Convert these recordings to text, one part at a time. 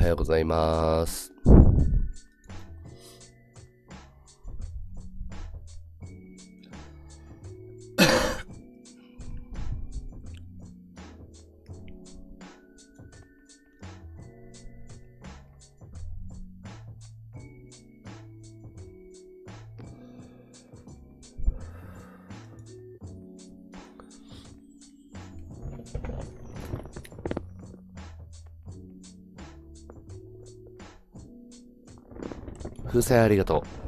おはようございます。際ありがとう。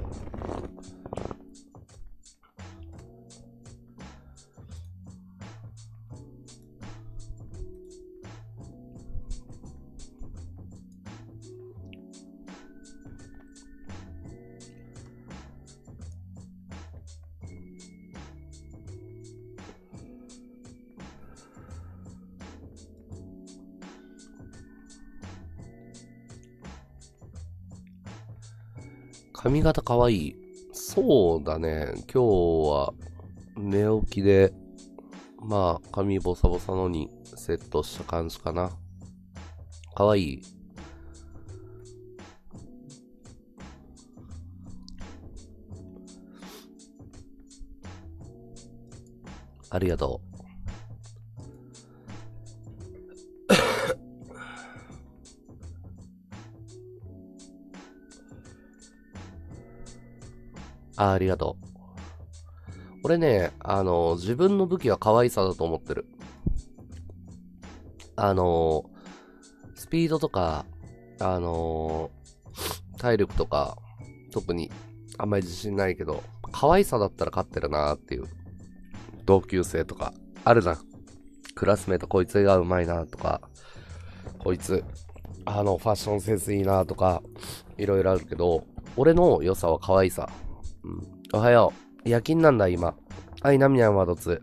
髪型かわいい。そうだね。今日は寝起きで、まあ、髪ボサボサのにセットした感じかな。かわいい。ありがとうあ、ありがとう。俺ね、あの、自分の武器は可愛さだと思ってる。あの、スピードとか、あの、体力とか、特にあんまり自信ないけど、可愛さだったら勝ってるなーっていう。同級生とか、あるじゃん。クラスメートこいつがうまいなとか、こいつ、あの、ファッションセンスいいなとか、いろいろあるけど、俺の良さは可愛さ。うん。おはよう。夜勤なんだ、今。はい、ナミニャンはどつ。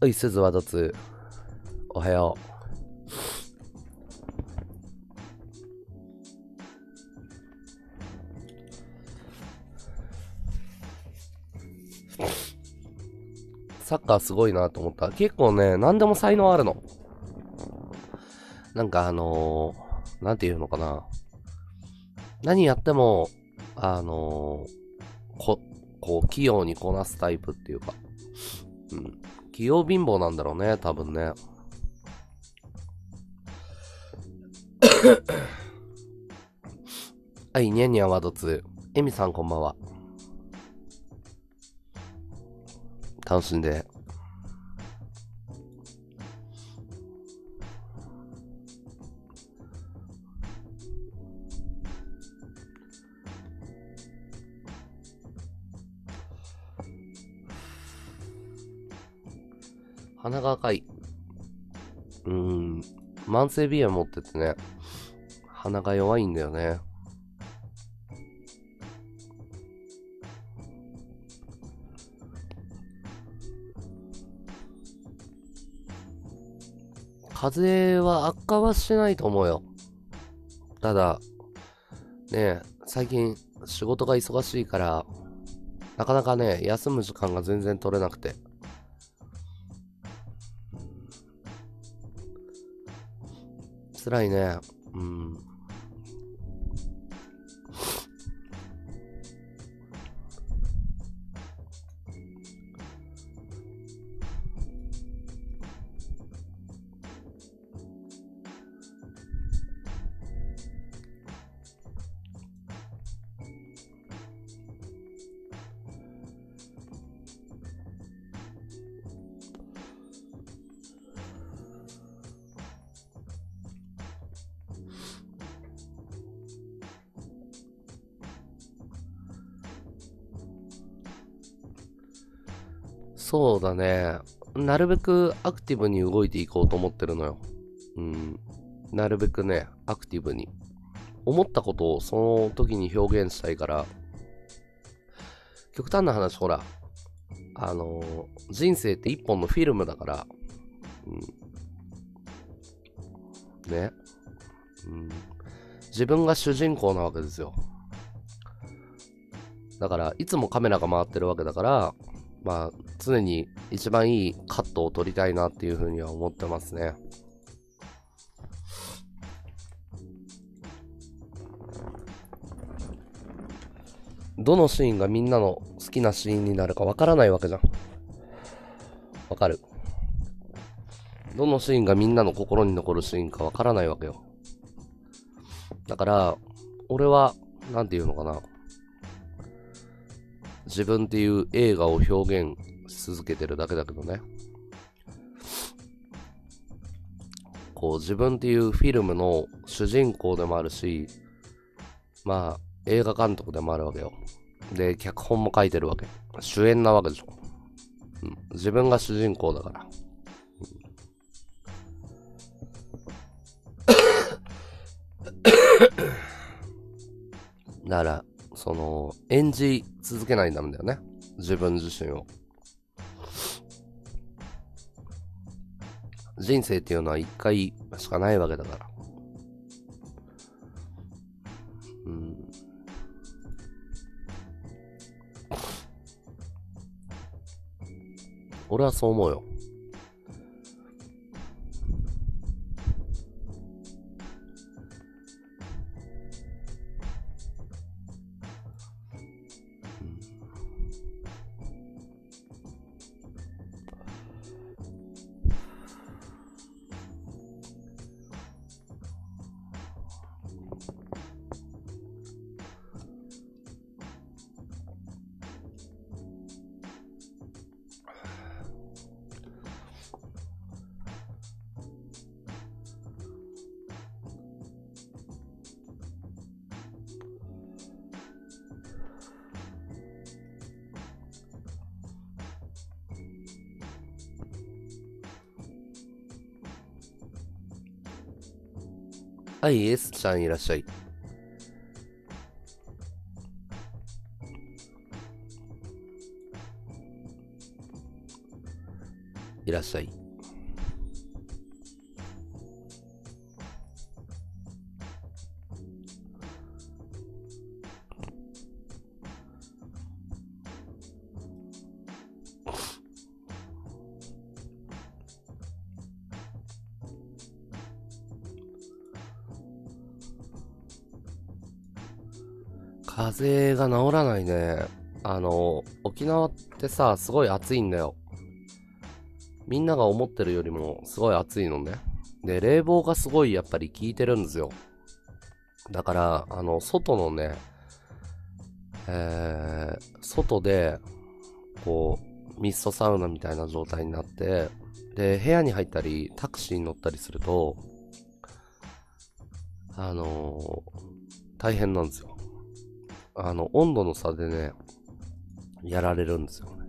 うい、すずはどつ。おはよう。サッカーすごいなと思った。結構ね、何でも才能あるの。なんかあのー、なんていうのかな。何やっても、あの、こ、こう、器用にこなすタイプっていうか。うん。器用貧乏なんだろうね、多分ね。はい、ニャンニャンワード2。エミさんこんばんは。楽しんで。鼻が赤い。うん。慢性鼻炎持っててね。鼻が弱いんだよね。風邪は悪化はしないと思うよ。ただ、ね、最近仕事が忙しいから、なかなかね、休む時間が全然取れなくて。辛いね。うん。ね。なるべくアクティブに動いていこうと思ってるのよ。うん。なるべくね、アクティブに。思ったことをその時に表現したいから、極端な話、ほら、あの人生って一本のフィルムだから、うん。ね。うん。自分が主人公なわけですよ。だから、いつもカメラが回ってるわけだから、まあ、常に一番いいカットを取りたいなっていうふうには思ってますね。どのシーンがみんなの好きなシーンになるかわからないわけじゃん。わかる。どのシーンがみんなの心に残るシーンかわからないわけよ。だから、俺は、なんて言うのかな。自分っていう映画を表現し続けてるだけだけどね。こう自分っていうフィルムの主人公でもあるし、まあ映画監督でもあるわけよ。で、脚本も書いてるわけ。主演なわけでしょ。うん、自分が主人公だから。だから、その、演じ続けないとダメだよね。自分自身を。人生っていうのは一回しかないわけだから。うん。俺はそう思うよ。い、S ちゃんいらっしゃい。い風邪が治らないね。あの、沖縄ってさ、すごい暑いんだよ。みんなが思ってるよりもすごい暑いのね。で、冷房がすごいやっぱり効いてるんですよ。だから、あの、外のね、えー、外で、こう、ミストサウナみたいな状態になって、で、部屋に入ったり、タクシーに乗ったりすると、あのー、大変なんですよ。あの、温度の差でね、やられるんですよね。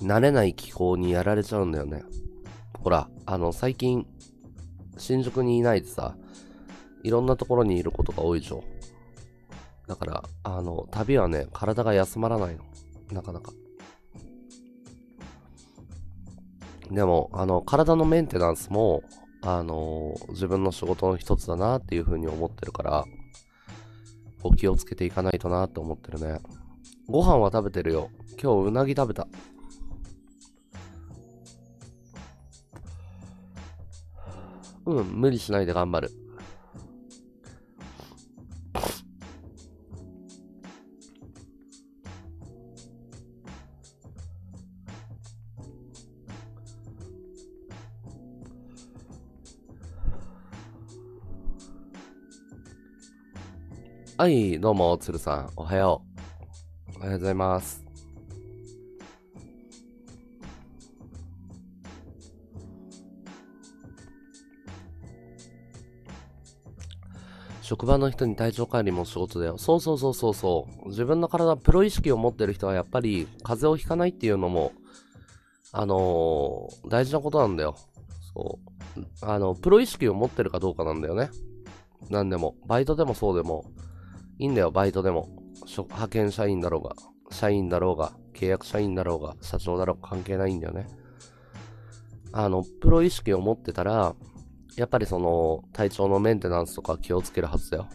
慣れない気候にやられちゃうんだよね。ほら、あの、最近、新宿にいないでさ、いろんなところにいることが多いでしょ。だから、あの、旅はね、体が休まらないの。なかなか。でも、あの、体のメンテナンスも、あの、自分の仕事の一つだなっていうふうに思ってるから、お気をつけていかないとなって思ってるね。ご飯は食べてるよ。今日うなぎ食べた。うん、無理しないで頑張る。はい、どうも、つるさん、おはよう。おはようございます。職場の人に体調管理も仕事だよ。そうそうそうそうそう。自分の体、プロ意識を持ってる人はやっぱり風邪をひかないっていうのも、あのー、大事なことなんだよ。そう。あの、プロ意識を持ってるかどうかなんだよね。なんでも。バイトでもそうでも。いいんだよ、バイトでも。派遣社員だろうが、社員だろうが、契約社員だろうが、社長だろうが関係ないんだよね。あの、プロ意識を持ってたら、やっぱりその、体調のメンテナンスとか気をつけるはずだよ。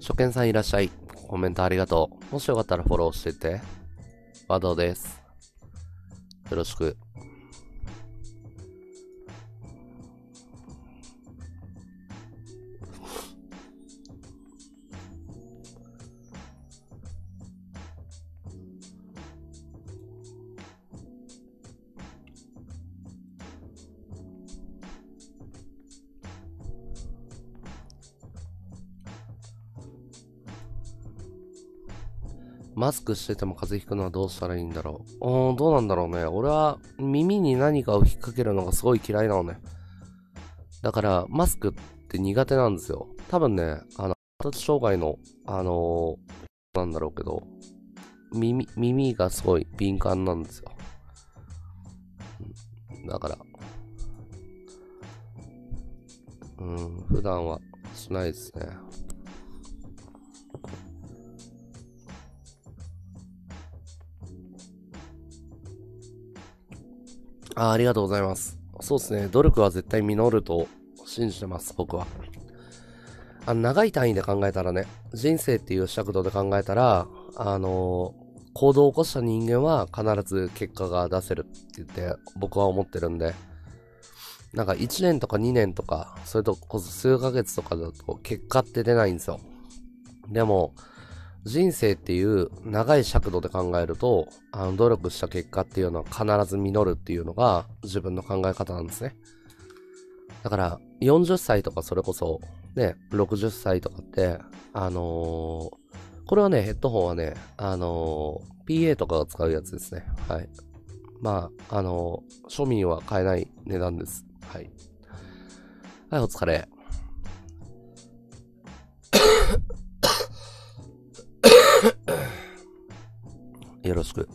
初見さんいらっしゃい。コメントありがとう。もしよかったらフォローしてて。和道です。よろしく。マスクしてても風邪ひくのはどうしたらいいんだろう？うーん、どうなんだろうね。俺は耳に何かを引っ掛けるのがすごい嫌いなのね。だから、マスクって苦手なんですよ。多分ね、あの、発達障害の、あのー、なんだろうけど、耳、耳がすごい敏感なんですよ。だから、うん、普段はしないですね。あありがとうございます。そうですね。努力は絶対実ると信じてます、僕は。あの、長い単位で考えたらね、人生っていう尺度で考えたら、あのー、行動を起こした人間は必ず結果が出せるって言って僕は思ってるんで、なんか1年とか2年とか、それとこそ数ヶ月とかだと結果って出ないんですよ。でも、人生っていう長い尺度で考えると、あの努力した結果っていうのは必ず実るっていうのが自分の考え方なんですね。だから、40歳とかそれこそ、ね、60歳とかって、あのー、これはね、ヘッドホンはね、あのー、PA とかが使うやつですね。はい。まあ、あのー、庶民は買えない値段です。はい。はい、お疲れ。よろしく。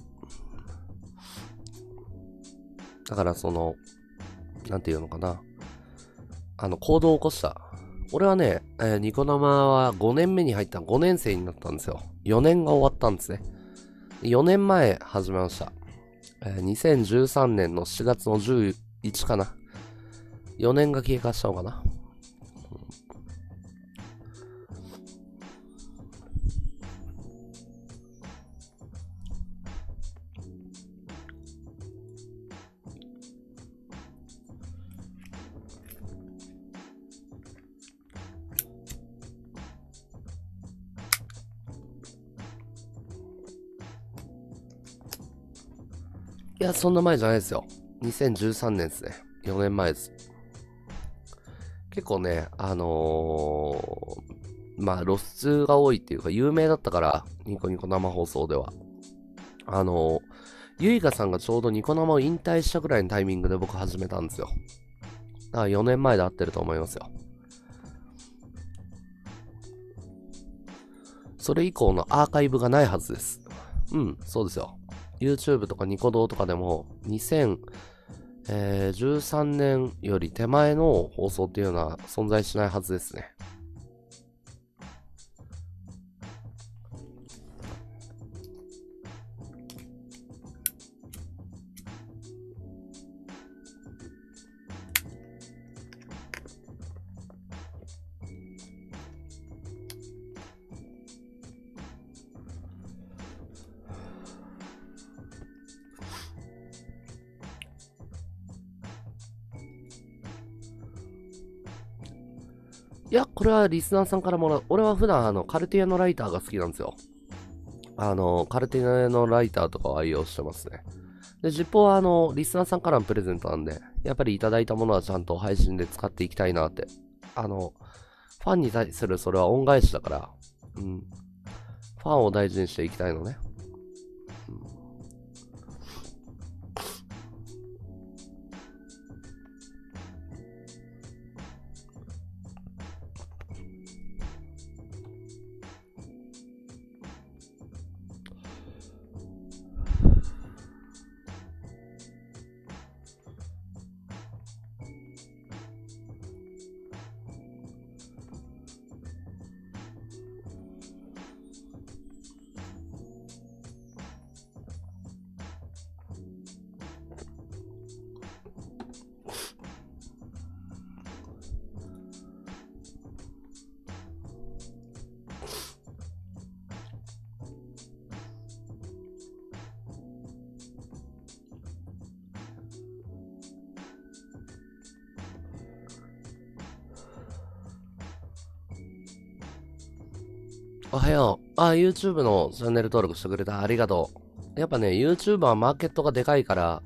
だからその、なんていうのかな。あの、行動を起こした。俺はね、えー、ニコ生は5年目に入った5年生になったんですよ。4年が終わったんですね。4年前始めました。えー、2013年の4月の11かな。4年が経過したのかな。いや、そんな前じゃないですよ。2013年ですね。4年前です。結構ね、あのー、まあ露出が多いっていうか、有名だったから、ニコニコ生放送では。あのー、ゆいかさんがちょうどニコ生を引退したぐらいのタイミングで僕始めたんですよ。だから4年前で合ってると思いますよ。それ以降のアーカイブがないはずです。うん、そうですよ。YouTube とかニコ動とかでも2013年より手前の放送っていうのは存在しないはずですね。これはリスナーさんからもらう。俺は普段あの、カルティアのライターが好きなんですよ。あの、カルティアのライターとかを愛用してますね。で、実報はあの、リスナーさんからのプレゼントなんで、やっぱりいただいたものはちゃんと配信で使っていきたいなって。あの、ファンに対するそれは恩返しだから、うん。ファンを大事にしていきたいのね。おはよう。あ、YouTube のチャンネル登録してくれた。ありがとう。やっぱね、YouTube はマーケットがでかいから、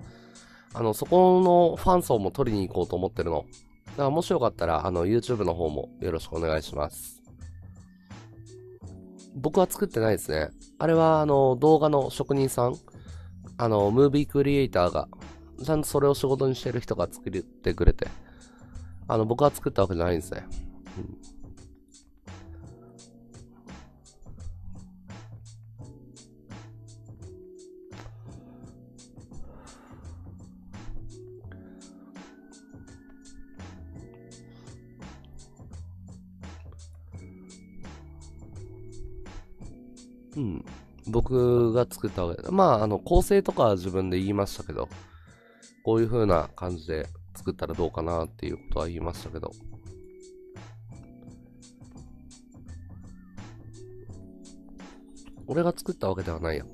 あの、そこのファン層も取りに行こうと思ってるの。だからもしよかったら、あの、YouTube の方もよろしくお願いします。僕は作ってないですね。あれは、あの、動画の職人さん、あの、ムービークリエイターが、ちゃんとそれを仕事にしてる人が作ってくれて、あの、僕は作ったわけじゃないんですね。うん。僕が作ったわけで。まあ、あの、構成とかは自分で言いましたけど、こういう風な感じで作ったらどうかなっていうことは言いましたけど。俺が作ったわけではないや。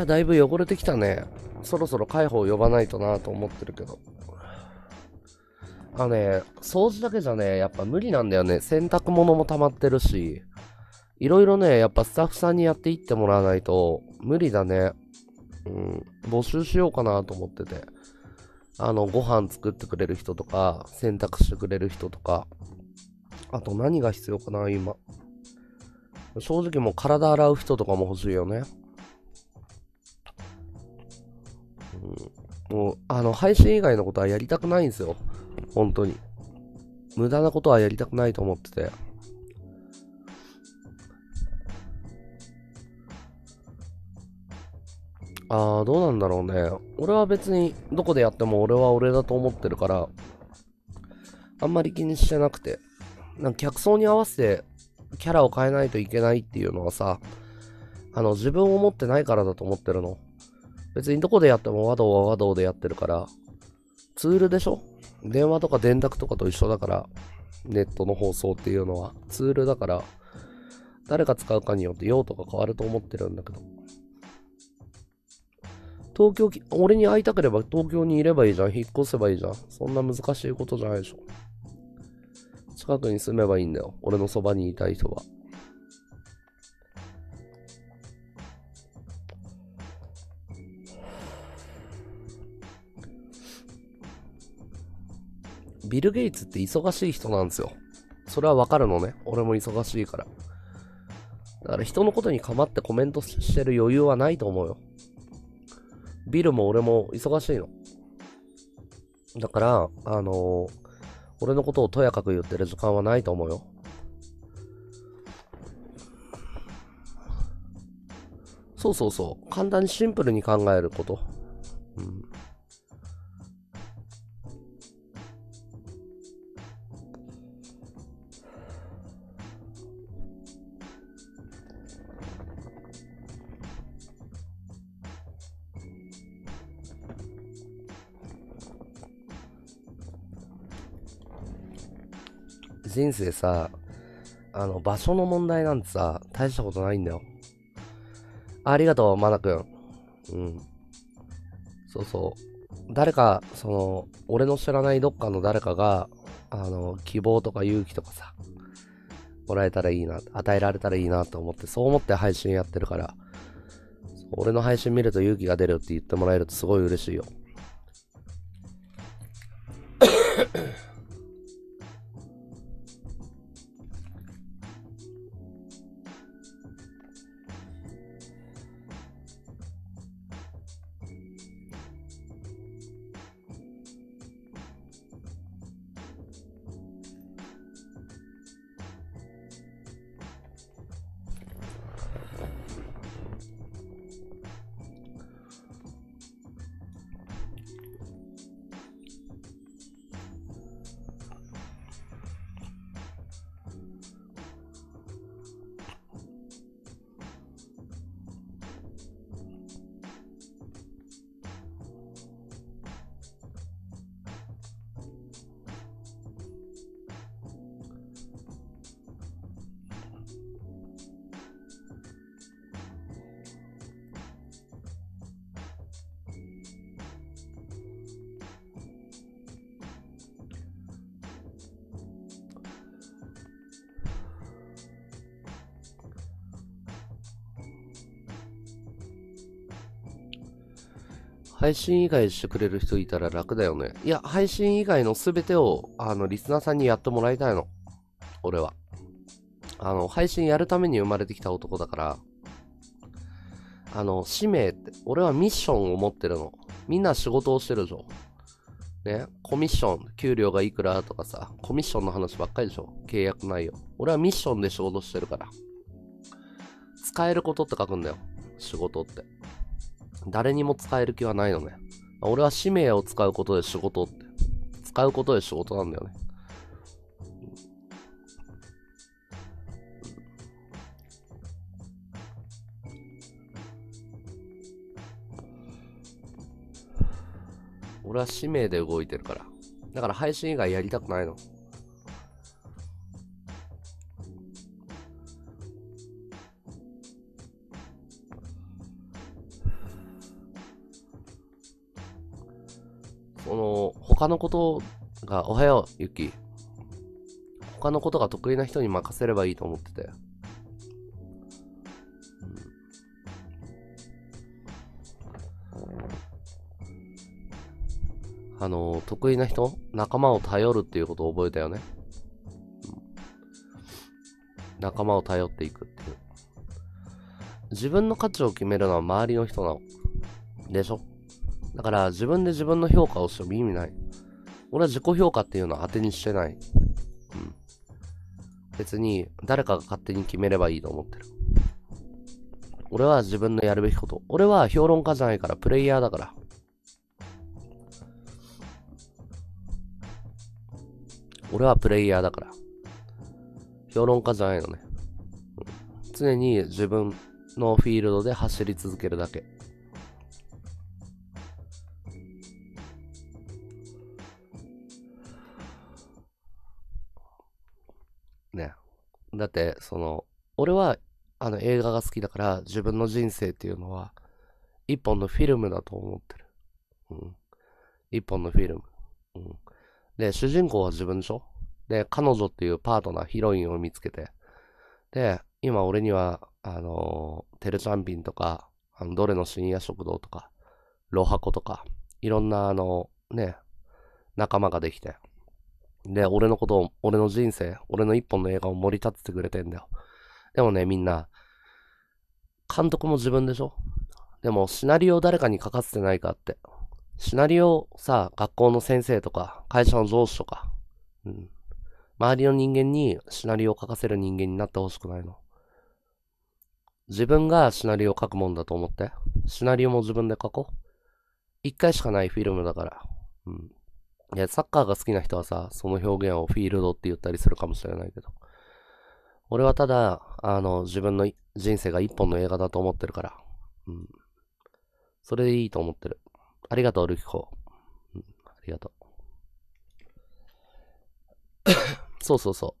屋だいぶ汚れてきたね。そろそろ介抱呼ばないとなと思ってるけど。あのね、掃除だけじゃね、やっぱ無理なんだよね。洗濯物も溜まってるし。いろいろね、やっぱスタッフさんにやっていってもらわないと無理だね。うん、募集しようかなと思ってて。あの、ご飯作ってくれる人とか、洗濯してくれる人とか。あと何が必要かな、今。正直もう体洗う人とかも欲しいよね。もう、あの、配信以外のことはやりたくないんですよ。本当に。無駄なことはやりたくないと思ってて。ああ、どうなんだろうね。俺は別にどこでやっても俺は俺だと思ってるから、あんまり気にしてなくて。なんか客層に合わせてキャラを変えないといけないっていうのはさ、あの、自分を持ってないからだと思ってるの。別にどこでやっても和道は和道でやってるから、ツールでしょ？電話とか電卓とかと一緒だから、ネットの放送っていうのはツールだから、誰が使うかによって用途が変わると思ってるんだけど。東京、俺に会いたければ東京にいればいいじゃん。引っ越せばいいじゃん。そんな難しいことじゃないでしょ。近くに住めばいいんだよ。俺のそばにいたい人は。ビル・ゲイツって忙しい人なんですよ。それはわかるのね。俺も忙しいから。だから人のことに構ってコメントしてる余裕はないと思うよ。ビルも俺も忙しいの。だから、あのー、俺のことをとやかく言ってる時間はないと思うよ。そうそうそう。簡単にシンプルに考えること。うん。人生さ、あの、場所の問題なんてさ、大したことないんだよ。ありがとう、まなくん。うん。そうそう。誰か、その、俺の知らないどっかの誰かが、あの、希望とか勇気とかさ、もらえたらいいな、与えられたらいいなと思って、そう思って配信やってるから、俺の配信見ると勇気が出るって言ってもらえるとすごい嬉しいよ。配信以外してくれる人いたら楽だよね。いや、配信以外の全てを、あの、リスナーさんにやってもらいたいの。俺は。あの、配信やるために生まれてきた男だから、あの、使命って、俺はミッションを持ってるの。みんな仕事をしてるでしょ。ね、コミッション、給料がいくらとかさ、コミッションの話ばっかりでしょ。契約内容。俺はミッションで仕事してるから。使えることって書くんだよ。仕事って。誰にも使える気はないのね。俺は使命を使うことで仕事って。使うことで仕事なんだよね。俺は使命で動いてるから。だから配信以外やりたくないの。その、他のことが、おはよう、ゆき。他のことが得意な人に任せればいいと思ってて。あの、得意な人仲間を頼るっていうことを覚えたよね。仲間を頼っていくっていう。自分の価値を決めるのは周りの人なの。でしょ？だから自分で自分の評価をしても意味ない。俺は自己評価っていうのは当てにしてない。うん。別に誰かが勝手に決めればいいと思ってる。俺は自分のやるべきこと。俺は評論家じゃないからプレイヤーだから。俺はプレイヤーだから。評論家じゃないのね。常に自分のフィールドで走り続けるだけ。だって、その、俺は、あの、映画が好きだから、自分の人生っていうのは、一本のフィルムだと思ってる。うん。一本のフィルム。うん。で、主人公は自分でしょ？で、彼女っていうパートナー、ヒロインを見つけて、で、今俺には、あのー、テルチャンピンとか、あの、どれの深夜食堂とか、ロハコとか、いろんな、あの、ね、仲間ができて、で、俺のことを、俺の人生、俺の一本の映画を盛り立ててくれてんだよ。でもね、みんな、監督も自分でしょ？でも、シナリオを誰かに書かせてないかって。シナリオさ、学校の先生とか、会社の上司とか、うん。周りの人間にシナリオを書かせる人間になってほしくないの。自分がシナリオを書くもんだと思って。シナリオも自分で書こう。一回しかないフィルムだから。うん。いや、サッカーが好きな人はさ、その表現をフィールドって言ったりするかもしれないけど。俺はただ、あの、自分の人生が一本の映画だと思ってるから。うん。それでいいと思ってる。ありがとう、ルキコ。うん、ありがとう。そうそうそう。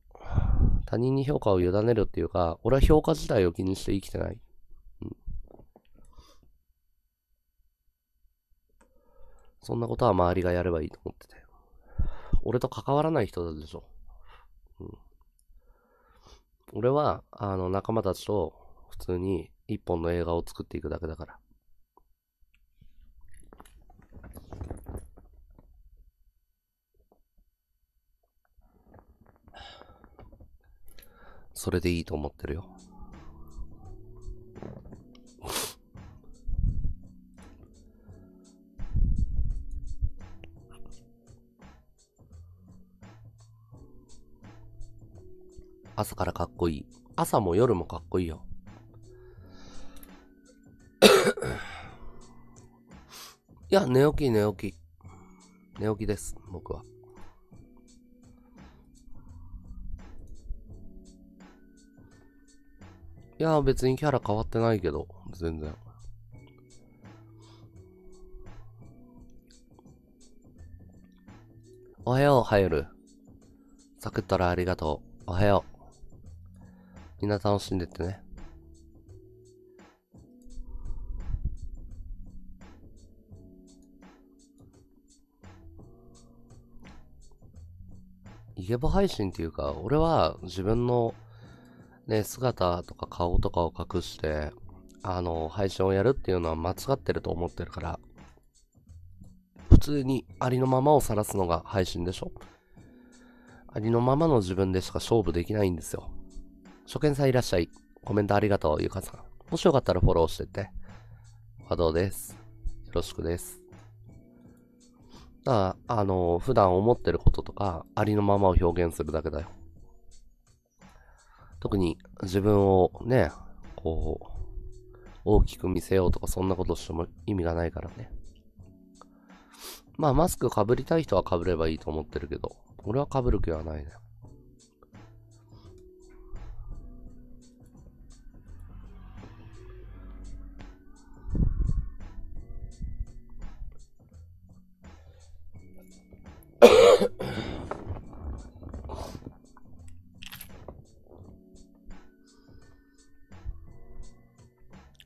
他人に評価を委ねるっていうか、俺は評価自体を気にして生きてない。うん。そんなことは周りがやればいいと思ってて。俺と関わらない人だでしょ。うん。俺は、あの、仲間たちと普通に一本の映画を作っていくだけだから。それでいいと思ってるよ。朝からかっこいい。朝も夜もかっこいいよ。いや、寝起き寝起き。寝起きです、僕は。いや、別にキャラ変わってないけど、全然。おはよう、入る。サクッとらありがとう。おはよう。みんな楽しんでってね。イケボ配信っていうか、俺は自分のね、姿とか顔とかを隠して、あの、配信をやるっていうのは間違ってると思ってるから、普通にありのままを晒すのが配信でしょ？ありのままの自分でしか勝負できないんですよ。初見さんいらっしゃい。コメントありがとう、ゆかさん。もしよかったらフォローしてって。波動です。よろしくです。だ、あの、普段思ってることとか、ありのままを表現するだけだよ。特に自分をね、こう、大きく見せようとか、そんなことしても意味がないからね。まあ、マスク被りたい人は被ればいいと思ってるけど、俺は被る気はないね。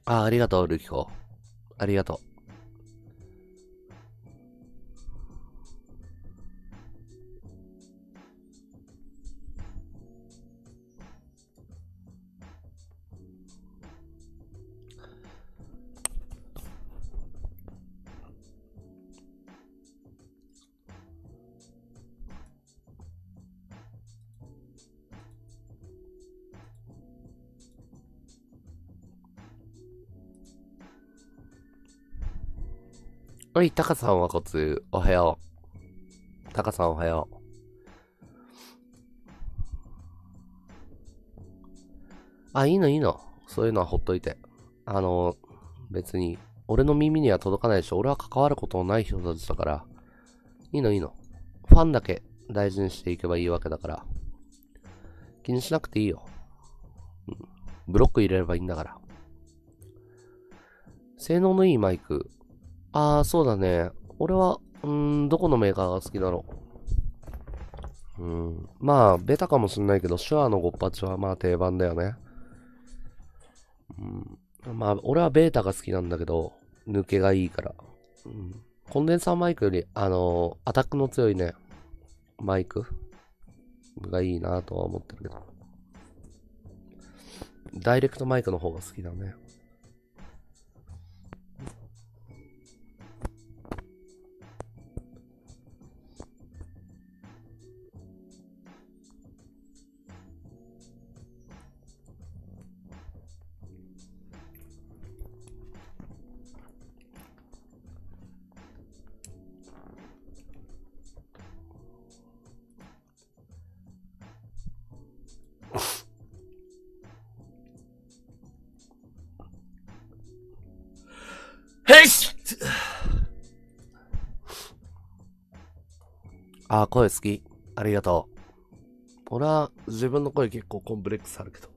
あ、ありがとう、ルキコ。ありがとう。はい、タカさんはこつ、おはよう。タカさんおはよう。あ、いいのいいの。そういうのはほっといて。あの、別に、俺の耳には届かないでしょ、俺は関わることのない人たちだから、いいのいいの。ファンだけ大事にしていけばいいわけだから、気にしなくていいよ。うん。ブロック入れればいいんだから。性能のいいマイク、ああ、そうだね。俺は、うん、どこのメーカーが好きだろう？うん。まあ、ベタかもしんないけど、手話のゴッパチはまあ定番だよね。うん。まあ、俺はベータが好きなんだけど、抜けがいいから。うん。コンデンサーマイクより、あのー、アタックの強いね、マイクがいいなとは思ってるけど。ダイレクトマイクの方が好きだね。あ、声好き。ありがとう。俺は自分の声結構コンプレックスあるけど。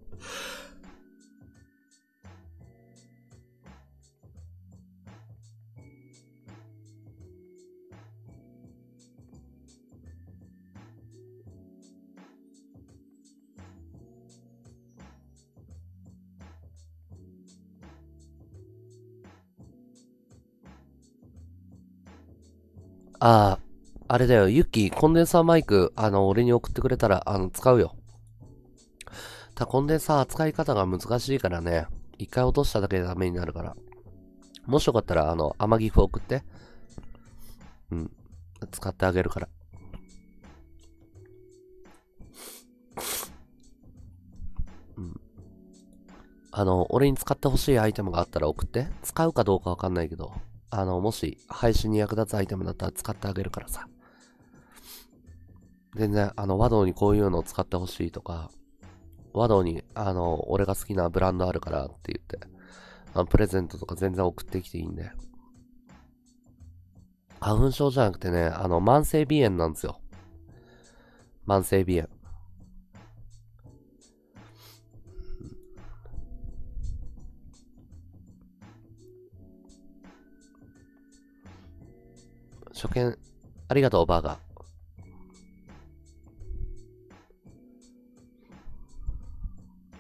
ああ、あれだよ、ユッキー、コンデンサーマイク、あの、俺に送ってくれたら、あの、使うよ。た、コンデンサー扱い方が難しいからね。一回落としただけでダメになるから。もしよかったら、あの、天岐阜送って。うん。使ってあげるから。うん。あの、俺に使ってほしいアイテムがあったら送って。使うかどうかわかんないけど。あの、もし、配信に役立つアイテムだったら使ってあげるからさ。全然、あの、和道にこういうのを使ってほしいとか、和道に、あの、俺が好きなブランドあるからって言って、あのプレゼントとか全然送ってきていいんで。花粉症じゃなくてね、あの、慢性鼻炎なんですよ。慢性鼻炎。初見、ありがとう、バーガー。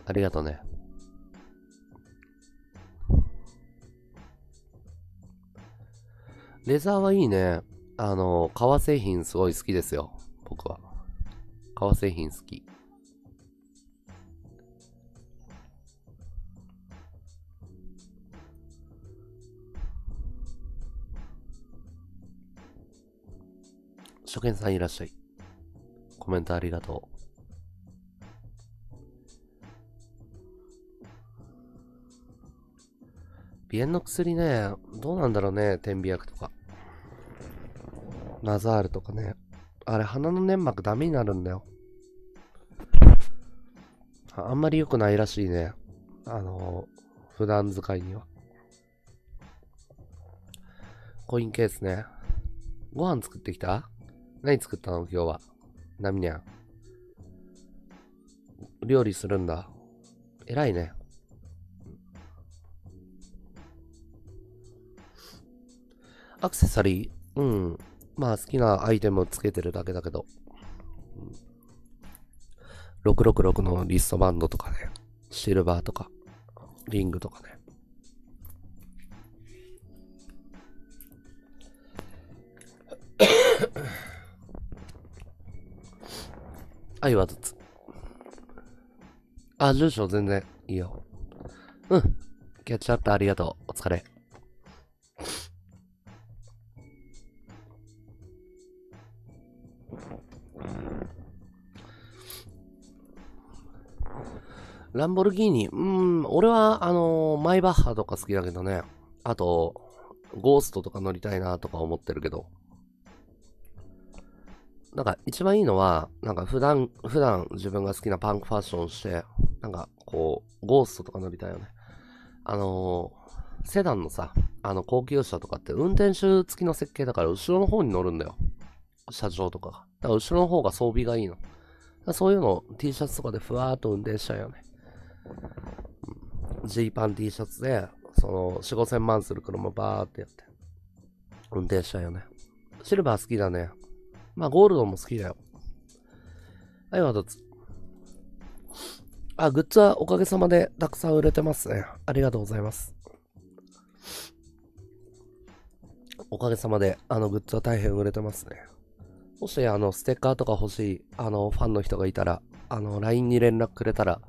ありがとうね。レザーはいいね。あの、革製品すごい好きですよ。僕は。革製品好き。初見さんいらっしゃい。コメントありがとう。鼻炎の薬ね、どうなんだろうね、点鼻薬とか。ナザールとかね。あれ、鼻の粘膜ダメになるんだよ。あんまり良くないらしいね。あの、普段使いには。コインケースね。ご飯作ってきた？何作ったの？今日は。なみにゃん。料理するんだ。偉いね。アクセサリーうん。まあ好きなアイテムをつけてるだけだけど。666のリストバンドとかね。シルバーとか。リングとかね。愛はずつ。あ、住所全然いいよ。うん。キャッチアップありがとう。お疲れ。ランボルギーニ、うん、俺は、あのー、マイバッハとか好きだけどね。あと、ゴーストとか乗りたいなとか思ってるけど。なんか一番いいのは、なんか普段、普段自分が好きなパンクファッションして、なんかこう、ゴーストとか乗りたいよね。あのー、セダンのさ、あの高級車とかって運転手付きの設計だから後ろの方に乗るんだよ。車上とかが。だから後ろの方が装備がいいの。そういうのを T シャツとかでふわーっと運転しちゃうよね。ジーパン T シャツで、その、4、5千万する車バーってやって、運転しちゃうよね。シルバー好きだね。まあ、ゴールドも好きだよ。はい、またつ。あ、グッズはおかげさまでたくさん売れてますね。ありがとうございます。おかげさまで、あのグッズは大変売れてますね。もし、あの、ステッカーとか欲しい、あの、ファンの人がいたら、あの、LINE に連絡くれたら、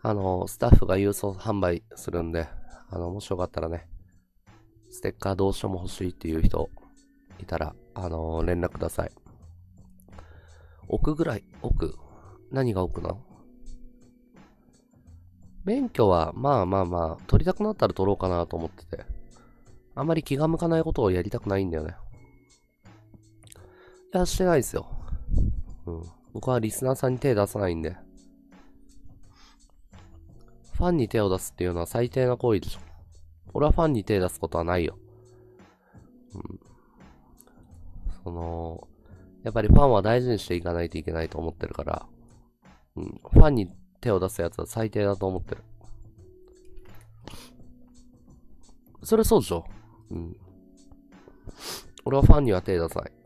あの、スタッフが郵送販売するんで、あの、もしよかったらね、ステッカーどうしても欲しいっていう人いたら、あの、連絡ください。奥ぐらい、奥？何が奥なの？免許は、まあまあまあ、取りたくなったら取ろうかなと思ってて。あまり気が向かないことをやりたくないんだよね。いや、してないですよ。うん。僕はリスナーさんに手出さないんで。ファンに手を出すっていうのは最低な行為でしょ。俺はファンに手出すことはないよ。うん。その、やっぱりファンは大事にしていかないといけないと思ってるから、うん。ファンに手を出すやつは最低だと思ってる。それそうでしょうん。俺はファンには手出さない。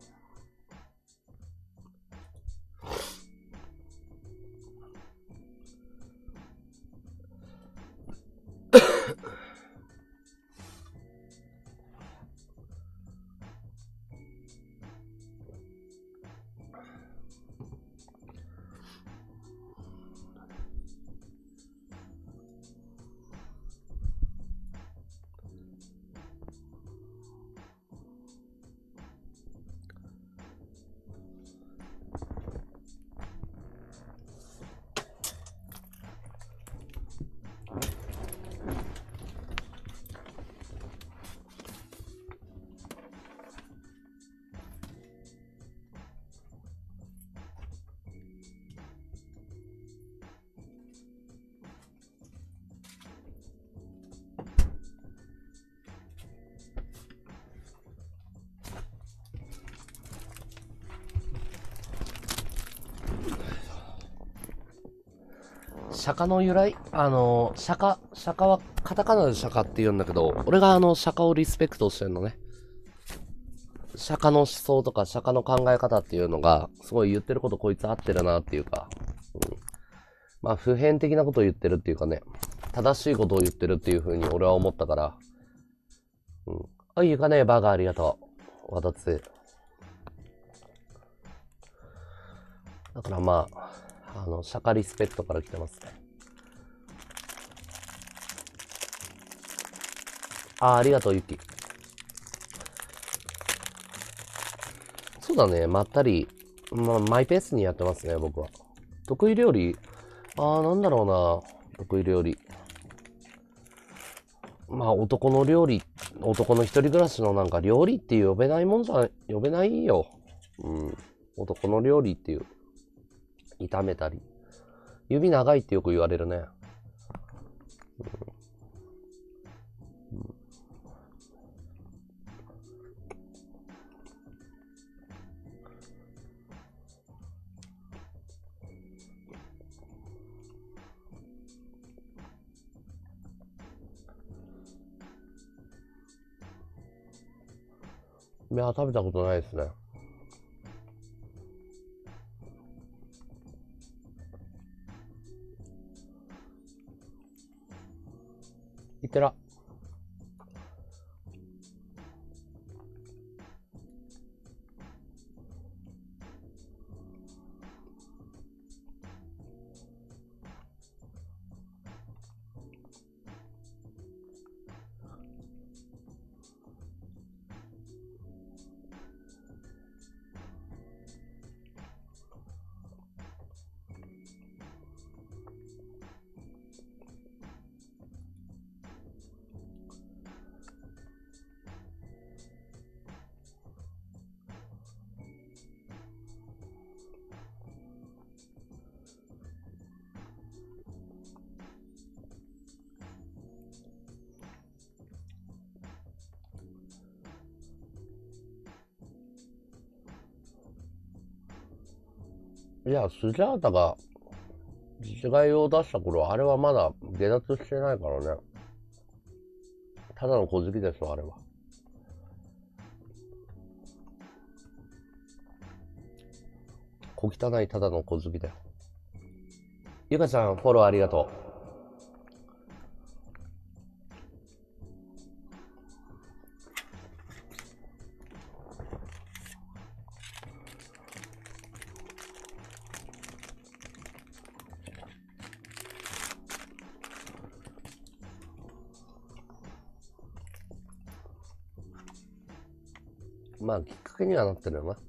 釈迦の由来？あの、釈迦、釈迦はカタカナで釈迦って言うんだけど、俺があの、釈迦をリスペクトしてるのね。釈迦の思想とか釈迦の考え方っていうのが、すごい言ってることこいつ合ってるなっていうか、うん。まあ、普遍的なことを言ってるっていうかね、正しいことを言ってるっていう風に俺は思ったから、うん。あ、いいかね、バーガーありがとう。わたつ。だからまあ、あの、シャカリスペクトから来てますね。あ、ありがとう、ゆき。そうだね、まったり、ま、マイペースにやってますね、僕は。得意料理？ああ、なんだろうな。得意料理。まあ、男の料理、男の一人暮らしのなんか料理って呼べないもんじゃ、呼べないよ。うん。男の料理っていう。炒めたり。指長いってよく言われるね。いや、食べたことないですね。いってら。スジャータが実害を出した頃、あれはまだ下脱してないからね。ただの小好ですわ、あれは。小汚いただの小好きだよ。ゆかちゃん、フォローありがとう。まあ、きっかけにはなってるよな。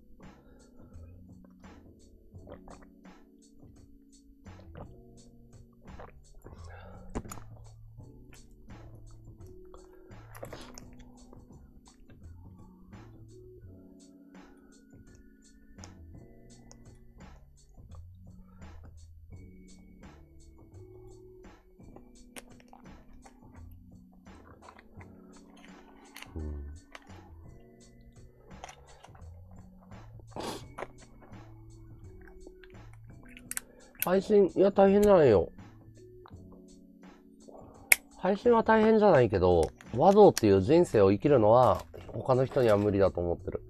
配信、いや、大変じゃないよ。配信は大変じゃないけど、和道っていう人生を生きるのは、他の人には無理だと思ってる。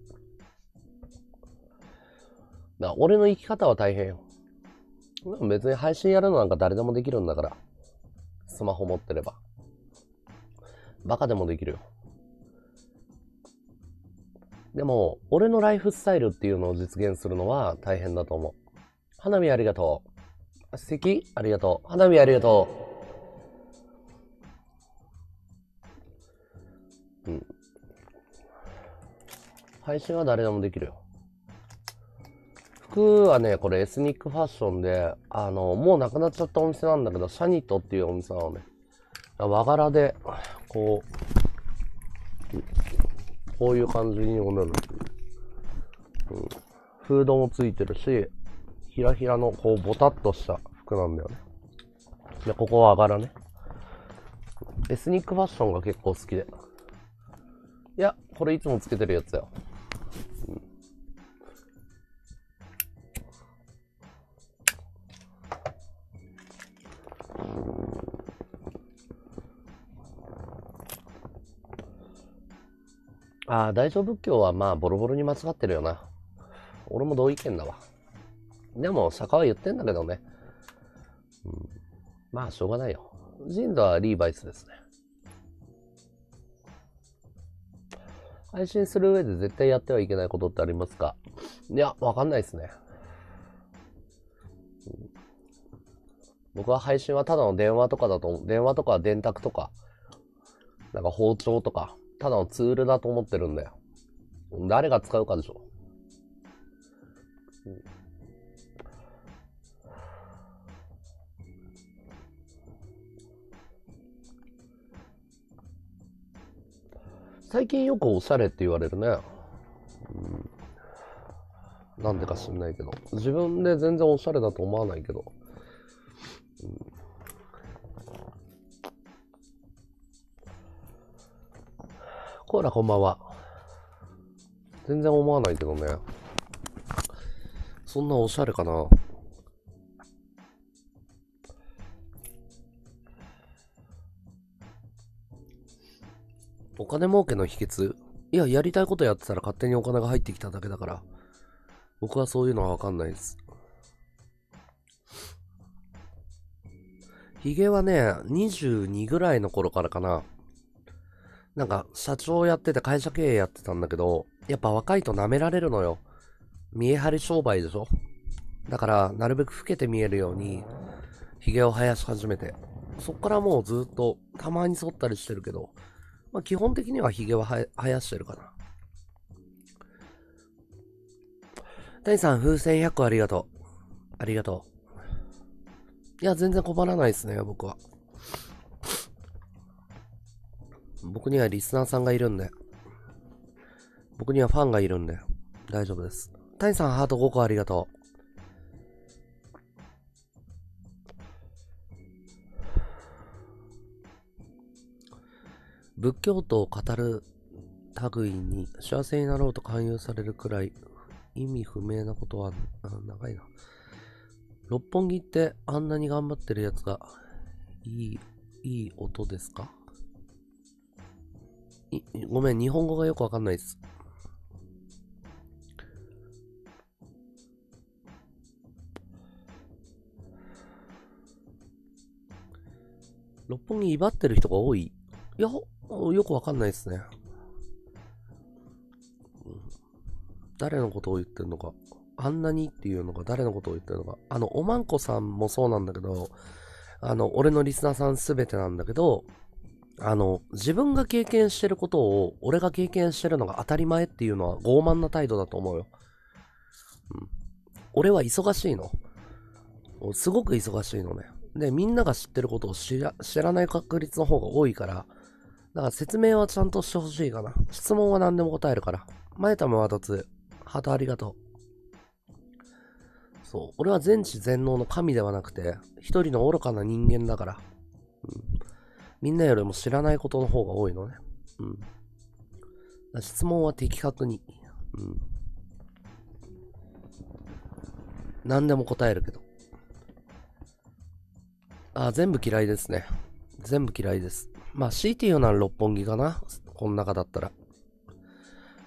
だ俺の生き方は大変よ。別に配信やるのなんか誰でもできるんだから。スマホ持ってれば。バカでもできるよ。でも、俺のライフスタイルっていうのを実現するのは大変だと思う。花火ありがとう。素敵？ありがとう。花火ありがとう。うん。配信は誰でもできるよ。服はね、これエスニックファッションで、あの、もうなくなっちゃったお店なんだけど、シャニットっていうお店なのね。和柄で、こう、こういう感じになる。うん。フードもついてるし、ひらひらの、こう、ぼたっとした服なんだよね。で、ここは上がらね。エスニックファッションが結構好きで。いや、これいつもつけてるやつだよ。ああ、大乗仏教はまあボロボロに間違ってるよな。俺も同意見だわ。でも、釈迦は言ってんだけどね。うん、まあ、しょうがないよ。ジンドはリーバイスですね。配信する上で絶対やってはいけないことってありますか？いや、わかんないですね。僕は配信はただの電話とかだと、電話とか電卓とか、なんか包丁とか、ただのツールだと思ってるんだよ。誰が使うかでしょ。うん最近よくおしゃれって言われるね。うん、なんでか知んないけど。自分で全然おしゃれだと思わないけど。うん、コーラこんばんは。全然思わないけどね。そんなおしゃれかな。お金儲けの秘訣？いや、やりたいことやってたら勝手にお金が入ってきただけだから。僕はそういうのはわかんないです。ヒゲはね、22ぐらいの頃からかな。なんか、社長やってて会社経営やってたんだけど、やっぱ若いと舐められるのよ。見え張り商売でしょ？だから、なるべく老けて見えるように、髭を生やし始めて。そっからもうずっと、たまに剃ったりしてるけど、まあ、基本的にはヒゲは生やしてるかな。谷さん、風船100個ありがとう。ありがとう。いや、全然困らないですね、僕は。僕にはリスナーさんがいるんで。僕にはファンがいるんで。大丈夫です。谷さん、ハート5個ありがとう。仏教徒を語る類に幸せになろうと勧誘されるくらい意味不明なことは長いな。六本木ってあんなに頑張ってるやつがいい、いい音ですか？ごめん、日本語がよくわかんないです。六本木威張ってる人が多い？いや、よくわかんないですね。誰のことを言ってるのか。あんなにっていうのが誰のことを言ってるのか。あの、おまんこさんもそうなんだけど、あの、俺のリスナーさんすべてなんだけど、あの、自分が経験してることを、俺が経験してるのが当たり前っていうのは傲慢な態度だと思うよ。うん。俺は忙しいの。すごく忙しいのね。で、みんなが知ってることを知ら知らない確率の方が多いから、だから説明はちゃんとしてほしいかな。質問は何でも答えるから。前田もワードハートありがとう。そう。俺は全知全能の神ではなくて、一人の愚かな人間だから。うん。みんなよりも知らないことの方が多いのね。うん。質問は的確に。うん。何でも答えるけど。あ、全部嫌いですね。全部嫌いです。まあ、強いて言うなら六本木かな？この中だったら。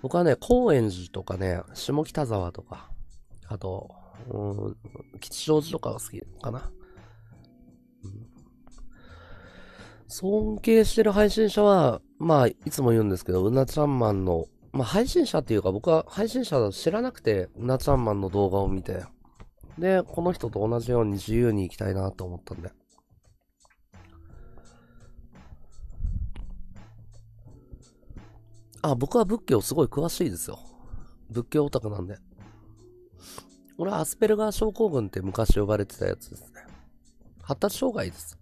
僕はね、高円寺とかね、下北沢とか、あと、うん、吉祥寺とかが好きかな。尊敬してる配信者は、まあ、いつも言うんですけど、うなちゃんマンの、まあ、配信者っていうか、僕は配信者知らなくて、うなちゃんマンの動画を見て、で、この人と同じように自由に行きたいなと思ったんで。あ、僕は仏教すごい詳しいですよ。仏教オタクなんで。俺はアスペルガー症候群って昔呼ばれてたやつですね。発達障害です。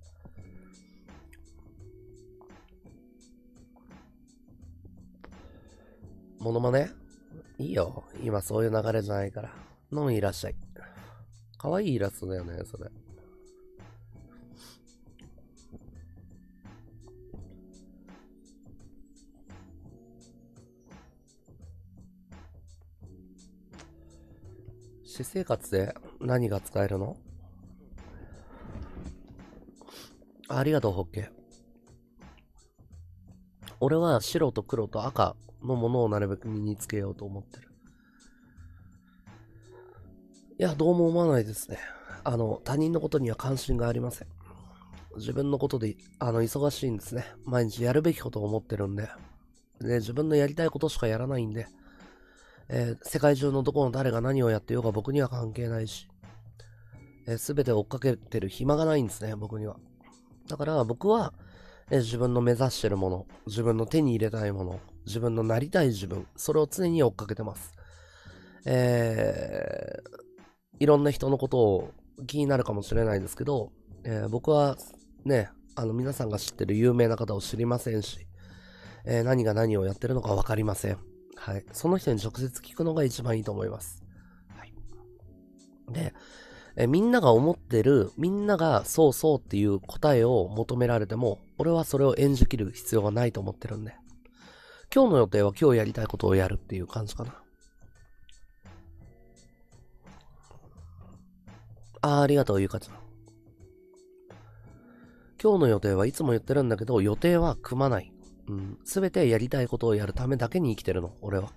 モノマネ？いいよ。今そういう流れじゃないから。のんいらっしゃい。かわいいイラストだよね、それ。私生活で何が使えるの？ありがとう、ホッケ。俺は白と黒と赤のものをなるべく身につけようと思ってる。いや、どうも思わないですね。あの、他人のことには関心がありません。自分のことで、あの、忙しいんですね。毎日やるべきことを思ってるんで。で、自分のやりたいことしかやらないんで、えー、世界中のどこの誰が何をやってようが僕には関係ないし、えー、全て追っかけてる暇がないんですね、僕には。だから僕は、えー、自分の目指してるもの、自分の手に入れたいもの、自分のなりたい自分、それを常に追っかけてます。えー、いろんな人のことを気になるかもしれないですけど、えー、僕はね、あの皆さんが知ってる有名な方を知りませんし、えー、何が何をやってるのかわかりません。はい。その人に直接聞くのが一番いいと思います。はい。で、えー、みんなが思ってる、みんながそうそうっていう答えを求められても、俺はそれを演じきる必要はないと思ってるんで。今日の予定は今日やりたいことをやるっていう感じかな。あありがとう、ゆかちゃん。今日の予定はいつも言ってるんだけど、予定は組まない。うん。すべてやりたいことをやるためだけに生きてるの、俺は。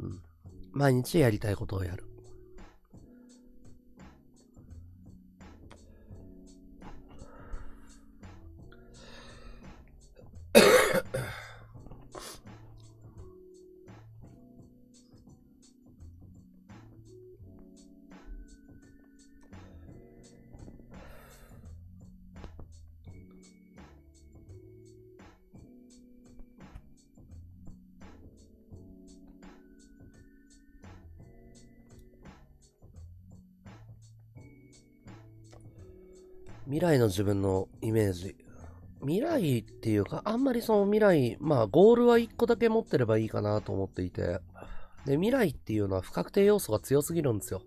うん。毎日やりたいことをやる。未来の自分のイメージ。未来っていうか、あんまりその未来、まあ、ゴールは1個だけ持ってればいいかなと思っていて、で、未来っていうのは不確定要素が強すぎるんですよ。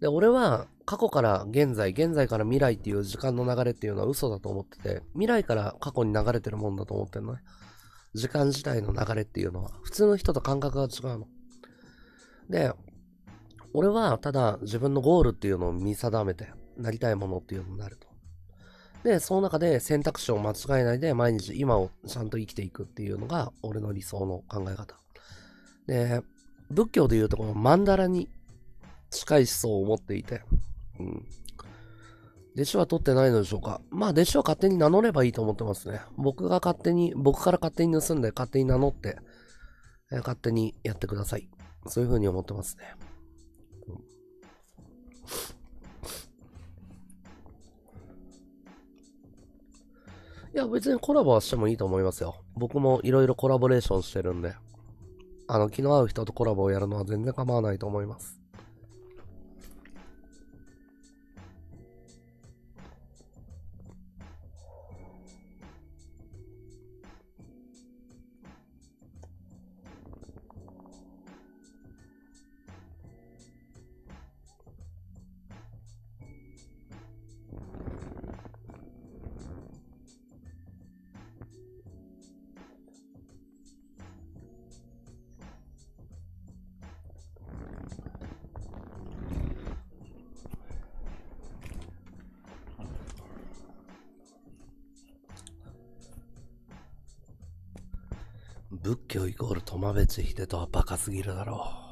で、俺は過去から現在、現在から未来っていう時間の流れっていうのは嘘だと思ってて、未来から過去に流れてるもんだと思ってるのね。時間自体の流れっていうのは、普通の人と感覚が違うの。で、俺はただ自分のゴールっていうのを見定めて、なりたいものっていうのになると。で、その中で選択肢を間違えないで毎日今をちゃんと生きていくっていうのが俺の理想の考え方。で、仏教でいうとこの曼荼羅に近い思想を持っていて、うん。弟子は取ってないのでしょうかまあ弟子は勝手に名乗ればいいと思ってますね。僕が勝手に、僕から勝手に盗んで勝手に名乗って、え勝手にやってください。そういうふうに思ってますね。うんいや、別にコラボはしてもいいと思いますよ。僕もいろいろコラボレーションしてるんで。あの、気の合う人とコラボをやるのは全然構わないと思います。教イコール苫部地秀とはバカすぎるだろう。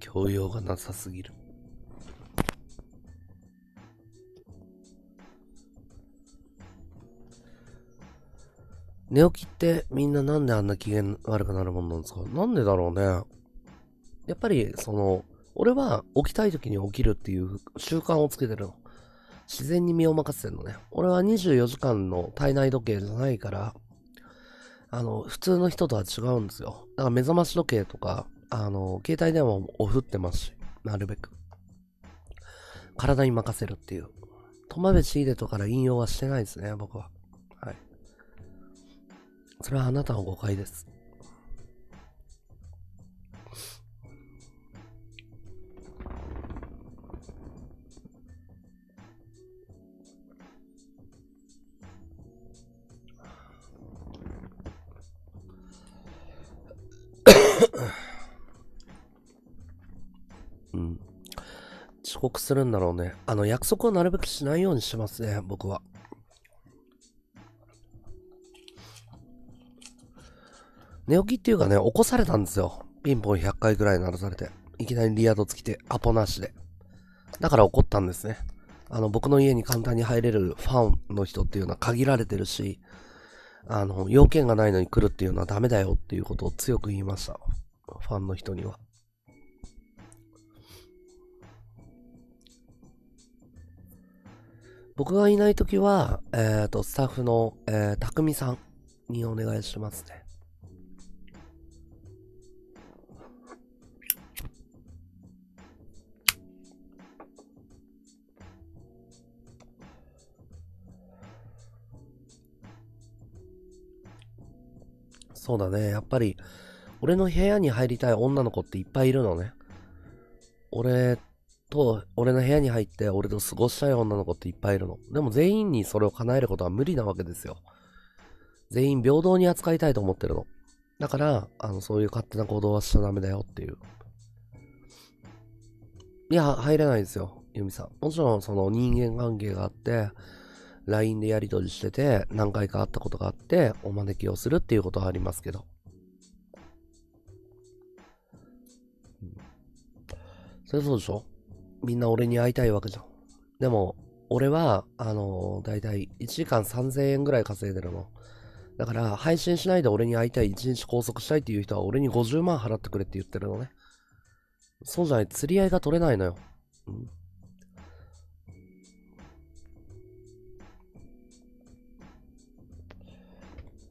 教養がなさすぎる。寝起きってみんななんであんな機嫌悪くなるもんなんですか？なんでだろうね。やっぱり、その、俺は起きたい時に起きるっていう習慣をつけてるの。自然に身を任せてるのね。俺は24時間の体内時計じゃないから、あの、普通の人とは違うんですよ。だから目覚まし時計とか、あの、携帯電話もオフってますし、なるべく。体に任せるっていう。苫部シーデとから引用はしてないですね、僕は。それはあなたの誤解です。遅刻するんだろうね。あの、約束をなるべくしないようにしますね、僕は。寝起きっていうかね、起こされたんですよ。ピンポン100回ぐらい鳴らされて。いきなりリアドつきて、アポなしで。だから怒ったんですね。あの、僕の家に簡単に入れるファンの人っていうのは限られてるし、あの、要件がないのに来るっていうのはダメだよっていうことを強く言いました。ファンの人には。僕がいないときは、えっ、ー、と、スタッフの、えー、たくみさんにお願いしますね。そうだね。やっぱり、俺の部屋に入りたい女の子っていっぱいいるのね。俺と、俺の部屋に入って俺と過ごしたい女の子っていっぱいいるの。でも全員にそれを叶えることは無理なわけですよ。全員平等に扱いたいと思ってるの。だから、あの、そういう勝手な行動はしちゃダメだよっていう。いや、入れないですよ、ユミさん。もちろん、その人間関係があって、LINE でやり取りしてて、何回か会ったことがあって、お招きをするっていうことはありますけど。うんそれそうでしょ？みんな俺に会いたいわけじゃん。でも、俺は、あのー、だいたい1時間3000円ぐらい稼いでるの。だから、配信しないで俺に会いたい、1日拘束したいっていう人は俺に50万払ってくれって言ってるのね。そうじゃない、釣り合いが取れないのよ。うん。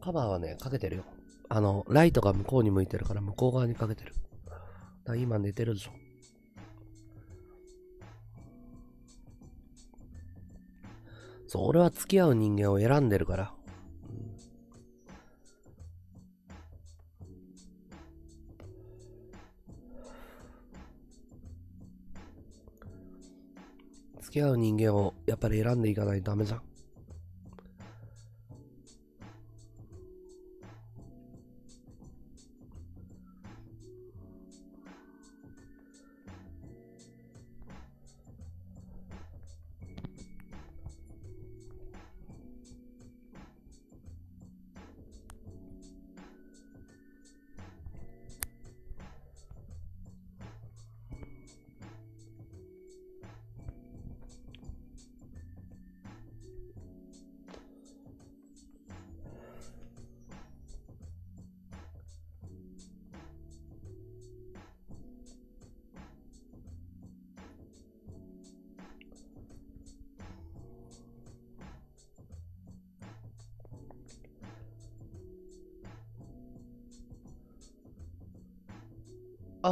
カバーはね、かけてるよ。あの、ライトが向こうに向いてるから向こう側にかけてる。だ今寝てるでしょ。そう、俺は付き合う人間を選んでるから。付き合う人間をやっぱり選んでいかないとダメじゃん。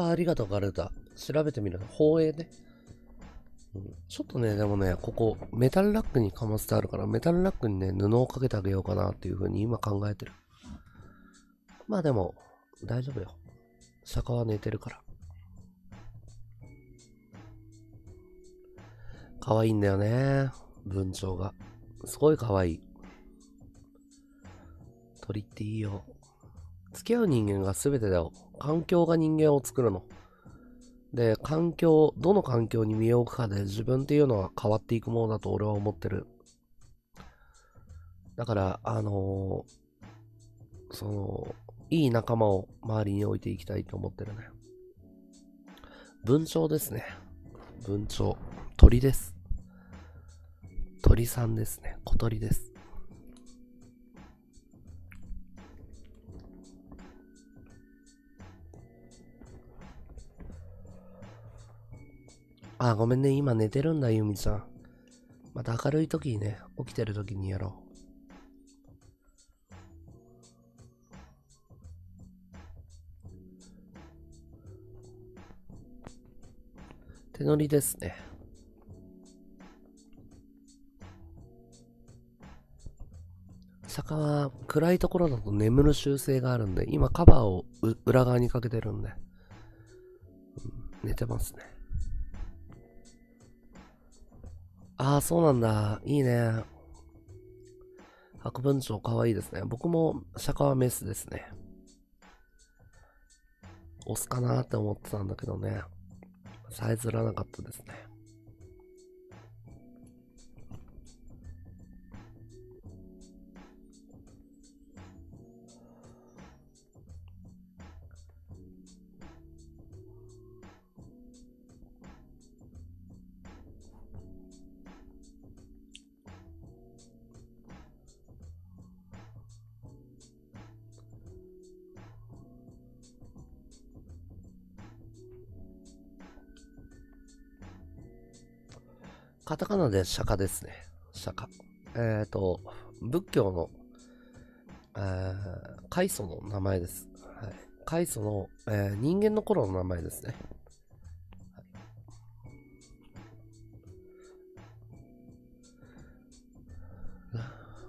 あ、りがとう、ガルダ。調べてみる。放映ね。うん、ちょっとね、でもね、ここ、メタルラックにかませてあるから、メタルラックにね、布をかけてあげようかなっていう風に今考えてる。まあでも、大丈夫よ。坂は寝てるから。可愛いんだよね。文鳥が。すごい可愛い。鳥っていいよ。付き合う人間が全てだよ。環境が人間を作るの。で、環境、どの環境に身を置くかで自分っていうのは変わっていくものだと俺は思ってる。だから、あのー、その、いい仲間を周りに置いていきたいと思ってるね。文鳥ですね。文鳥。鳥です。鳥さんですね。小鳥です。あ、ごめんね。今寝てるんだ、ゆみさん。また明るい時にね、起きてる時にやろう。手乗りですね。坂は暗いところだと眠る習性があるんで、今カバーを裏側にかけてるんで、うん、寝てますね。ああ、そうなんだ。いいね。白文鳥かわいいですね。僕も釈迦はメスですね。オスかなって思ってたんだけどね。さえずらなかったですね。カタカナで釈迦ですね。釈迦。えっ、ー、と、仏教の、えー、開祖の名前です。はい。開祖の、えー、人間の頃の名前ですね。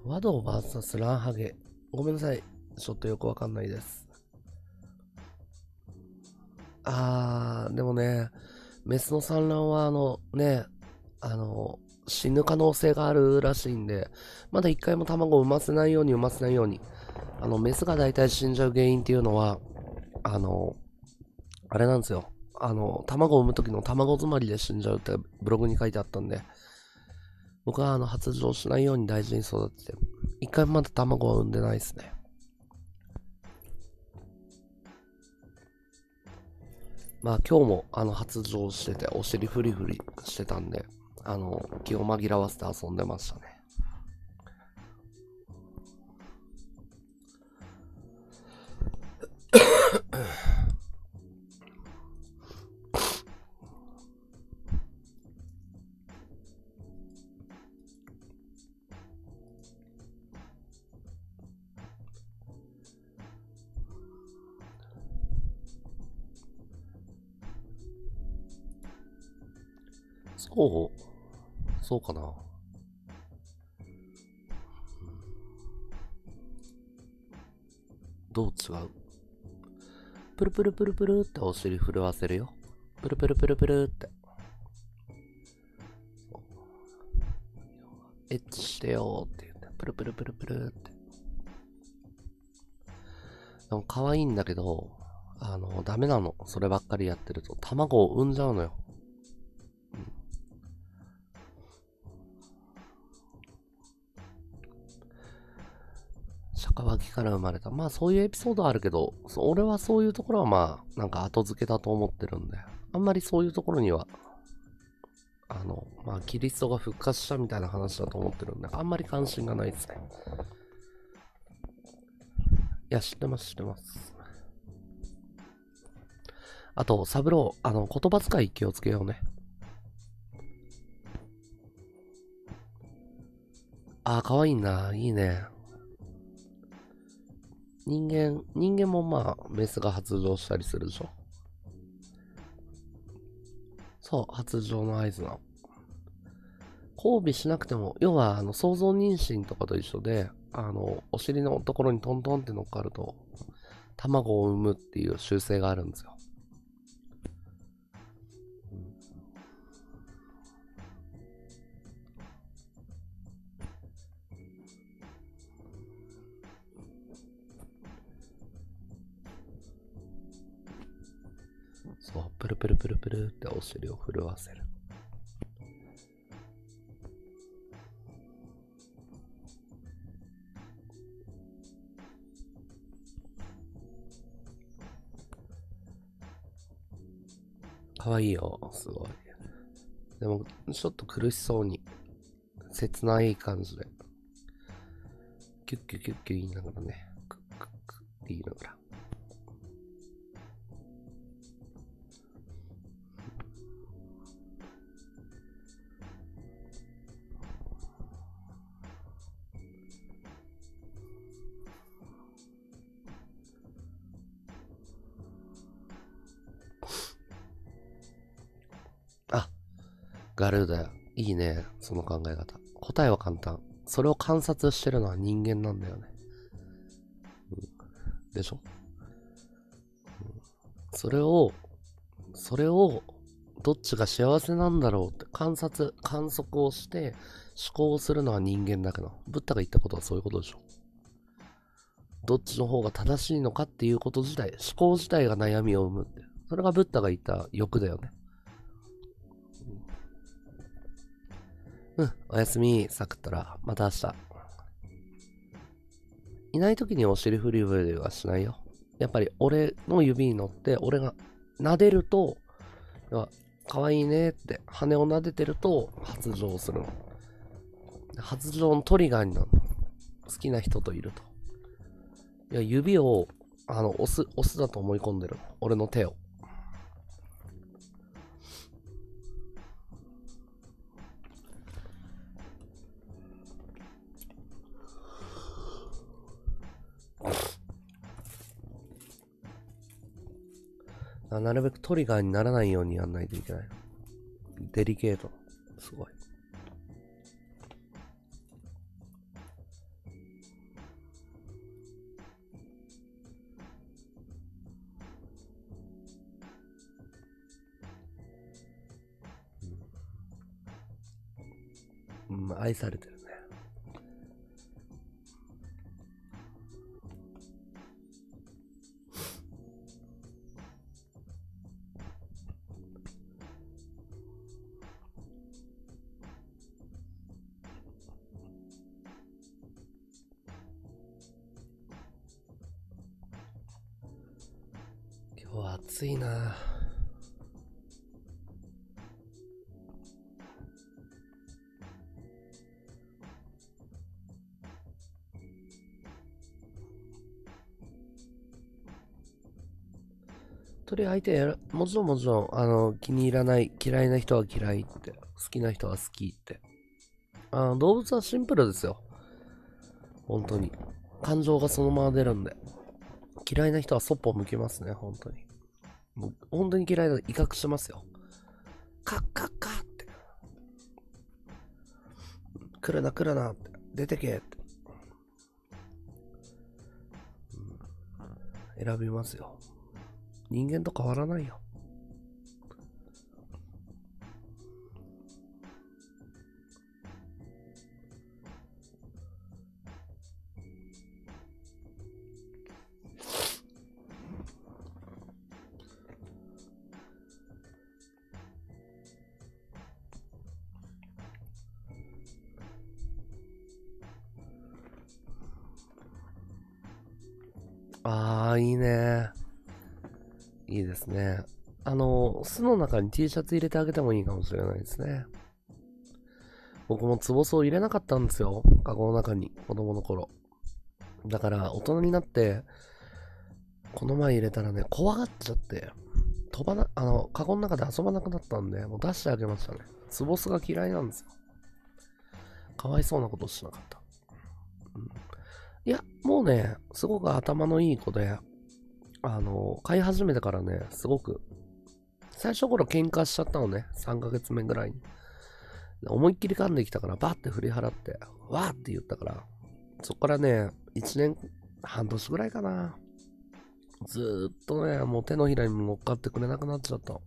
和道 VS ランハゲ。ごめんなさい。ちょっとよくわかんないです。あー、でもね、メスの産卵はあのね、あの、死ぬ可能性があるらしいんで、まだ一回も卵を産ませないように産ませないように。あの、メスが大体死んじゃう原因っていうのは、あの、あれなんですよ。あの、卵を産む時の卵詰まりで死んじゃうってブログに書いてあったんで、僕はあの、発情しないように大事に育てて、一回もまだ卵は産んでないですね。まあ今日もあの発情してて、お尻フリフリしてたんで、あの、気を紛らわせて遊んでましたね。そう、そうかな。どう違う？プルプルプルプルってお尻震わせるよ。プルプルプルプルって。エッチしてよって言って、プルプルプルプルって。でも可愛いんだけど、あの、ダメなの。そればっかりやってると。卵を産んじゃうのよ。乾きから生まれた。まあそういうエピソードあるけど、俺はそういうところはまあ、なんか後付けだと思ってるんで、あんまりそういうところには、あの、まあキリストが復活したみたいな話だと思ってるんで、あんまり関心がないですね。いや、知ってます、知ってます。あと、サブロー、あの、言葉遣い気をつけようね。ああ、かわいいな。いいね。人間、人間もまあ、メスが発情したりするでしょ。そう、発情の合図なの。交尾しなくても、要は、あの、想像妊娠とかと一緒で、あの、お尻のところにトントンって乗っかると、卵を産むっていう習性があるんですよ。そう、プルプルプルプルってお尻を震わせる。かわいいよ、すごい。でも、ちょっと苦しそうに、切ない感じで、キュッキュッキュッキュ言いながらね、クックックって言いながら。ガルーダいいね、その考え方。答えは簡単。それを観察してるのは人間なんだよね。うん、でしょ、うん、それを、それを、どっちが幸せなんだろうって観察、観測をして思考をするのは人間だけど、ブッダが言ったことはそういうことでしょ。どっちの方が正しいのかっていうこと自体、思考自体が悩みを生むって。それがブッダが言った欲だよね。うん、おやすみ、サクったら、また明日。いない時にお尻フリフリはしないよ。やっぱり俺の指に乗って、俺が撫でると、可愛いねって羽を撫でてると発情するの。発情のトリガーになるの。好きな人といると。いや、指を、あの、押す、押すだと思い込んでる。俺の手を。なるべくトリガーにならないようにやんないといけない。デリケート。すごい。うん、愛されてるね。今日は暑いな鳥相手やる、もちろんもちろん、あの、気に入らない、嫌いな人は嫌いって、好きな人は好きって。あ動物はシンプルですよ。本当に。感情がそのまま出るんで。嫌いな人はそっぽを向きますね、本当に。もう、本当に嫌いだと威嚇しますよ。カッカッカッって。来るな来るなって。出てけって。選びますよ。人間と変わらないよ。ああ、いいね。いいですね。あの、巣の中に T シャツ入れてあげてもいいかもしれないですね。僕もツボスを入れなかったんですよ。カゴの中に、子供の頃。だから、大人になって、この前入れたらね、怖がっちゃって、飛ばな、あの、カゴの中で遊ばなくなったんで、もう出してあげましたね。ツボスが嫌いなんですよ。かわいそうなことしなかった。いや、もうね、すごく頭のいい子で、あの、飼い始めてからね、すごく、最初頃喧嘩しちゃったのね、3ヶ月目ぐらいに。思いっきり噛んできたから、バーって振り払って、わーって言ったから、そっからね、1年、半年ぐらいかな。ずーっとね、もう手のひらにも乗っかってくれなくなっちゃった。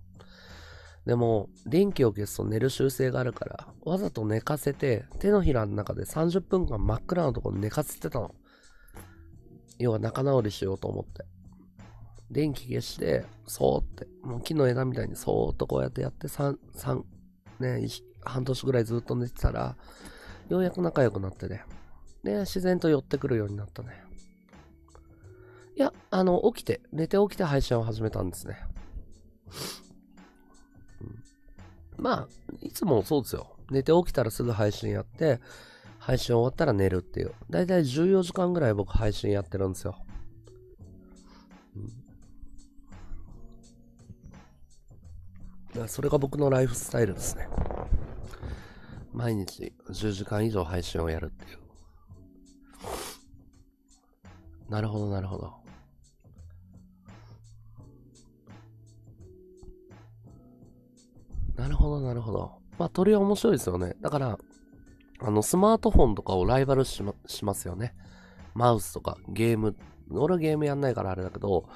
でも、電気を消すと寝る習性があるから、わざと寝かせて、手のひらの中で30分間真っ暗なところに寝かせてたの。要は仲直りしようと思って。電気消して、そーって、もう木の枝みたいにそーっとこうやってやって、3、3、ね、半年ぐらいずっと寝てたら、ようやく仲良くなってね。で、自然と寄ってくるようになったね。いや、あの、起きて、寝て起きて配信を始めたんですね。うん、まあ、いつもそうですよ。寝て起きたらすぐ配信やって、配信終わったら寝るっていう。だいたい14時間ぐらい僕配信やってるんですよ。それが僕のライフスタイルですね。毎日10時間以上配信をやるっていう。なるほど、なるほど。なるほど、なるほど。まあ、鳥は面白いですよね。だから、あの、スマートフォンとかをライバルしましますよね。マウスとかゲーム。俺はゲームやんないからあれだけど、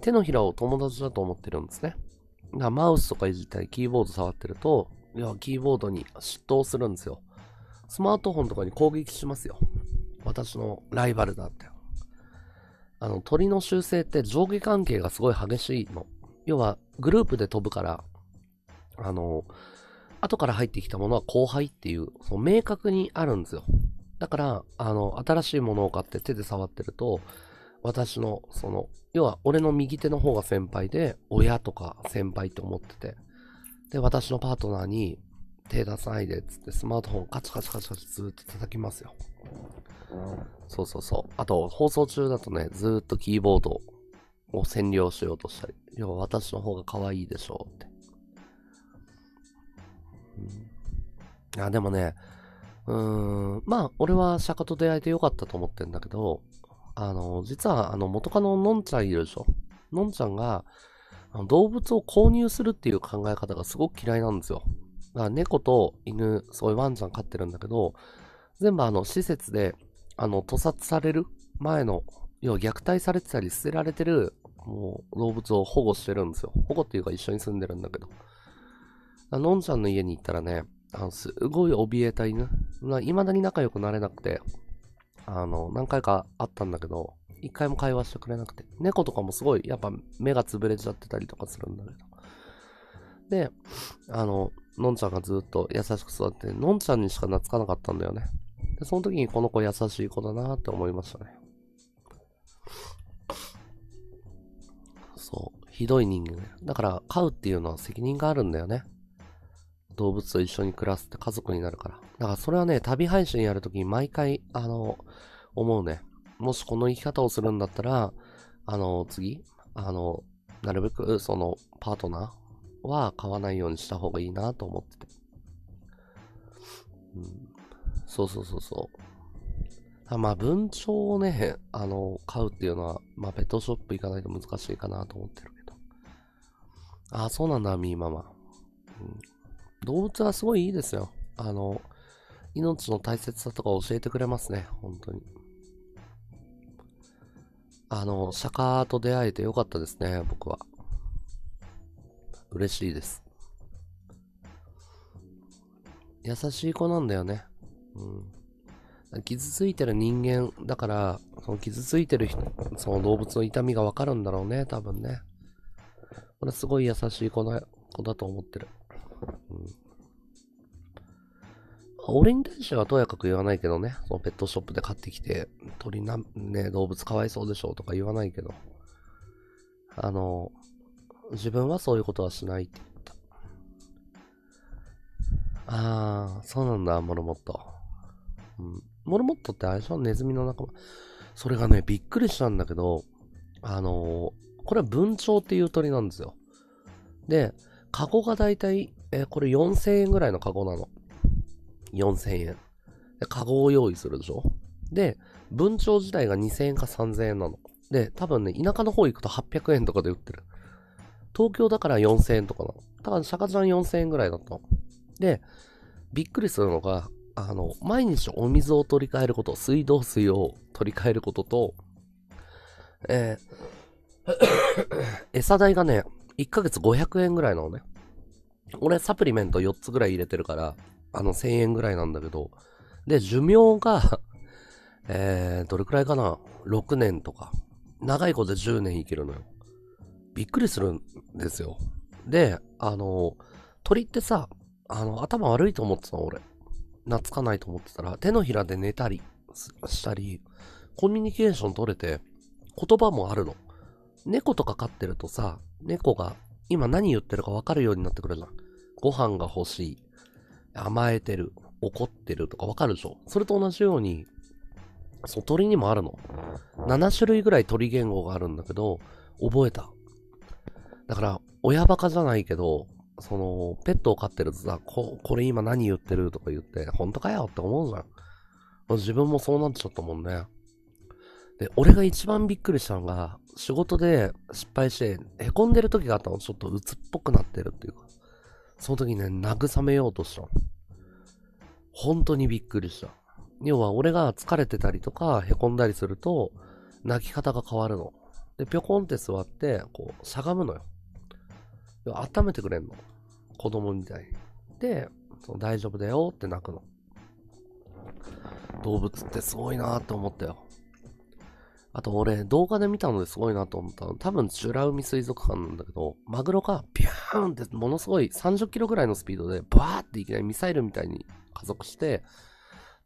手のひらを友達だと思ってるんですね。だからマウスとかいじったりキーボード触ってると、いや、キーボードに嫉妬するんですよ。スマートフォンとかに攻撃しますよ。私のライバルだって。あの、鳥の習性って上下関係がすごい激しいの。要は、グループで飛ぶから、あの、後から入ってきたものは後輩っていう、その明確にあるんですよ。だから、あの、新しいものを買って手で触ってると、私の、その、要は俺の右手の方が先輩で、親とか先輩って思ってて、で、私のパートナーに、手出さないでっつってスマートフォンカチカチカチカチずっと叩きますよ。そうそうそう。あと、放送中だとね、ずっとキーボードを占領しようとしたり、要は私の方が可愛いでしょうって。あ、でもね、うーん、まあ、俺は釈迦と出会えてよかったと思ってんだけど、あの、実は、あの、元カノのんちゃんいるでしょ？のんちゃんが、動物を購入するっていう考え方がすごく嫌いなんですよ。だから猫と犬、そういうワンちゃん飼ってるんだけど、全部あの施設で、あの、屠殺される前の、要は虐待されてたり捨てられてる、もう動物を保護してるんですよ。保護っていうか一緒に住んでるんだけど。のんちゃんの家に行ったらね、あの、すごい怯えた犬。未だに仲良くなれなくて、あの、何回かあったんだけど、一回も会話してくれなくて。猫とかもすごい、やっぱ目が潰れちゃってたりとかするんだけど。で、あの、のんちゃんがずっと優しく育って、のんちゃんにしか懐かなかったんだよね。で、その時にこの子優しい子だなって思いましたね。そう。ひどい人間。だから、飼うっていうのは責任があるんだよね。動物と一緒に暮らすって家族になるから。だからそれはね、旅配信やるときに毎回、あの、思うね。もしこの生き方をするんだったら、あの、次、あの、なるべく、その、パートナーは買わないようにした方がいいなと思ってて。うん、そうそうそうそう。まあ、文鳥をね、あの、買うっていうのは、まあ、ペットショップ行かないと難しいかなと思ってるけど。ああ、そうなんだ、ミーママ。うん、動物はすごいいいですよ。あの、命の大切さとか教えてくれますね、本当に。あの、釈迦と出会えてよかったですね、僕は。嬉しいです。優しい子なんだよね。うん。傷ついてる人間だから、その傷ついてる人、その動物の痛みがわかるんだろうね、多分ね。これすごい優しい子な子だと思ってる。うん。俺に対してはとやかく言わないけどね、そのペットショップで買ってきて、鳥な、ね、動物かわいそうでしょとか言わないけど、あの、自分はそういうことはしないって言った。ああ、そうなんだ、モルモット。うん。モルモットってあれでしょ？ネズミの仲間。それがね、びっくりしたんだけど、あのー、これは文鳥っていう鳥なんですよ。で、カゴがだいたい、えー、これ4000円ぐらいのカゴなの。4000円。カゴを用意するでしょで、文鳥自体が2000円か3000円なの。で、多分ね、田舎の方行くと800円とかで売ってる。東京だから4000円とかなの。だから釈迦ちゃん4000円ぐらいだったの。で、びっくりするのが、あの、毎日お水を取り替えること、水道水を取り替えることと、えー、餌代がね、1ヶ月500円ぐらいなのね。俺サプリメント4つぐらい入れてるから、あの、1000円ぐらいなんだけど、で、寿命が えー、どれくらいかな ?6 年とか。長い子で10年生きるのよ。びっくりするんですよ。で、あの、鳥ってさ、あの、頭悪いと思ってたの、俺。懐かないと思ってたら、手のひらで寝たりしたり、コミュニケーション取れて、言葉もあるの。猫とか飼ってるとさ、猫が今何言ってるか分かるようになってくるじゃん。ご飯が欲しい。甘えてる、怒ってるとかわかるでしょそれと同じように、そ、鳥にもあるの。7種類ぐらい鳥言語があるんだけど、覚えた。だから、親バカじゃないけど、その、ペットを飼ってるとさ、こ、これ今何言ってるとか言って、本当かよって思うじゃん。自分もそうなっちゃったもんね。で、俺が一番びっくりしたのが、仕事で失敗して、凹んでる時があったの。ちょっと鬱っぽくなってるっていうか。その時ね、慰めようとしたの。本当にびっくりした。要は俺が疲れてたりとか、凹んだりすると、泣き方が変わるの。で、ぴょこんって座って、こう、しゃがむのよ。温めてくれんの。子供みたいに。で、その大丈夫だよって泣くの。動物ってすごいなって思ったよ。あと俺、動画で見たのですごいなと思ったの。多分、美ら海水族館なんだけど、マグロがビューンってものすごい30キロぐらいのスピードで、バーっていきなりミサイルみたいに加速して、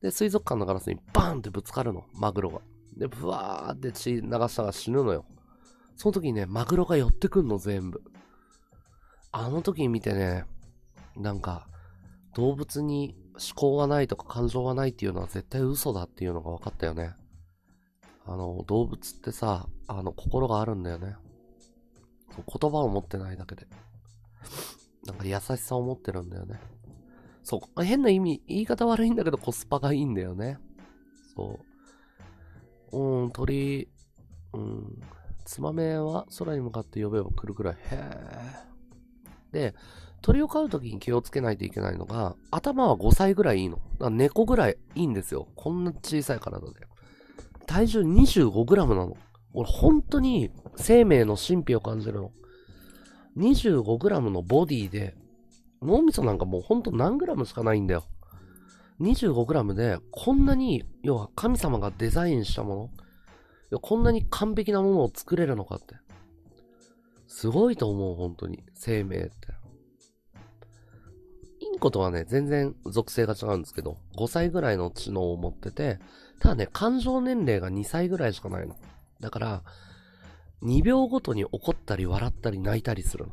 で、水族館のガラスにバーンってぶつかるの、マグロが。で、ブワーって血流したら死ぬのよ。その時にね、マグロが寄ってくんの、全部。あの時に見てね、なんか、動物に思考がないとか感情がないっていうのは絶対嘘だっていうのが分かったよね。あの、動物ってさ、あの、心があるんだよね。言葉を持ってないだけで。なんか優しさを持ってるんだよね。そう、変な意味、言い方悪いんだけどコスパがいいんだよね。そう。うん、鳥、うん、ツバメは空に向かって呼べば来るくらい。へー。で、鳥を飼うときに気をつけないといけないのが、頭は5歳ぐらいいいの。だから猫ぐらいいいんですよ。こんな小さい体で。体重 25g なの。俺本当に生命の神秘を感じるの。25g のボディで、脳みそなんかもうほんと何グラムしかないんだよ。25g でこんなに、要は神様がデザインしたもの、こんなに完璧なものを作れるのかって。すごいと思う、本当に。生命って。インコとはね、全然属性が違うんですけど、5歳ぐらいの知能を持ってて、ただね、感情年齢が2歳ぐらいしかないの。だから、2秒ごとに怒ったり笑ったり泣いたりするの。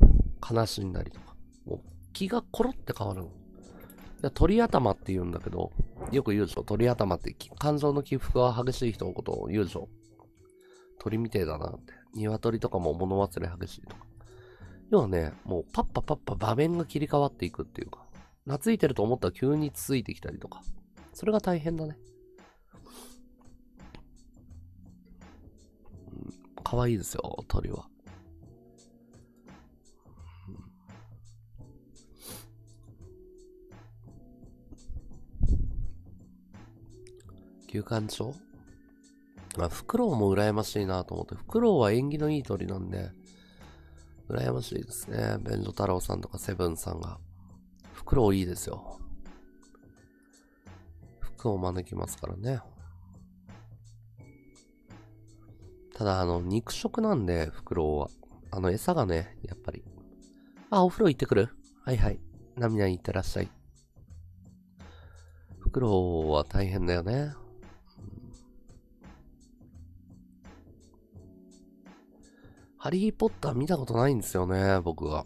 悲しんだりとか。もう気がコロって変わるの。鳥頭って言うんだけど、よく言うでしょ。鳥頭って感情の起伏が激しい人のことを言うでしょ。鳥みてえだなって。鶏とかも物忘れ激しいとか。要はね、もうパッパパッパ場面が切り替わっていくっていうか、懐いてると思ったら急についてきたりとか。それが大変だね。可愛いですよ、鳥は。休館長あ、フクロウも羨ましいなと思って、フクロウは縁起のいい鳥なんで、羨ましいですね。便所太郎さんとかセブンさんが。フクロウいいですよ。服を招きますからね。ただ、あの、肉食なんで、フクロウは。あの、餌がね、やっぱり。あ、お風呂行ってくる？はいはい。涙に行ってらっしゃい。フクロウは大変だよね。ハリーポッター見たことないんですよね、僕が。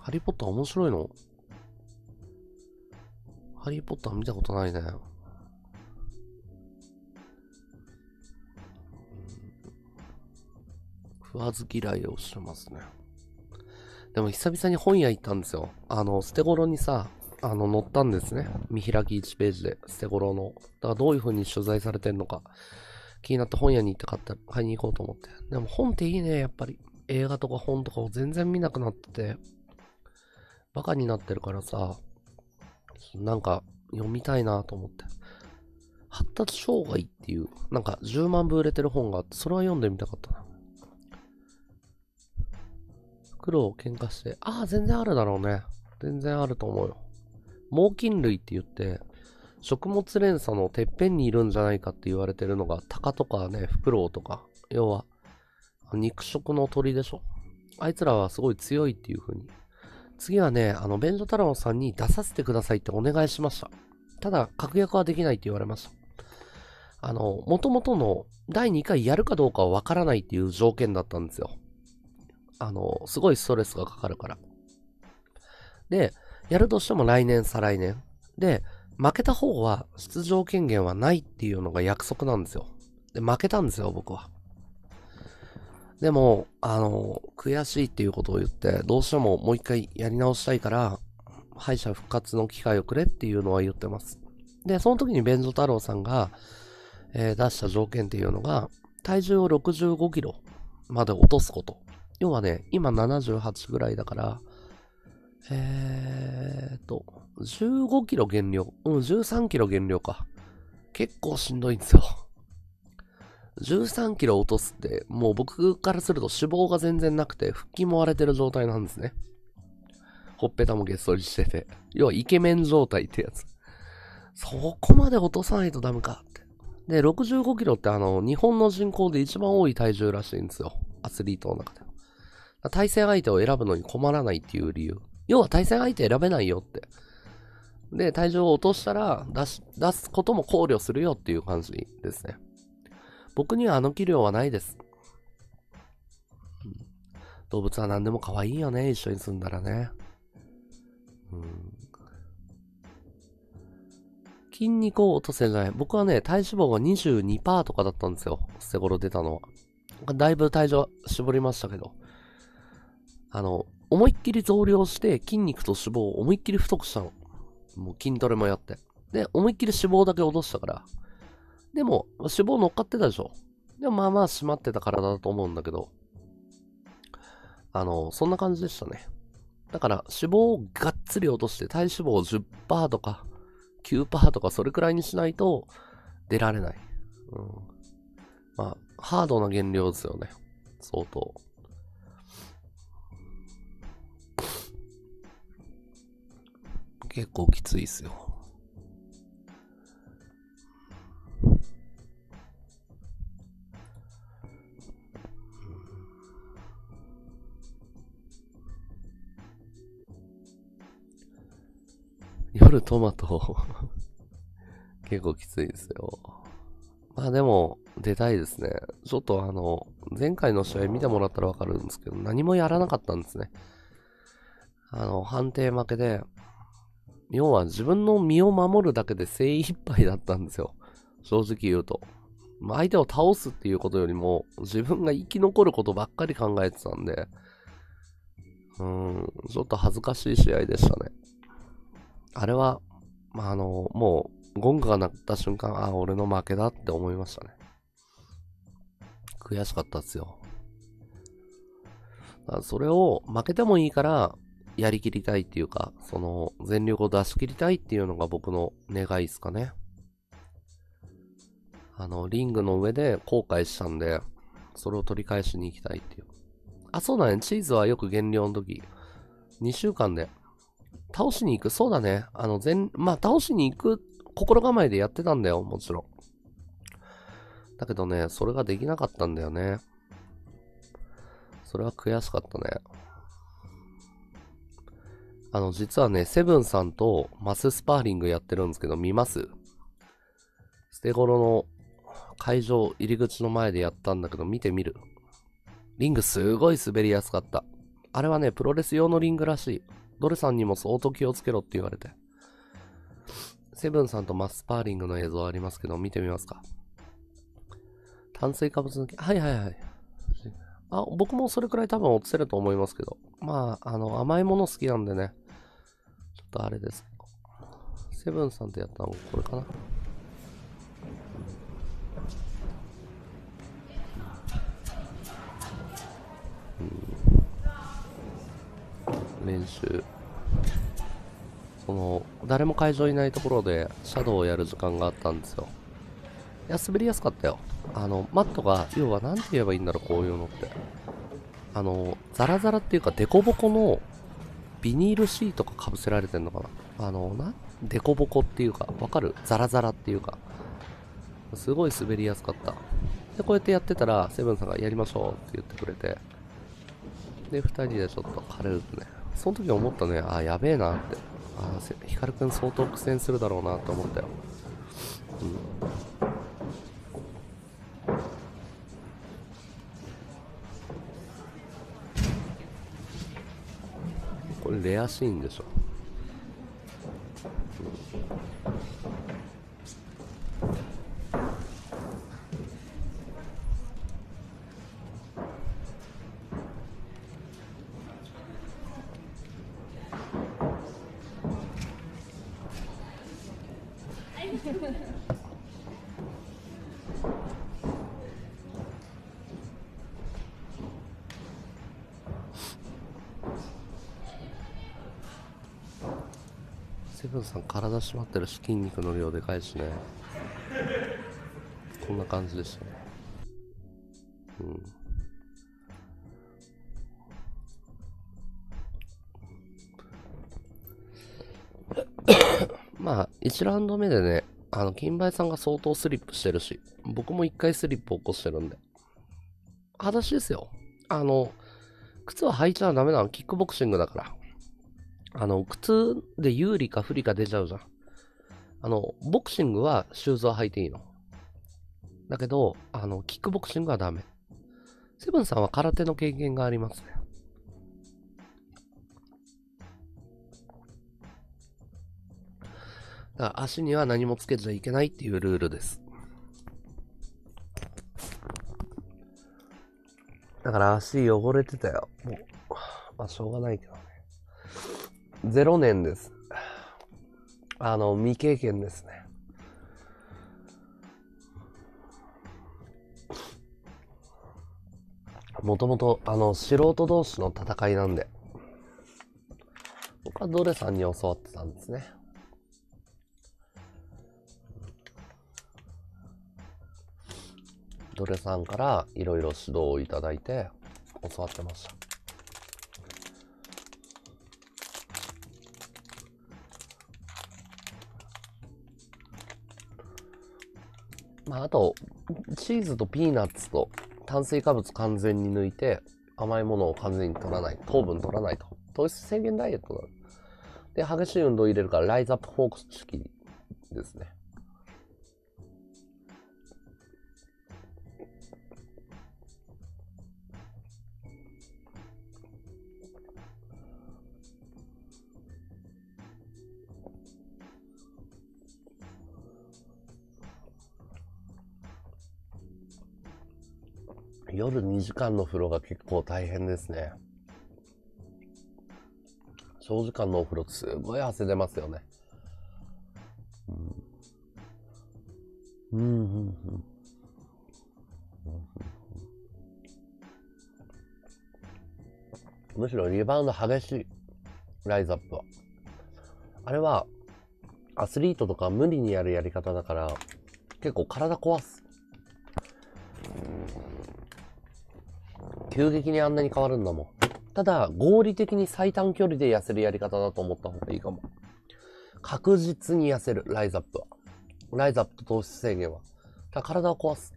ハリーポッター面白いのハリーポッター見たことないね。食わず嫌いをしてますね。でも久々に本屋行ったんですよ。あの、捨て頃にさ、あの、載ったんですね。見開き1ページで、捨て頃の。だからどういう風に取材されてんのか、気になって本屋に行って買った買いに行こうと思って。でも本っていいね、やっぱり。映画とか本とかを全然見なくなってて、バカになってるからさ、なんか読みたいなと思って。発達障害っていう、なんか10万部売れてる本があって、それは読んでみたかったな。黒を喧嘩して、ああ、全然あるだろうね。全然あると思うよ。猛禽類って言って、食物連鎖のてっぺんにいるんじゃないかって言われてるのが、タカとかね、フクロウとか、要は、肉食の鳥でしょあいつらはすごい強いっていう風に。次はね、あの、ベンジョ太郎さんに出させてくださいってお願いしました。ただ、確約はできないって言われました。あの、元々の第2回やるかどうかはわからないっていう条件だったんですよ。あの、すごいストレスがかかるから。で、やるとしても来年、再来年。で、負けた方は出場権限はないっていうのが約束なんですよ。で、負けたんですよ、僕は。でも、あの、悔しいっていうことを言って、どうしてももう一回やり直したいから、敗者復活の機会をくれっていうのは言ってます。で、その時に弁蔵太郎さんが、えー、出した条件っていうのが、体重を65キロまで落とすこと。要はね、今78ぐらいだから、えーと、15キロ減量。うん、13キロ減量か。結構しんどいんですよ。13キロ落とすって、もう僕からすると脂肪が全然なくて、腹筋も割れてる状態なんですね。ほっぺたもげっそりしてて。要はイケメン状態ってやつ。そこまで落とさないとダメかって。で、65キロってあの、日本の人口で一番多い体重らしいんですよ。アスリートの中で。対戦相手を選ぶのに困らないっていう理由。要は対戦相手選べないよって。で、体重を落としたら出し、出すことも考慮するよっていう感じですね。僕にはあの器量はないです。うん、動物は何でも可愛いよね、一緒に住んだらね。うん、筋肉を落とせない。僕はね、体脂肪が22%とかだったんですよ。捨て頃出たのは。だいぶ体重は絞りましたけど。あの、思いっきり増量して筋肉と脂肪を思いっきり太くしたの。もう筋トレもやって。で、思いっきり脂肪だけ落としたから。でも、脂肪乗っかってたでしょ。でもまあまあ締まってた体だと思うんだけど、あの、そんな感じでしたね。だから脂肪をがっつり落として体脂肪を10%とか9%とかそれくらいにしないと出られない。うん。まあ、ハードな減量ですよね。相当。結構きついっすよ。夜トマト 結構きついですよ。まあでも、出たいですね。ちょっとあの、前回の試合見てもらったらわかるんですけど、何もやらなかったんですね。あの、判定負けで、要は自分の身を守るだけで精一杯だったんですよ。正直言うと。相手を倒すっていうことよりも、自分が生き残ることばっかり考えてたんで、うん、ちょっと恥ずかしい試合でしたね。あれは、まあ、あの、もう、ゴングが鳴った瞬間、あ、俺の負けだって思いましたね。悔しかったっすよ。それを負けてもいいから、やりきりたいっていうか、その、全力を出し切りたいっていうのが僕の願いですかね。あの、リングの上で後悔したんで、それを取り返しに行きたいっていう。あ、そうだね。チーズはよく減量の時、2週間で倒しに行く？そうだね。あの、全、まあ、倒しに行く心構えでやってたんだよ、もちろん。だけどね、それができなかったんだよね。それは悔しかったね。あの、実はね、セブンさんとマススパーリングやってるんですけど、見ます？捨て頃の会場入り口の前でやったんだけど、見てみる？リングすごい滑りやすかった。あれはね、プロレス用のリングらしい。ドレさんにも相当気をつけろって言われて。セブンさんとマスパーリングの映像ありますけど、見てみますか。炭水化物抜き、はいはいはい。あ、僕もそれくらい多分落ちてると思いますけど。まあ、あの、甘いもの好きなんでね。とあれです。セブンさんとやったのこれかな？うん。練習。その誰も会場いないところでシャドウをやる時間があったんですよ。いや滑りやすかったよ。あのマットが要は何て言えばいいんだろうこういうのって。あのザラザラっていうかデコボコのビニールシートがかぶせられてんのかな？あのなデコボコっていうかわかる？ザラザラっていうか。すごい滑りやすかった。でこうやってやってたらセブンさんがやりましょうって言ってくれて。で2人でちょっと軽くね。その時思ったね、あ、やべえなって。あ、ヒカルくん相当苦戦するだろうなと思ったよ。うん。これレアシーンでしょ。セ ブンさん体締まってるし筋肉の量でかいしねこんな感じでしたねうんまあ、1ラウンド目でね、あの、金梅さんが相当スリップしてるし、僕も1回スリップ起こしてるんで。裸足ですよ。あの、靴は履いちゃダメなの。キックボクシングだから。あの、靴で有利か不利か出ちゃうじゃん。あの、ボクシングはシューズは履いていいの。だけど、あの、キックボクシングはダメ。セブンさんは空手の経験がありますね。だから足には何もつけちゃいけないっていうルールです。だから足汚れてたよ。もう、まあしょうがないけどね。0年です。あの、未経験ですね。もともと、あの、素人同士の戦いなんで。僕はドレさんに教わってたんですね。ドレさんからいろいろ指導をいただいて教わってました。まあ、あと、チーズとピーナッツと炭水化物完全に抜いて、甘いものを完全に取らない。糖分取らないと。糖質制限ダイエットだ。で、激しい運動を入れるから、ライズアップフォークス式ですね。夜2時間の風呂が結構大変ですね。長時間のお風呂すごい汗出ますよね。うん。うん、うん、むしろリバウンド激しい。ライズアップは。あれは、アスリートとか無理にやるやり方だから、結構体壊す。急激にあんなに変わるんだもん。ただ、合理的に最短距離で痩せるやり方だと思った方がいいかも。確実に痩せる、ライズアップは。ライズアップと糖質制限は。だ体を壊す。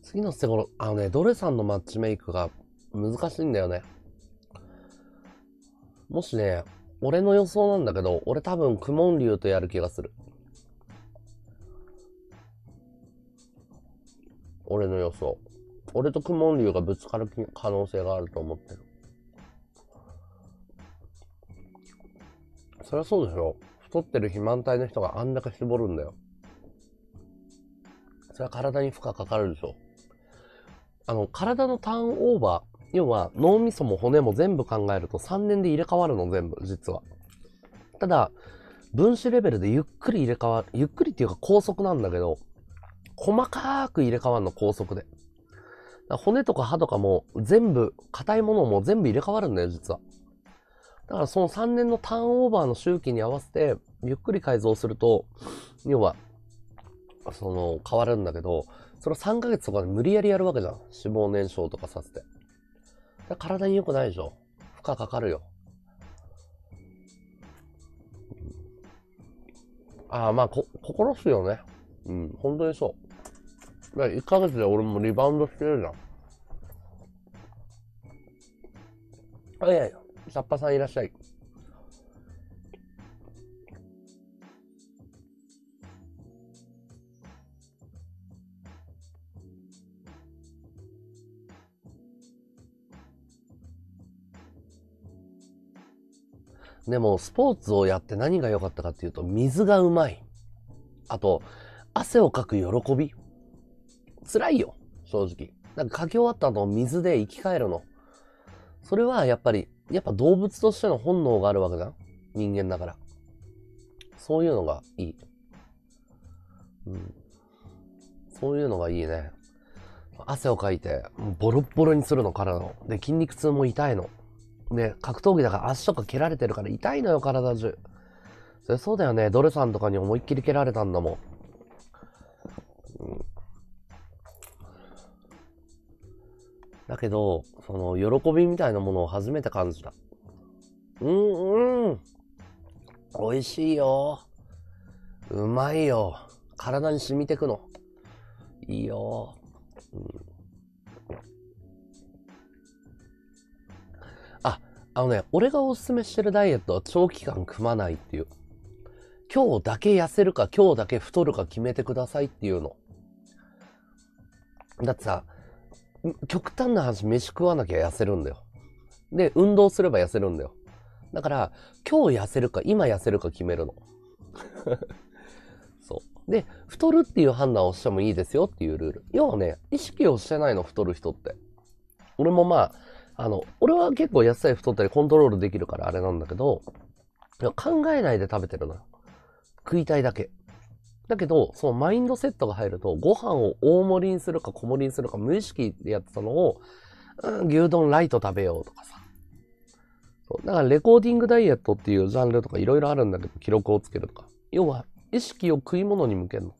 次の捨て頃、あのね、ドレさんのマッチメイクが難しいんだよね。もしね、俺の予想なんだけど、俺多分、クモン流とやる気がする。俺の予想。俺とクモン流がぶつかる可能性があると思ってる。そりゃそうでしょ。太ってる肥満体の人があんだけ絞るんだよ。それは体に負荷かかるでしょ。あの、体のターンオーバー、要は脳みそも骨も全部考えると3年で入れ替わるの全部、実は。ただ、分子レベルでゆっくり入れ替わる、ゆっくりっていうか高速なんだけど、細かーく入れ替わるの高速で。骨とか歯とかも全部、硬いものも全部入れ替わるんだよ、実は。だからその3年のターンオーバーの周期に合わせて、ゆっくり改造すると、要は、その、変わるんだけど、それ3ヶ月とかで無理やりやるわけじゃん。脂肪燃焼とかさせて。体に良くないでしょ。負荷かかるよ。ああ、まあ、こ、心すよね。うん、本当にそう。1ヶ月で俺もリバウンドしてるじゃん。あ、いやいや、サッパさんいらっしゃい。でも、スポーツをやって何が良かったかっていうと、水がうまい。あと、汗をかく喜び。辛いよ、正直。なんか書き終わった後水で生き返るの。それはやっぱり、やっぱ動物としての本能があるわけじゃん人間だから。そういうのがいい。うん。そういうのがいいね。汗をかいて、ボロッボロにするの、体の。で、筋肉痛も痛いの。で、格闘技だから足とか蹴られてるから痛いのよ、体中。それそうだよね。ドルさんとかに思いっきり蹴られたんだもん。うん、だけど、その、喜びみたいなものを初めて感じた。うんうん。美味しいよ。うまいよ。体に染みてくの。いいよ。うん、あ、あのね、俺がおすすめしてるダイエットは長期間組まないっていう。今日だけ痩せるか今日だけ太るか決めてくださいっていうの。だってさ、極端な話、飯食わなきゃ痩せるんだよ。で、運動すれば痩せるんだよ。だから、今日痩せるか、今痩せるか決めるの。そう。で、太るっていう判断をしてもいいですよっていうルール。要はね、意識をしてないの、太る人って。俺もまあ、あの、俺は結構安い太ったりコントロールできるからあれなんだけど、考えないで食べてるのよ。食いたいだけ。だけど、そのマインドセットが入ると、ご飯を大盛りにするか小盛りにするか無意識でやってたのを、うん、牛丼ライト食べようとかさ。そうだからレコーディングダイエットっていうジャンルとかいろいろあるんだけど、記録をつけるとか。要は、意識を食い物に向けるの。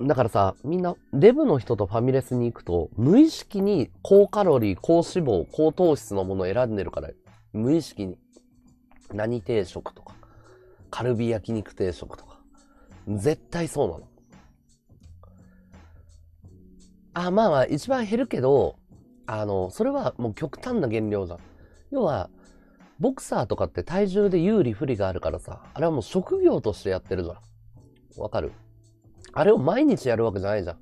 だからさ、みんな、デブの人とファミレスに行くと、無意識に高カロリー、高脂肪、高糖質のものを選んでるから、無意識に。何定食とか、カルビ焼肉定食とか。絶対そうなの。あ、まあまあ、一番減るけど、あの、それはもう極端な減量じゃん。要は、ボクサーとかって体重で有利不利があるからさ、あれはもう職業としてやってるじゃん。わかる？あれを毎日やるわけじゃないじゃん。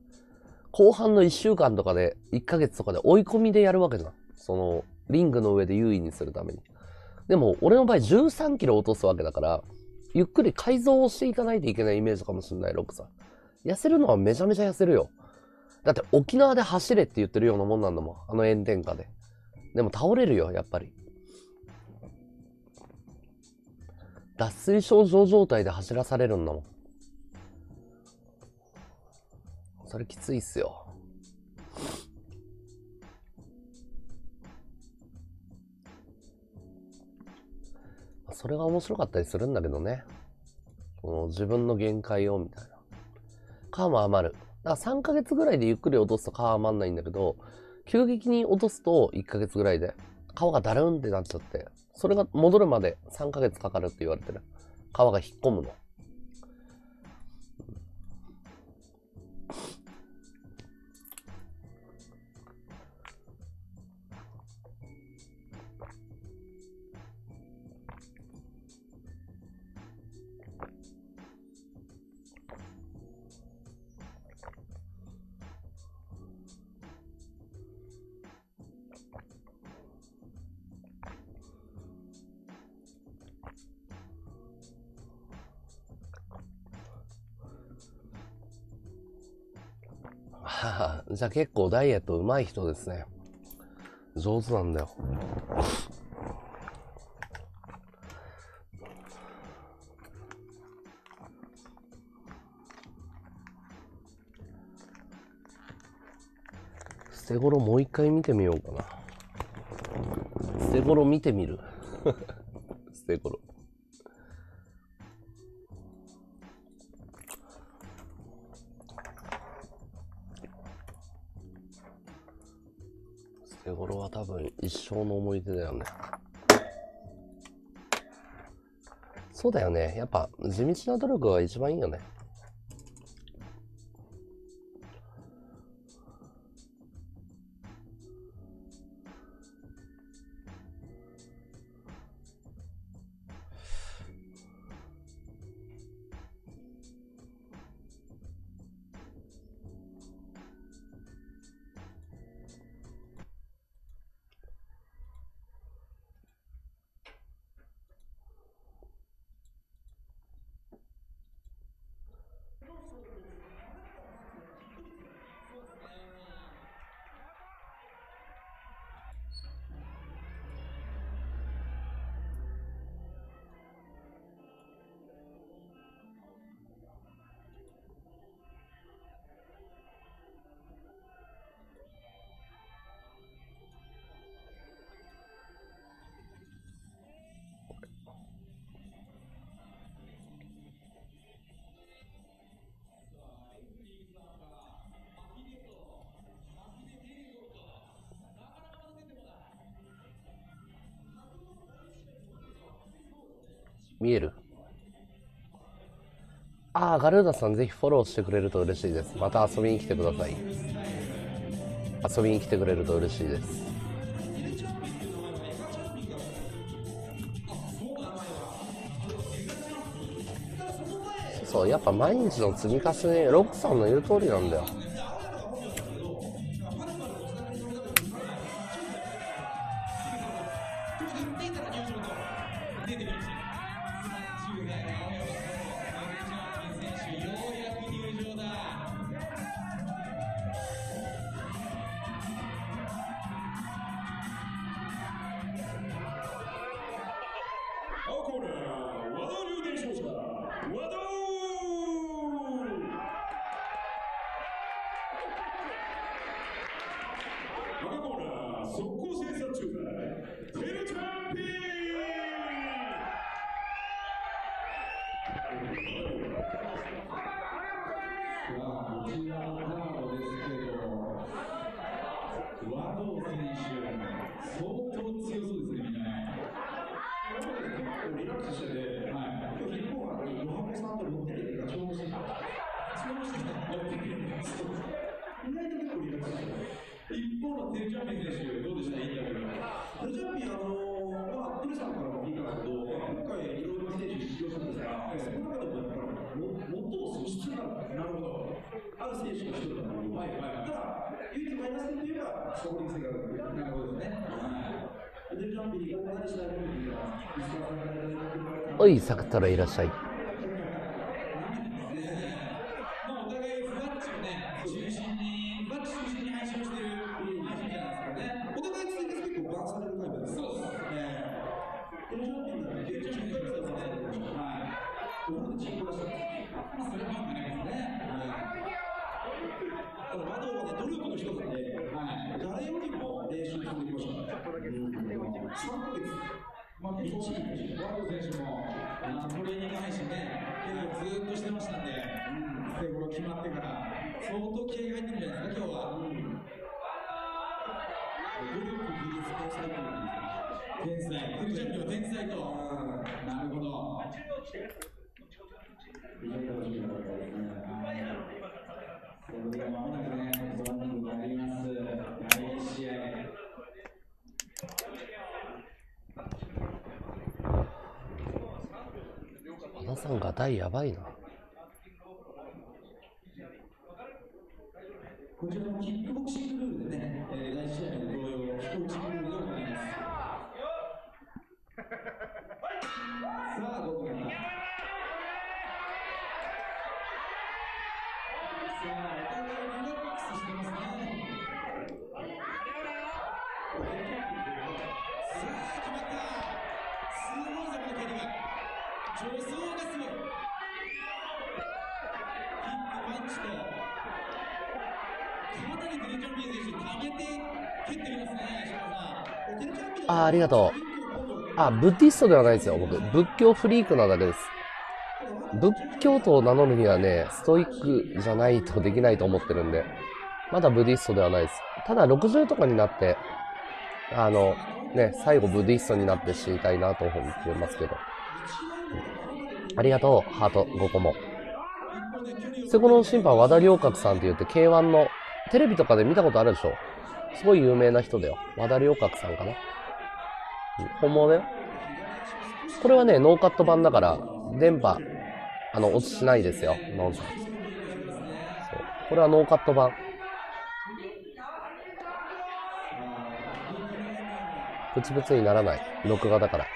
後半の1週間とかで、1ヶ月とかで追い込みでやるわけじゃん。その、リングの上で優位にするために。でも、俺の場合13キロ落とすわけだから、ゆっくり改造をしていかないといけないイメージかもしれない、ロックさん。痩せるのはめちゃめちゃ痩せるよ。だって沖縄で走れって言ってるようなもんなんだもん。あの炎天下で。でも倒れるよ、やっぱり。脱水症状状態で走らされるんだもん。それきついっすよ。それが面白かったりするんだけどね。その自分の限界をみたいな。皮も余る。だから3ヶ月ぐらいでゆっくり落とすと皮余んないんだけど、急激に落とすと1ヶ月ぐらいで皮がだるんってなっちゃって、それが戻るまで3ヶ月かかるって言われてる。皮が引っ込むの。じゃあ結構ダイエット上手い人ですね。上手なんだよ。捨て頃もう一回見てみようかな。捨て頃見てみる。捨て頃。そうだよね。やっぱ地道な努力が一番いいよね。見える？ああ、ガルーダさんぜひフォローしてくれると嬉しいです。また遊びに来てください。遊びに来てくれると嬉しいです。そう、やっぱ毎日の積み重ね、ロックさんの言う通りなんだよ。ここでチーム出したんですまあ、それもありますね。ただ、和道はね、努力の人なんで、はい。誰よりも練習続きました。3ヶ月。まあ、ワード選手も、あトレーニング配信ね、ずっとしてましたんで、うん、背頃決まってから、相当気合が入ってるんじゃないですか、今日は。うん努力技術天才という天才、フルチャンピオン天才と。なるほど。非常に楽しみな大会ですね。それではまもなくね、ゾーンになります。第1試合。花さんが大やばいな。こちらもキックボクシングルールでね、えー、第1試合の同様、キックボクシングルールで行います。さあ、どこかな。あ、あ、りが。と、かなりグリチャンピン選手、ためて蹴ってきますね、石川さん。あー、ありがとう。あ、ブッディストではないですよ、僕。仏教フリークなだけです。仏教徒を名乗るにはね、ストイックじゃないとできないと思ってるんで、まだブディストではないです。ただ、60とかになって、あの、ね、最後ブディストになって死にたいなと思ってますけど。ありがとう、ハート5個も。そこの審判、和田良覚さんって言って、K1 の、テレビとかで見たことあるでしょすごい有名な人だよ。和田良覚さんかな。本物だよ。これはね、ノーカット版だから、電波、あの、落ちしないですよ。ノンさん。そう。これはノーカット版。プツプツにならない。録画だから。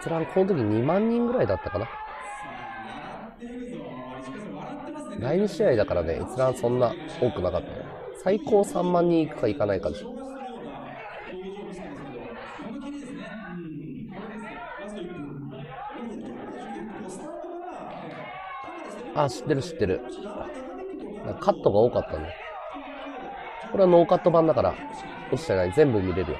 閲覧、この時2万人ぐらいだったかな？第2試合だからね、閲覧そんな多くなかった。最高3万人いくかいかないかでしょ。消化するような表情を見せてますけど、この蹴りですね。うん、これですよ。ラスト1分。でもデルチャンピン選手結構スタートから、カメラしてるあ、知ってる知ってる。カットが多かったんで。これはノーカット版だから、落ちてない。全部見れるよ。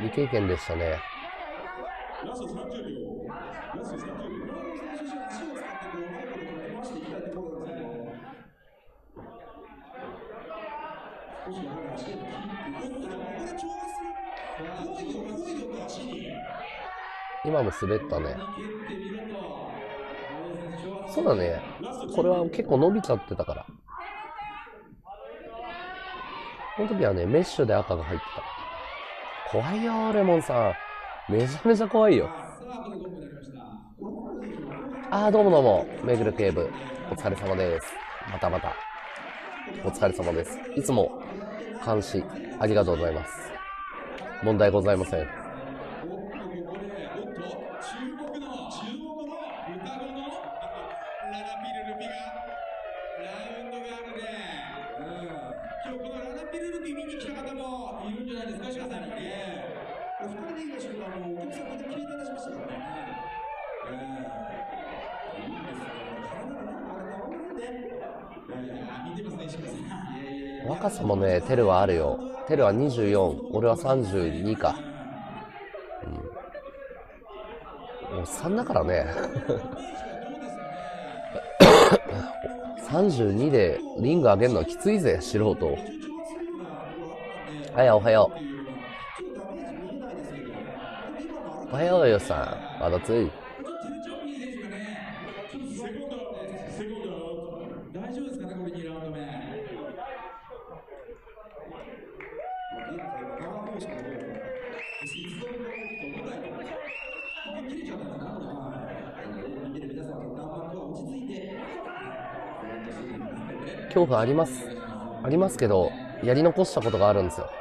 よ、来いよと足に。今も滑ったね。そうだね。これは結構伸びちゃってたから。この時はね、メッシュで赤が入ってた。怖いよ、レモンさん。めちゃめちゃ怖いよ。あ、あー、どうもどうも。めぐる警部。お疲れ様です。またまた。お疲れ様です。いつも、監視、ありがとうございます。問題ございません。もね、テルはあるよ。テルは24、俺は32か。うん。もう3だからね。32でリング上げるのはきついぜ、素人。はい、おはよう。おはようよさん。まだつい。大丈夫ですかね、これ2ラウンド目。評価あります、ありますけど、やり残したことがあるんですよ。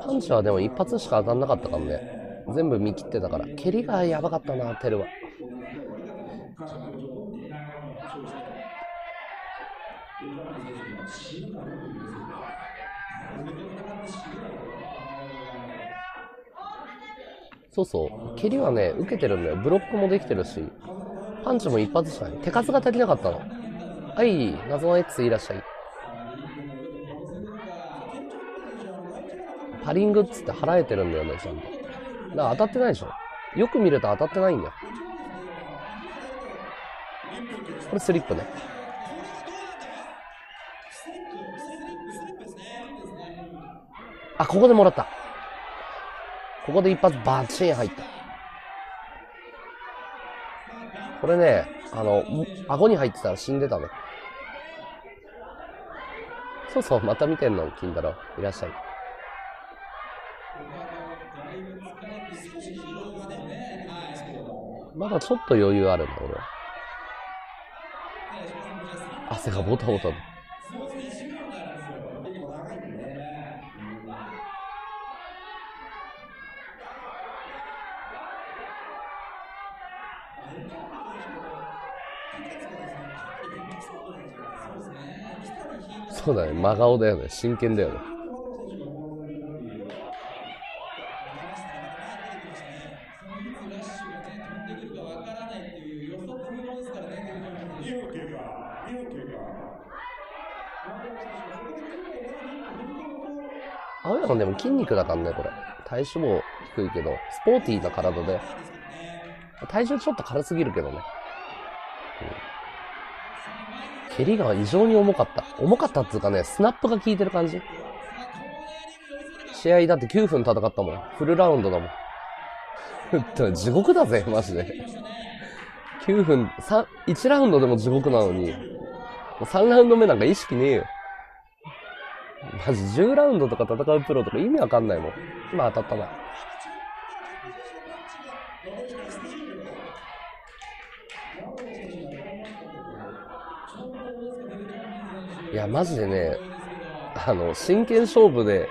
パンチはでも一発しか当たんなかったからね。全部見切ってたから。蹴りがやばかったな、テルは。そうそう。蹴りはね、受けてるんだよ。ブロックもできてるし。パンチも一発しかない。手数が足りなかったの。はい、謎の X いらっしゃい。パリングっつって払えてるんだよね、ちゃんと。だから当たってないでしょ。よく見ると当たってないんだよ。これスリップね。あ、ここでもらった。ここで一発バチン入った。これね、あの、顎に入ってたら死んでたね。そうそう、また見てんの、金太郎。いらっしゃい。まだちょっと余裕あるんだ、俺は。汗がボタボタ。そうだね、真顔だよね、真剣だよね。青山でも筋肉だからね、これ。体脂肪低いけど、スポーティーな体で。体重ちょっと軽すぎるけどね。うん蹴りが異常に重かった。重かったっていうかね、スナップが効いてる感じ。試合だって9分戦ったもん。フルラウンドだもん。地獄だぜ、マジで。9分、3、1ラウンドでも地獄なのに、もう3ラウンド目なんか意識ねえよ。マジ10ラウンドとか戦うプロとか意味わかんないもん。今当たったな。いや、マジでね、あの、真剣勝負で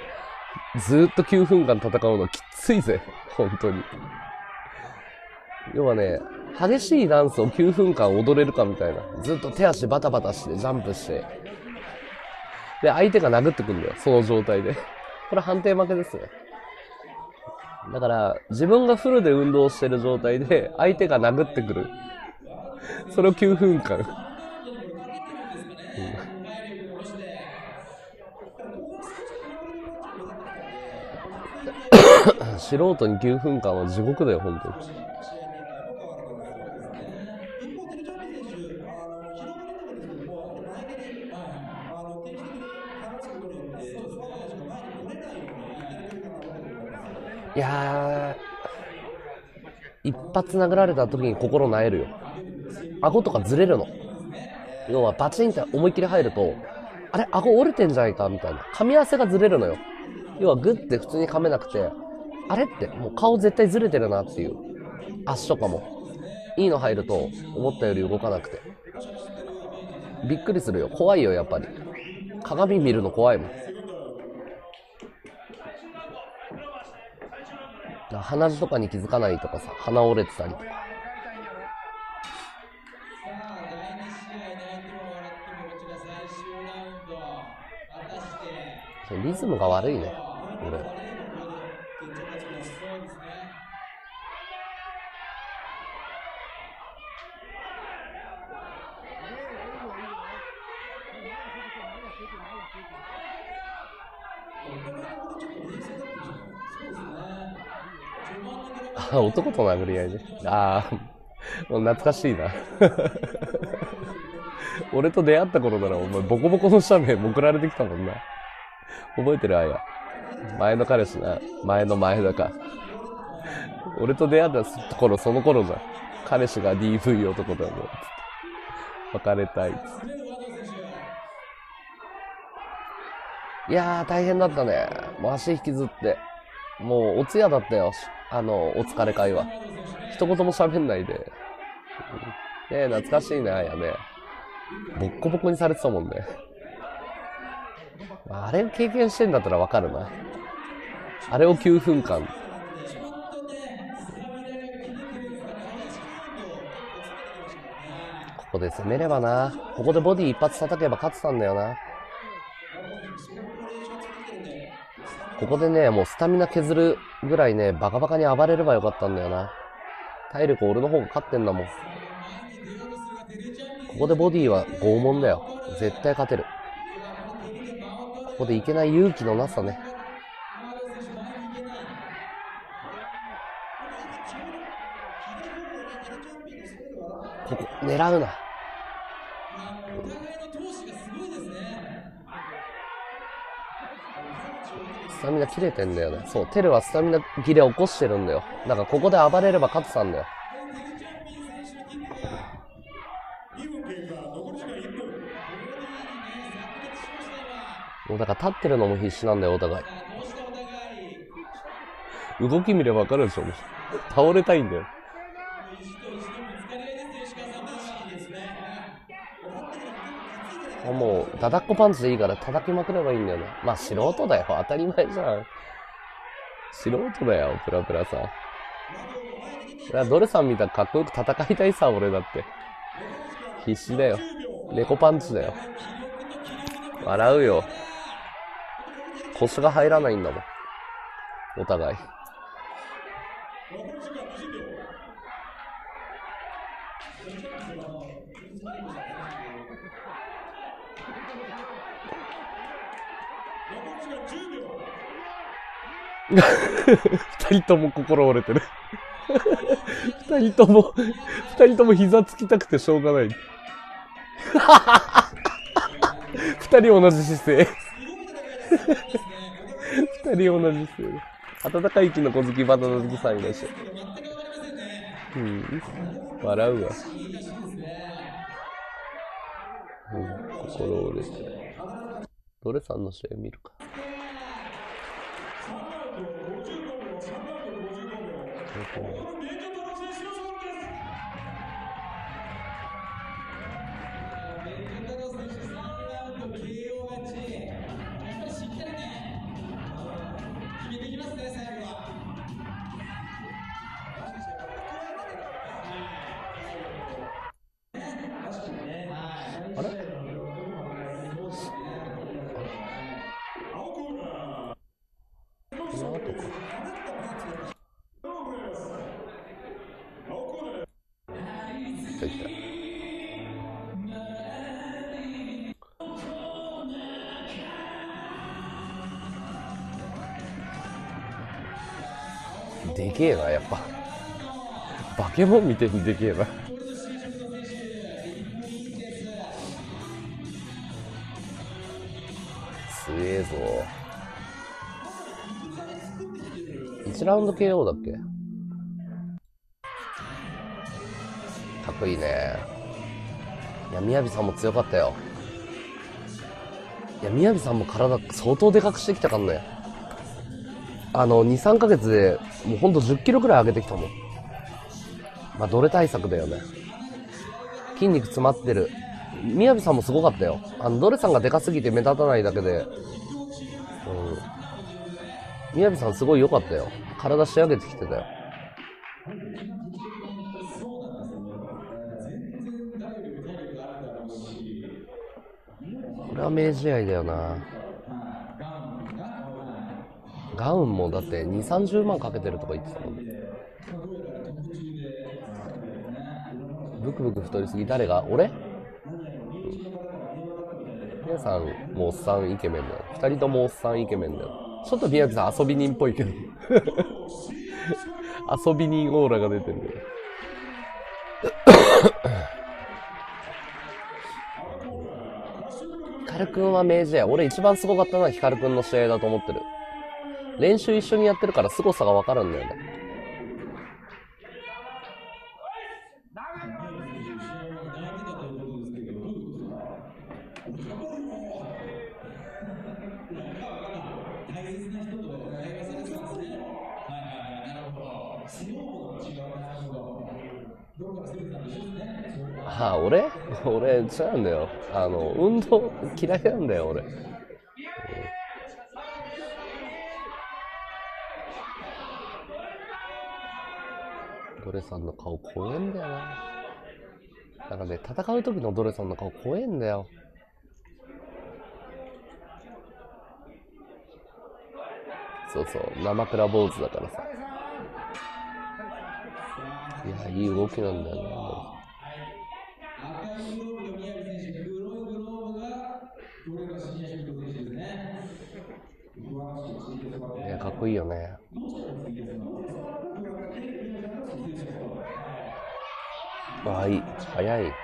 ずーっと9分間戦うのきついぜ。本当に。要はね、激しいダンスを9分間踊れるかみたいな。ずっと手足バタバタして、ジャンプして。で、相手が殴ってくんだよ。その状態で。これ判定負けですね。だから、自分がフルで運動してる状態で、相手が殴ってくる。それを9分間。素人に9分間は地獄だよ、本当に。いやー、一発殴られた時に心なえるよ。顎とかずれるの。要はバチンって思いっきり入ると、あれ顎折れてんじゃないかみたいな。噛み合わせがずれるのよ。要はグッて普通に噛めなくて、あれってもう顔絶対ずれてるなっていう。足とかも。いいの入ると思ったより動かなくて。びっくりするよ。怖いよ、やっぱり。鏡見るの怖いもん。鼻血とかに気づかないとかさ、鼻折れてたりとか。リズムが悪いね、俺。男と殴り合いね。ああ、もう懐かしいな。俺と出会った頃ならお前ボコボコの斜面送られてきたもんな。覚えてるあや。前の彼氏な。前の前だか。俺と出会った頃、その頃じゃ。彼氏が DV 男だもん。別れたい。いやー、大変だったね。もう足引きずって。もう、お通夜だったよ。あの、お疲れ会は。一言も喋んないで。ねえ、懐かしいね、あやね。ボッコボコにされてたもんね。あれを経験してんだったらわかるな。あれを9分間。ここで攻めればな。ここでボディ一発叩けば勝ってたんだよな。ここでね、もうスタミナ削るぐらいね、バカバカに暴れればよかったんだよな。体力俺の方が勝ってんだもん。ここでボディは拷問だよ。絶対勝てる。ここでいけない勇気のなさね。ここ、狙うな。スタミナ切れてんだよね。そう、テルはスタミナ切れ起こしてるんだよ。だからここで暴れれば勝ってたんだよ。2分経過残り時間1分もうだから立ってるのも必死なんだよ、お互い。動き見ればわかるでしょ、もう。倒れたいんだよ。もう、ダダっこパンチでいいから叩きまくればいいんだよね。まあ、素人だよ。当たり前じゃん。素人だよ、プラプラさん。いや、ドレさんみたいにかっこよく戦いたいさ、俺だって。必死だよ。猫パンチだよ。笑うよ。腰が入らないんだもん。お互い。二人とも心折れてる。二人とも、二人とも膝つきたくてしょうがない。二人同じ姿勢。二人同じ姿勢。暖かい木の小好きバナナ好きさんいらっしゃる。うん。笑うわ。うん、心折れてる。どれさんの試合見るか。3ラウンド55秒3ラウンド55秒この名ケモンみてえにでけえな。強えぞ。1ラウンド KO だっけ？かっこいいね。いや、宮城さんも強かったよ。いや、宮城さんも体相当でかくしてきたからね。あの、2、3ヶ月で、もうほんと10キロくらい上げてきたもん。まあ、どれ対策だよね。筋肉詰まってる。宮城さんもすごかったよ。あの、ドレさんがでかすぎて目立たないだけで、うん。宮城さんすごい良かったよ。体仕上げてきてたよ。これは名試合だよな。ガウンもだって2、30万かけてるとか言ってたもんね。ブクブク太りすぎ誰が？俺？皆さんもおっさんイケメンだよ。二人ともおっさんイケメンだよ。ちょっと宮城さん遊び人っぽいけど。遊び人オーラが出てるけど。ヒカルくんは名試合。俺一番すごかったのはヒカルくんの試合だと思ってる。練習一緒にやってるから凄さがわかるんだよね。あ、俺？俺、違うんだよ。あの、運動嫌いなんだよ、俺。ドレさんの顔怖えんだよな。なんかね、戦う時のドレさんの顔怖えんだよ。そうそう、生倉坊主だからさ。いや、いい動きなんだよな。赤いグローブが宮城選手、黒いグローブがどれが新谷選手ですね。いや、かっこいいよね。ああ、いい。早い。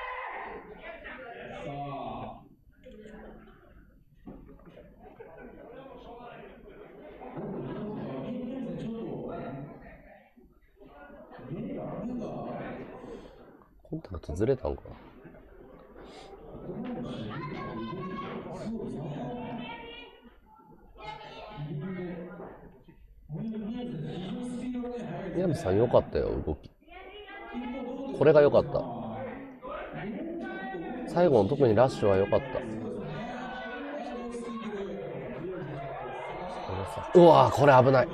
コンタクトずれたんかな宮部さん良かったよ、動き。これが良かった。最後の特にラッシュは良かった。うわこれ危ない。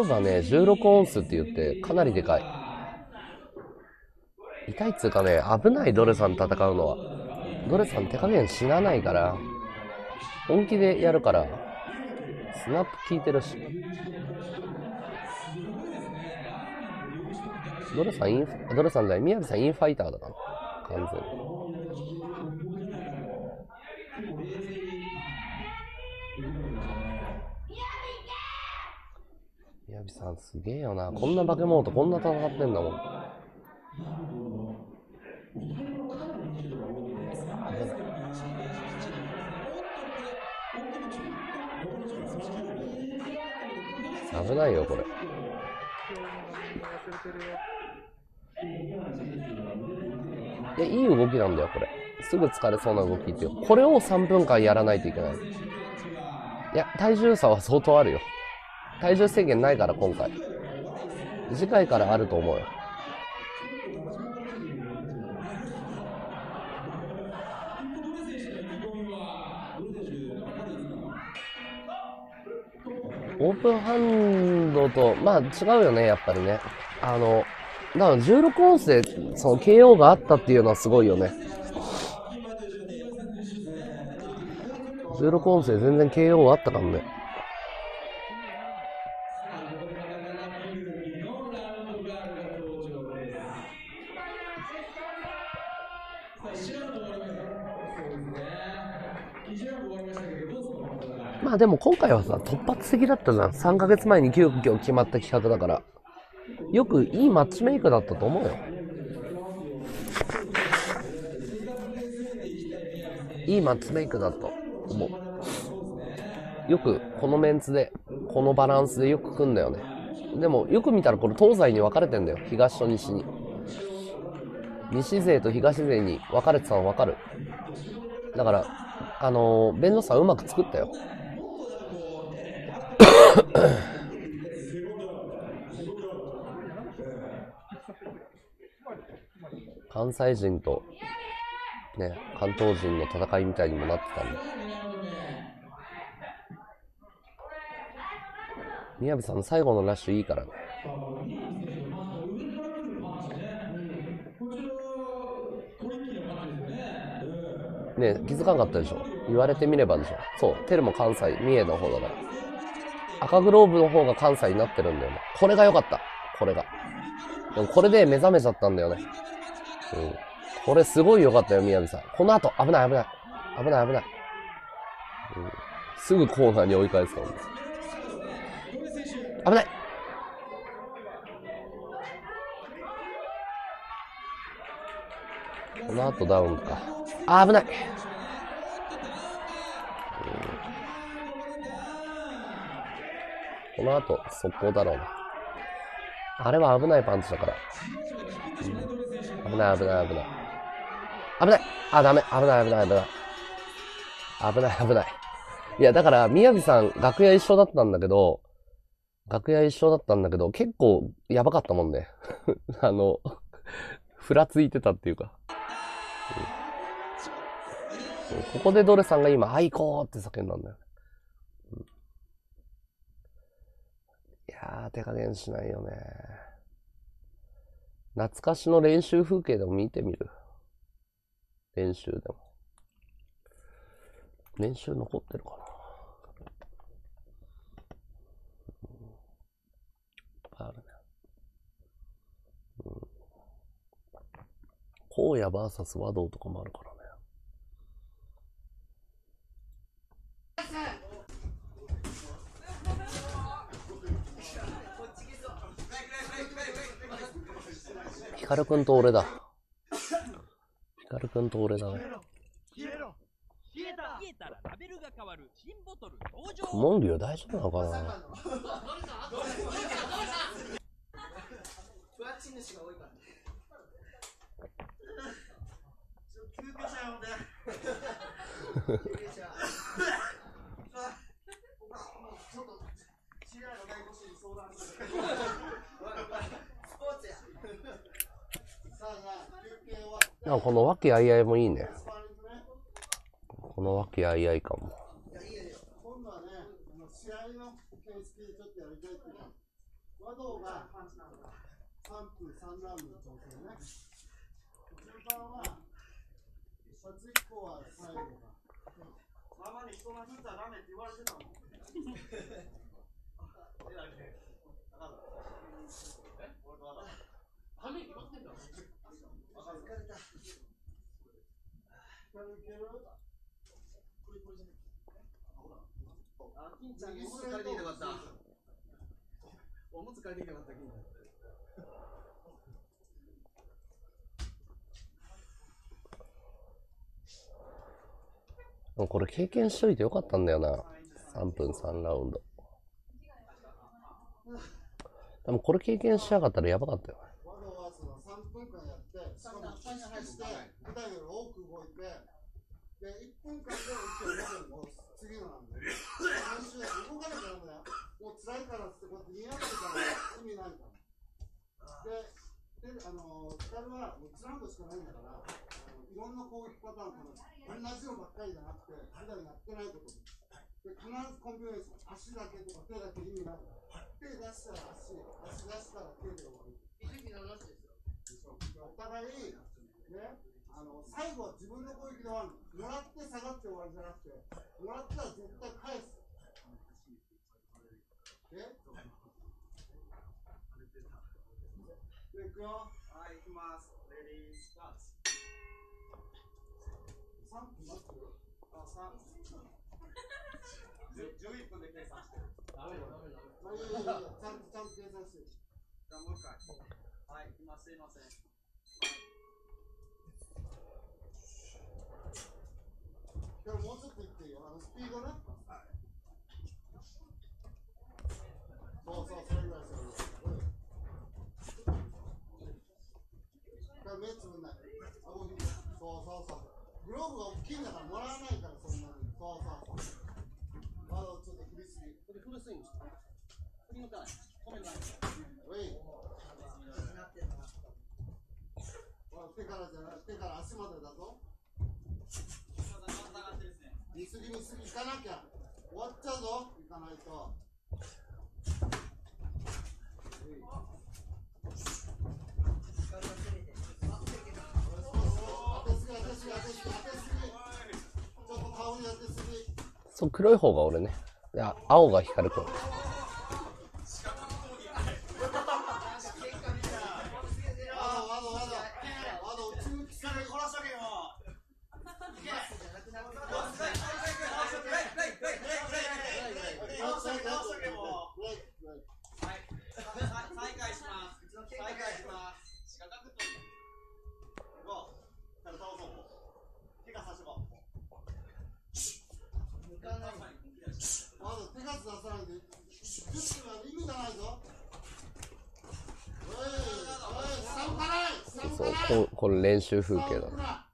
ローバーね、16オンスって言って、かなりでかい。痛いっつうかね、危ないドレさん戦うのは。ドレさん手加減死なないから、本気でやるから、スナップ効いてるし。ドレさんイン、ドレさんじゃない、宮城さんインファイターだから。完全に。宮城さんすげえよな。こんな化け物とこんな戦ってんだもん。危ないよ、これ。いや、いい動きなんだよ、これ。すぐ疲れそうな動きっていう。これを3分間やらないといけない。いや、体重差は相当あるよ。体重制限ないから今回。次回からあると思うよ。オープンハンドと、まあ違うよね、やっぱりね。あの、だから16音声、その KO があったっていうのはすごいよね。16音声全然 KO あったかもね。でも今回はさ、突発的だったじゃん。3ヶ月前に急遽決まった企画だから。よくいいマッチメイクだったと思うよ。いいマッチメイクだと思う。よくこのメンツで、このバランスでよく組んだよね。でもよく見たらこれ東西に分かれてんだよ。東と西に。西勢と東勢に分かれてたの分かる。だから、あのー、弁護士さんうまく作ったよ。関西人と、ね、関東人の戦いみたいにもなってたんで。宮部さん、最後のラッシュいいからね。ね気づかなかったでしょ言われてみればでしょそう、テルも関西、三重の方だから。赤グローブの方が関西になってるんだよね。これが良かった。これが。でもこれで目覚めちゃったんだよね。うん。これすごい良かったよ、宮城さん。この後、危ない危ない。危ない危ない。うん。すぐコーナーに追い返すからね。危ないこの後ダウンか。あ、危ない。この後、速攻だろうな。あれは危ないパンチだから。うん、危ない危ない危ない。危ないあ、ダメ危ない危ない危ない。危ない危ない。いや、だから、宮城さん、楽屋一緒だったんだけど、楽屋一緒だったんだけど、結構やばかったもんね。あの、ふらついてたっていうか。うん、ここでドレさんが今、あ、行こうって叫んだんだよん、いやー、手加減しないよね。懐かしの練習風景でも見てみる？練習でも。練習残ってるかな？あるね。うん。荒野 VS 和道とかもあるからね。カルくんと俺だ。ヒカルくんと俺だ。ね。モンリオ大丈夫なのかな？なんかこの和気あいあいもい いね。この和気あいあい感も。今度はね、試合の形式でちょっとやりたいっていか、和道が3分3ラウンドの調整ね。中盤は、2つ以降は最後が。ママに人が振ったらダメって言われてたもん。疲れた。疲れてるあ、金ちゃん、おむつ借りてきたかった。おむつ借りてきたかった、金ちゃん。これ経験しといてよかったんだよな。3分3ラウンド。でもこれ経験しなかったらやばかったよね。ワードワースは3分間やって、しかも下に走って、普段より多く動いて、で、1分間で1を戻るの、次のなんで。練習や動かなきゃダメだよ。もう辛いからってこうやって見合ってたら意味ないから。で、で、あの、ヒカルはもう1ラウンドしかないんだから、あのいろんな攻撃パターン、この同じのばっかりじゃなくて、普段やってないこと。で必ずコンビネーション足だけとか手だけ意味ない手出したら足足出したら手で終わりお互いねあの最後は自分の攻撃で終わるのもらって下がって終わりじゃなくてもらったら絶対返すえ？でいくよはい、行きます。レディー、スタート。3分待ってるあ、三。十、十一分で計算してる。あいやいやいやちゃんとちゃんと計算してるじゃあもう一回。はい、行きます。すいません。でももうちょっと言っていいよあのスピードねそうそうそれぐらいそれぐらいうんだから目つぶんない顎引いてそうそうそうグローブが大きいんだからもらわないからそんなにそうそうそうまだちょっと振りすぎこれフルスイングして。振り抜かない。止めない。おいほら手からじゃない手から足までだぞるです。ぎ見すぎ行かなきゃ終わっちゃうぞ行かないとそう、黒い方が俺ね。いや、青が光るくんう。わざ手数出さないで10分は意味がないぞおいおい下向かない下向そうかないこ、これ練習風景だな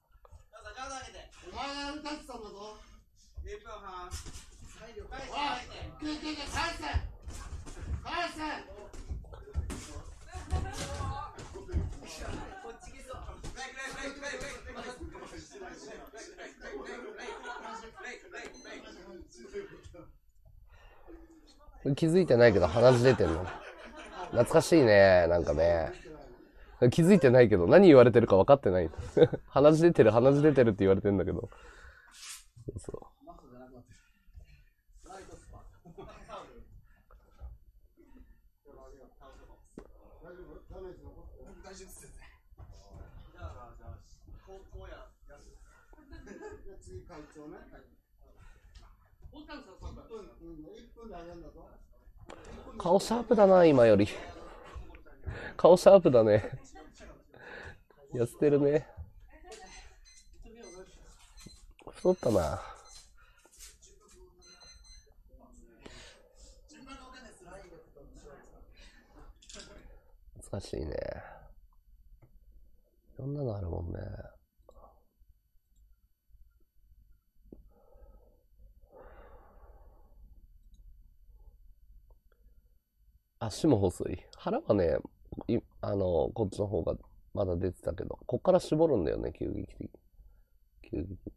気づいてないけど鼻血出てんの。懐かしいね、なんかね。気づいてないけど、何言われてるか分かってない。鼻血出てる、鼻血出てるって言われてんだけど。そうそ大丈夫ダメージ残ってる大丈夫です。じゃあ、じゃあ、こう、次会長ね1分、うん、1分であげるんだぞう。顔シャープだな、今より。顔シャープだね。痩せてるね。太ったな。難しいね。いろんなのあるもんね。足も細い。腹はね、いあの、こっちの方がまだ出てたけど、こっから絞るんだよね、急激的。急激。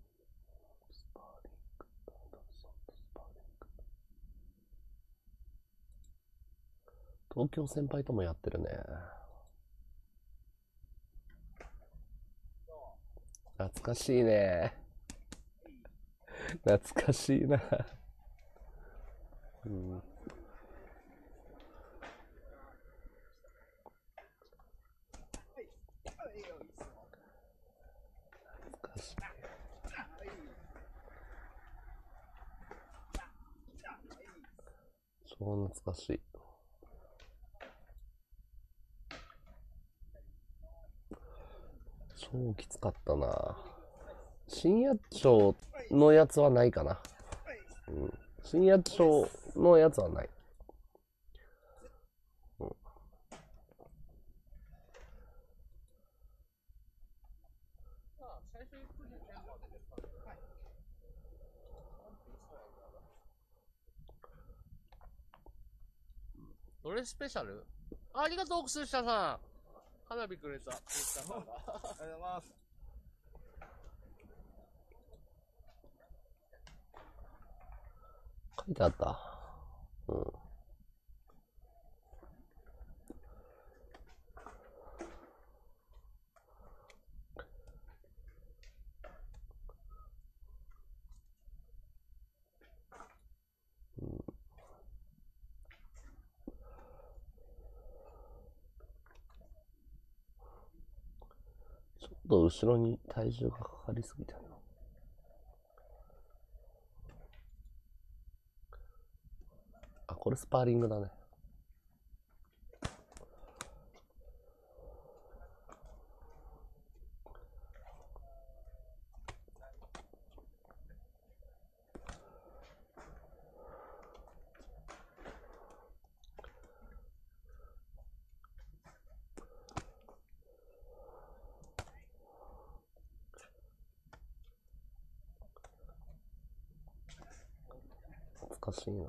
にテゴロスパーリング、ダンダンソンとスパーリング。東京先輩ともやってるね。懐かしいね。懐かしいな。うん、懐かしい。超懐かしい。超きつかったな。深夜町のやつはないかな。うん。深夜町のやつはない。うん。どれスペシャル？ありがとう、靴下さん。花火くれた。靴下さんが。ありがとうございます。書いてあった。うん。と後ろに体重がかかりすぎたな。あ、これスパーリングだね。懐かしいな。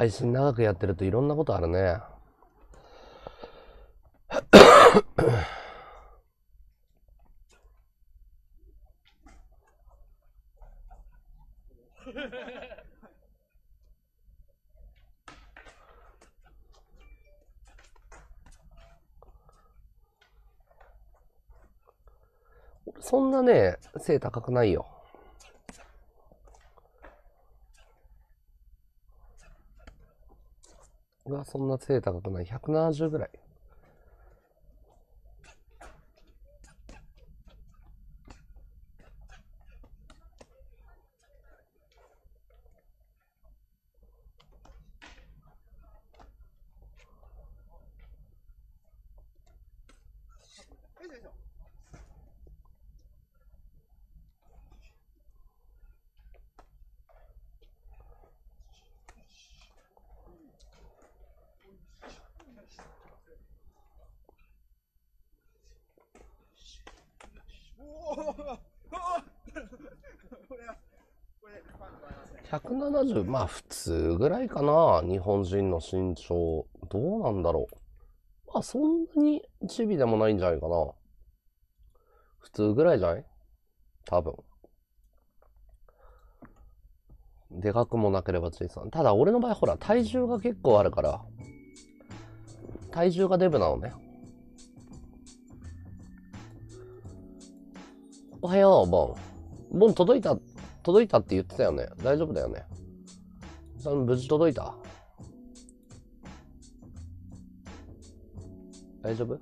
配信長くやってるといろんなことあるね。そんなね、背高くないよ。俺はそんな背高くない。170ぐらい。おおおおこれはこれファンもらいますね。170、まあ普通ぐらいかな。日本人の身長。どうなんだろう。まあそんなにチビでもないんじゃないかな。普通ぐらいじゃない？多分。でかくもなければ小さい。ただ俺の場合ほら体重が結構あるから。体重がデブなのね。おはよう、ボン。ボン届いた、届いたって言ってたよね。大丈夫だよね。その無事届いた？大丈夫？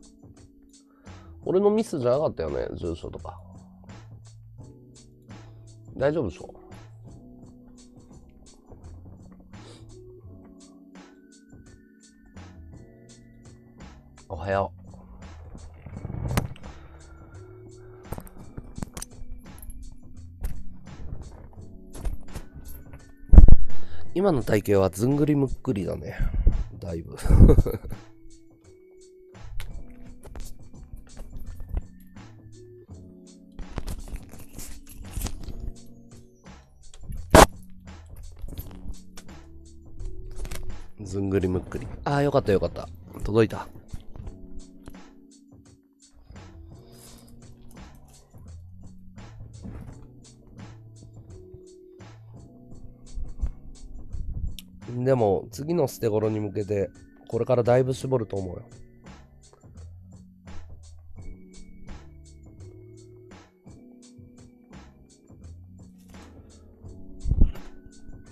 俺のミスじゃなかったよね、住所とか。大丈夫でしょおはよう。今の体型はずんぐりむっくりだね。だいぶ。ずんぐりむっくり。ああ、よかったよかった。届いた。でも、次の捨て頃に向けて、これからだいぶ絞ると思うよ。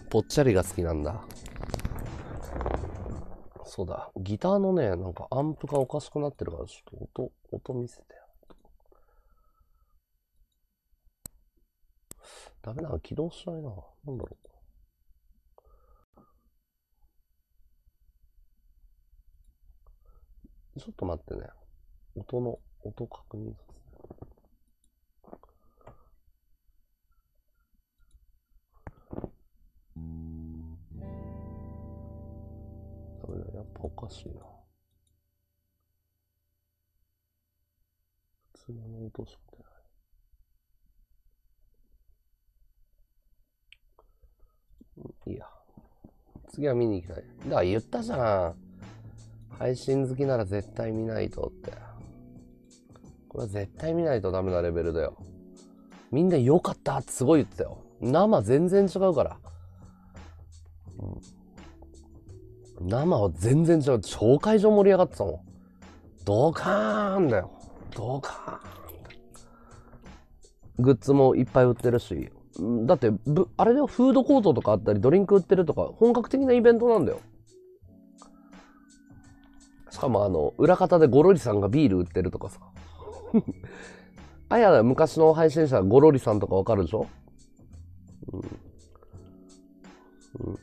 ぽっちゃりが好きなんだ。そうだ。ギターのね、なんかアンプがおかしくなってるから、ちょっと音、音見せて。ダメだ、起動しないな。なんだろう。ちょっと待ってね。音の、音確認させて。ダメだ、やっぱおかしいな。普通の音しか出ない。いいや。次は見に行きたい。だから言ったじゃん。配信好きなら絶対見ないとって。これは絶対見ないとダメなレベルだよ。みんな良かったってすごい言ってたよ。生全然違うから。生は全然違う。紹介所盛り上がってたもん。ドカーンだよ。ドカーン。グッズもいっぱい売ってるし。だって、あれだよ、フードコートとかあったり、ドリンク売ってるとか、本格的なイベントなんだよ。しかもあの、裏方でゴロリさんがビール売ってるとかさ。あや昔の配信者ゴロリさんとかわかるでしょ？うん。うん。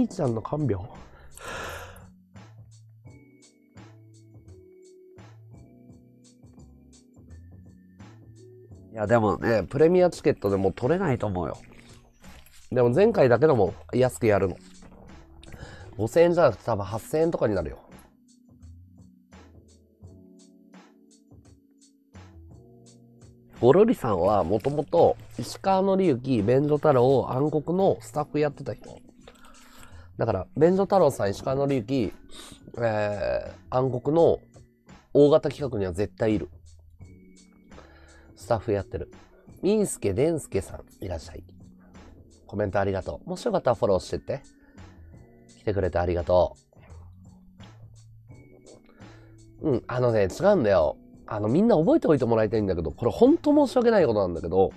兄ちゃんの看病？いや、でもね、プレミアチケットでも取れないと思うよ。でも前回だけでも安くやるの。5000円じゃなくて多分8000円とかになるよ。ゴロリさんはもともと石川紀之、便所太郎、暗黒のスタッフやってた人。だから、便所太郎さん、石川紀之、えー、暗黒の大型企画には絶対いる。スタッフやってる。みんすけでんすけさん、いらっしゃい。コメントありがとう。もしよかったらフォローしてって。来てくれてありがとう。うん、あのね、違うんだよ。あの、みんな覚えておいてもらいたいんだけど、これ本当申し訳ないことなんだけど、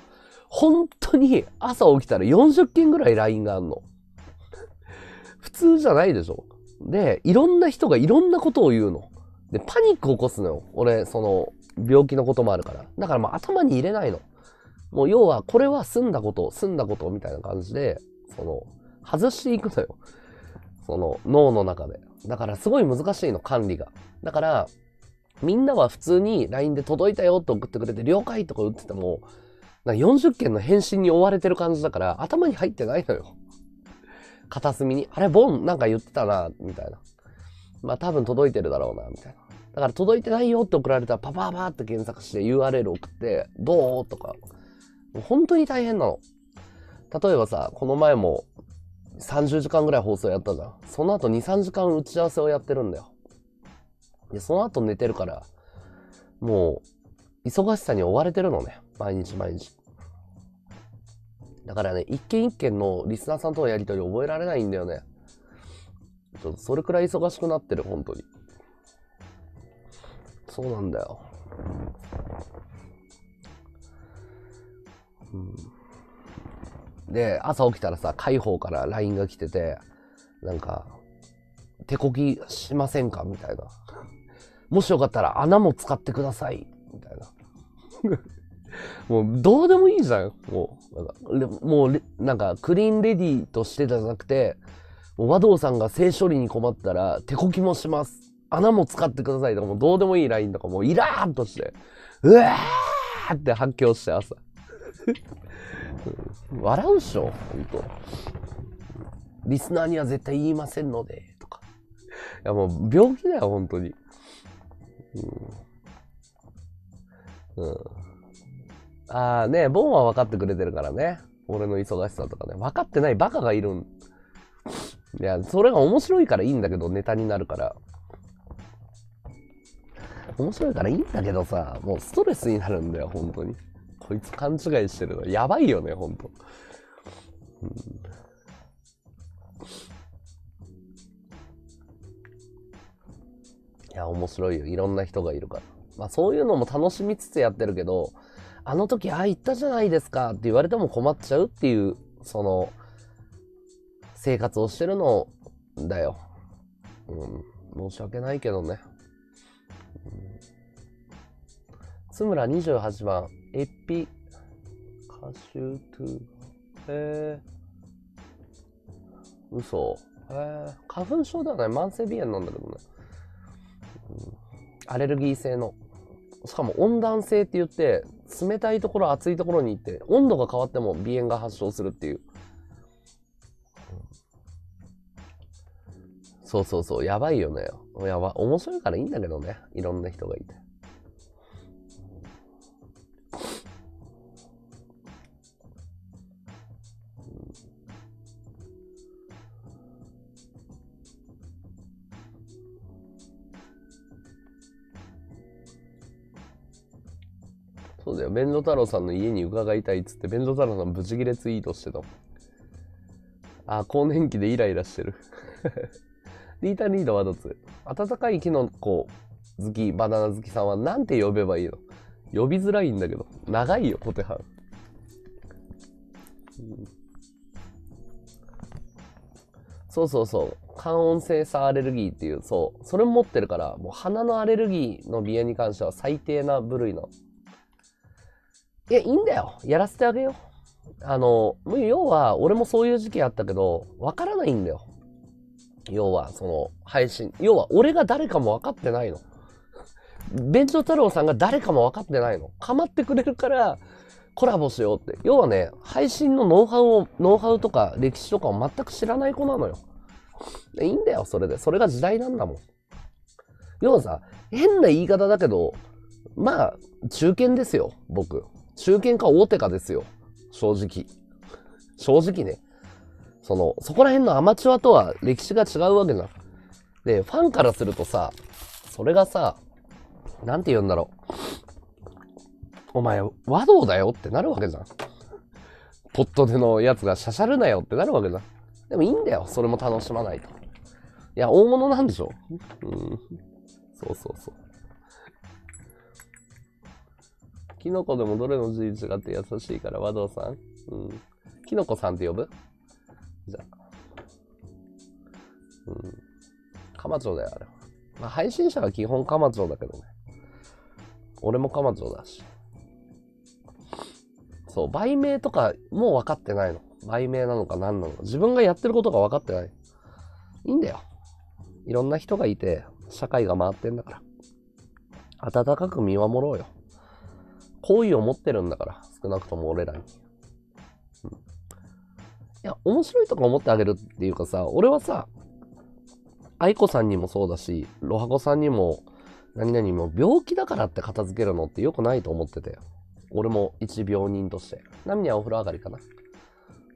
本当に朝起きたら40件ぐらい LINE があんの。普通じゃないでしょ。で、いろんな人がいろんなことを言うの。で、パニック起こすのよ。俺、その、病気のこともあるから。だからもう頭に入れないの。もう要は、これは済んだこと、済んだことみたいな感じで、その、外していくのよ。その、脳の中で。だからすごい難しいの、管理が。だから、みんなは普通に LINE で届いたよって送ってくれて、了解とか打ってても、なんか40件の返信に追われてる感じだから、頭に入ってないのよ。片隅に。あれ、ボンなんか言ってたな、みたいな。まあ多分届いてるだろうな、みたいな。だから届いてないよって送られたらパパパって検索して URL 送って、どう？とか。本当に大変なの。例えばさ、この前も30時間ぐらい放送やったじゃん。その後2、3時間打ち合わせをやってるんだよ。で、その後寝てるから、もう、忙しさに追われてるのね。毎日毎日。だからね、一件一件のリスナーさんとのやりとり覚えられないんだよね。ちょっとそれくらい忙しくなってる、本当に。そうなんだよ。うん、で、朝起きたらさ、海保から LINE が来てて、なんか、手こぎしませんか？みたいな。もしよかったら穴も使ってください。みたいな。もうどうでもいいじゃん。もう、なんか、もう、なんかクリーンレディーとしてじゃなくて、もう和道さんが性処理に困ったら手こぎもします。穴も使ってくださいとか、もうどうでもいいラインとかもうイラーンとして、うわーって発狂して朝。笑うっしょ、ほんと。リスナーには絶対言いませんので、とか。いやもう病気だよ、本当に。うん。ああね、ボンは分かってくれてるからね。俺の忙しさとかね。分かってないバカがいるん。いや、それが面白いからいいんだけど、ネタになるから。面白いからいいんだけどさ、もうストレスになるんだよ、本当に。こいつ勘違いしてるの。やばいよね、本当。うんや、面白いよ。いろんな人がいるから。まあそういうのも楽しみつつやってるけど、あの時、ああ言ったじゃないですかって言われても困っちゃうっていう、その、生活をしてるのだよ。うん。申し訳ないけどね。うん津村28番、エピ、カシュトゥ、えー、嘘。えー、花粉症ではない、慢性鼻炎なんだけどね。アレルギー性の。しかも温暖性って言って、冷たいところ、暑いところに行って、温度が変わっても鼻炎が発症するっていう。そうそうそう、やばいよね。やば、面白いからいいんだけどね。いろんな人がいて。そうだよ、弁当太郎さんの家に伺いたいっつって、弁当太郎さんブチギレツイートしてたもん。あ、更年期でイライラしてる。リータリードはどつ。温かいキノコ好き、バナナ好きさんはなんて呼べばいいの？呼びづらいんだけど。長いよ、ポテハン。そうそうそう。感温性差アレルギーっていう、そう。それも持ってるから、もう鼻のアレルギーの鼻炎に関しては最低な部類の。いや、いいんだよ。やらせてあげよう。あの、もう要は、俺もそういう時期あったけど、わからないんだよ。要は、その、配信。要は、俺が誰かも分かってないの。弁当太郎さんが誰かも分かってないの。かまってくれるから、コラボしようって。要はね、配信のノウハウを、ノウハウとか歴史とかを全く知らない子なのよ。いいんだよ、それで。それが時代なんだもん。要はさ、変な言い方だけど、まあ、中堅ですよ、僕。中堅か大手かですよ。正直。正直ね。その、そこら辺のアマチュアとは歴史が違うわけじゃん。で、ファンからするとさ、それがさ、なんて言うんだろう。お前、和道だよってなるわけじゃん。ポットでのやつがしゃしゃるなよってなるわけじゃん。でもいいんだよ。それも楽しまないと。いや、大物なんでしょうん。そうそうそう。キノコでもどれの字違って優しいから、和道さん。うん。キノコさんって呼ぶ？じゃあ。うん。カマチョだよ、あれは。まあ、配信者は基本カマチョだけどね。俺もカマチョだし。そう、売名とかもう分かってないの。売名なのか何なのか。自分がやってることが分かってない。いいんだよ。いろんな人がいて、社会が回ってんだから。温かく見守ろうよ。好意を持ってるんだから、少なくとも俺らに。いや、面白いとか思ってあげるっていうかさ、俺はさ、愛子さんにもそうだし、ロハコさんにも、何々も病気だからって片付けるのって良くないと思ってて。俺も一病人として。ナミにはお風呂上がりかな。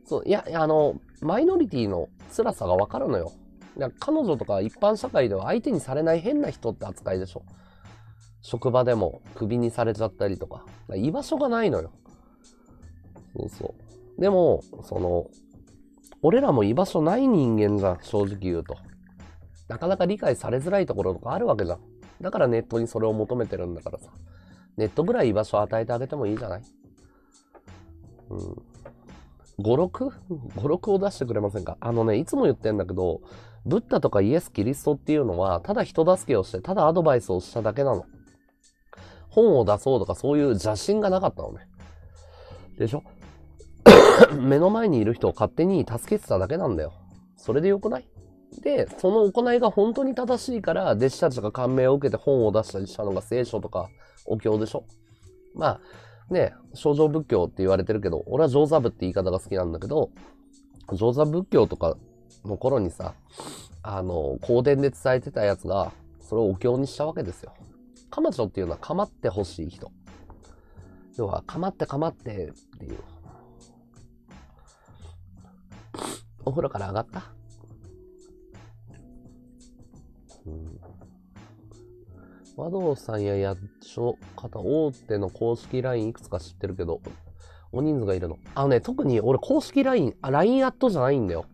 そう、いや、いやあの、マイノリティの辛さがわかるのよ。いや彼女とか一般社会では相手にされない変な人って扱いでしょ。職場でもクビにされちゃったりとか。居場所がないのよ。そうそう。でも、その、俺らも居場所ない人間じゃん、正直言うと。なかなか理解されづらいところとかあるわけじゃん。だからネットにそれを求めてるんだからさ。ネットぐらい居場所を与えてあげてもいいじゃない？うん。5、6?5、6を出してくれませんか？あのね、いつも言ってんだけど、ブッダとかイエス・キリストっていうのは、ただ人助けをして、ただアドバイスをしただけなの。本を出そうとかそういう邪心がなかったのね。でしょ？目の前にいる人を勝手に助けてただけなんだよ。それでよくない？で、その行いが本当に正しいから、弟子たちが感銘を受けて本を出したりしたのが聖書とかお経でしょ？まあ、ね、症状仏教って言われてるけど、俺は上座部って言い方が好きなんだけど、上座仏教とかの頃にさ、あの、香典で伝えてたやつが、それをお経にしたわけですよ。カマチョっていうのは構ってほしい人。要は、構って構ってっていう。お風呂から上がった？うん。和道さんや役所方、大手の公式 LINE いくつか知ってるけど、大人数がいるの。あのね、特に俺公式 LINE、あ、LINE アットじゃないんだよ。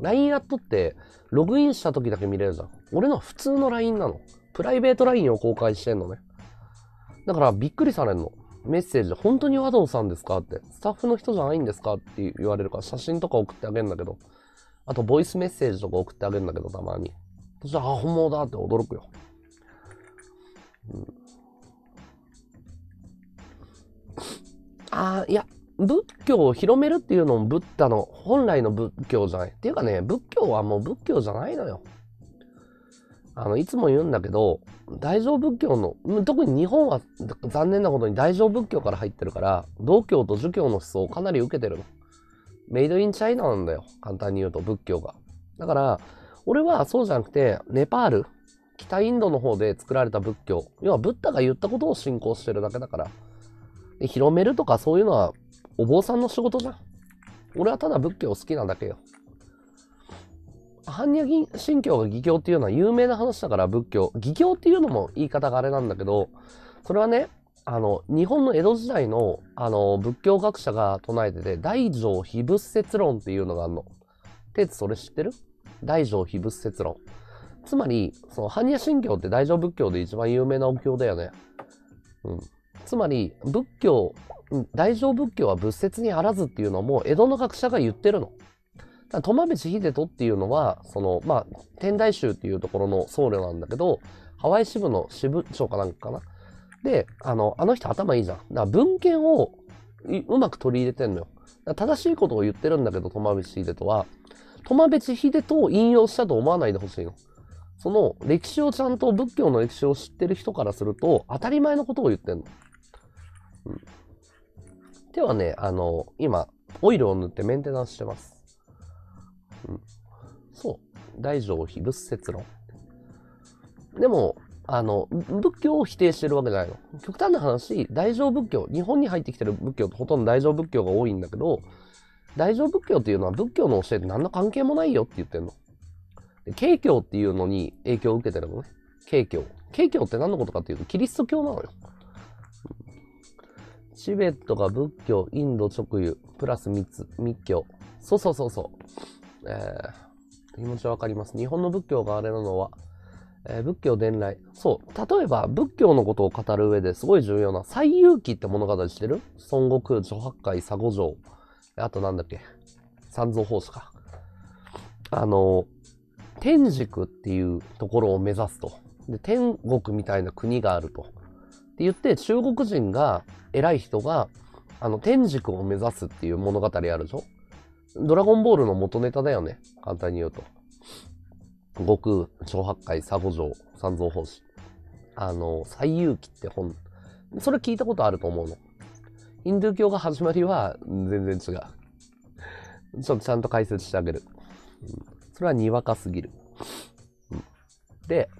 LINE アットって、ログインした時だけ見れるじゃん。俺のは普通の LINE なの。プライベート LINE を公開してんのね。だからびっくりされんの。メッセージ、本当に和道さんですか？って。スタッフの人じゃないんですか？って言われるから、写真とか送ってあげるんだけど。あと、ボイスメッセージとか送ってあげるんだけど、たまに。そしたら、あ、本物だって驚くよ。うん、あいや、仏教を広めるっていうのもブッダの本来の仏教じゃない。っていうかね、仏教はもう仏教じゃないのよ。あの、いつも言うんだけど、大乗仏教の、特に日本は残念なことに大乗仏教から入ってるから、道教と儒教の思想をかなり受けてるの。メイドインチャイナなんだよ。簡単に言うと、仏教が。だから、俺はそうじゃなくて、ネパール、北インドの方で作られた仏教。要は、ブッダが言ったことを信仰してるだけだから。で広めるとかそういうのは、お坊さんの仕事じゃん。俺はただ仏教好きなだけよ。般若心経が義教っていうのは有名な話だから仏教。義教っていうのも言い方があれなんだけど、それはね、あの、日本の江戸時代の、あの、仏教学者が唱えてて、大乗非仏説論っていうのがあるの。てつそれ知ってる？大乗非仏説論。つまり、その、般若心経って大乗仏教で一番有名なお経だよね。うん。つまり、仏教、大乗仏教は仏説にあらずっていうのも、江戸の学者が言ってるの。苫米秀人っていうのは、その、まあ、天台宗っていうところの僧侶なんだけど、ハワイ支部の支部長かなんかかな？で、あの、あの人頭いいじゃん。だから文献をうまく取り入れてんのよ。正しいことを言ってるんだけど、苫米秀人は、苫米秀人を引用したと思わないでほしいの。その歴史をちゃんと仏教の歴史を知ってる人からすると当たり前のことを言ってんの。うん、ではね、あの、今、オイルを塗ってメンテナンスしてます。うん、そう。大乗非仏説論。でも、あの、仏教を否定してるわけじゃないの。極端な話、大乗仏教、日本に入ってきてる仏教ってほとんど大乗仏教が多いんだけど、大乗仏教っていうのは仏教の教えと何の関係もないよって言ってんの。で慶教っていうのに影響を受けてるのね。慶教。慶教って何のことかっていうと、キリスト教なのよ。チベットが仏教、インド直輸、プラス密、密教。そうそうそうそう。え、気持ちわかります。日本の仏教があれなのは、えー仏教伝来。そう。例えば、仏教のことを語る上ですごい重要な、西遊記って物語してる？孫悟空、諸八海、佐護城。あとなんだっけ？三蔵法師か。あの、天竺っていうところを目指すと。で、天国みたいな国があると。って言って、中国人が、偉い人が、あの、天竺を目指すっていう物語あるでしょ？ドラゴンボールの元ネタだよね。簡単に言うと。悟空、超八海、佐護城、三蔵法師。あの、西遊記って本。それ聞いたことあると思うの。ヒンドゥー教が始まりは全然違う。ちょっとちゃんと解説してあげる。うんそれはにわかすぎる。で、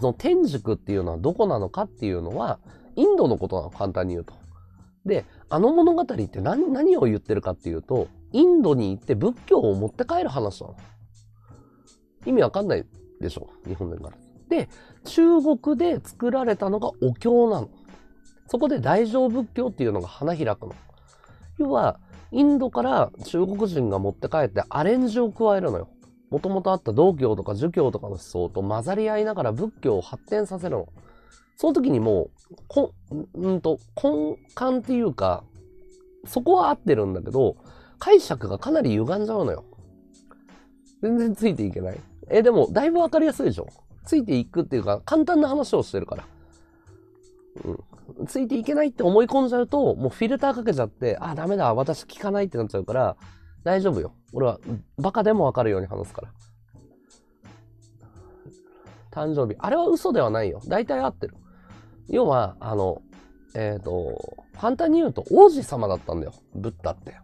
その天竺っていうのはどこなのかっていうのは、インドのことなの、簡単に言うと。で、あの物語って何何を言ってるかっていうと、インドに行って仏教を持って帰る話なの。意味わかんないでしょ日本人から。で、中国で作られたのがお経なの。そこで大乗仏教っていうのが花開くの。要は、インドから中国人が持って帰ってアレンジを加えるのよ。もともとあった道教とか儒教とかの思想と混ざり合いながら仏教を発展させるの。その時にもう、こんと根幹っていうか、そこは合ってるんだけど、解釈がかなり歪んじゃうのよ。全然ついていけない。え、でも、だいぶわかりやすいでしょついていくっていうか、簡単な話をしてるから。うん。ついていけないって思い込んじゃうと、もうフィルターかけちゃって、あ、ダメだ、私聞かないってなっちゃうから、大丈夫よ。俺は、バカでもわかるように話すから。誕生日。あれは嘘ではないよ。大体合ってる。要は、あの、えっ、と、簡単に言うと、王子様だったんだよ。ブッダって。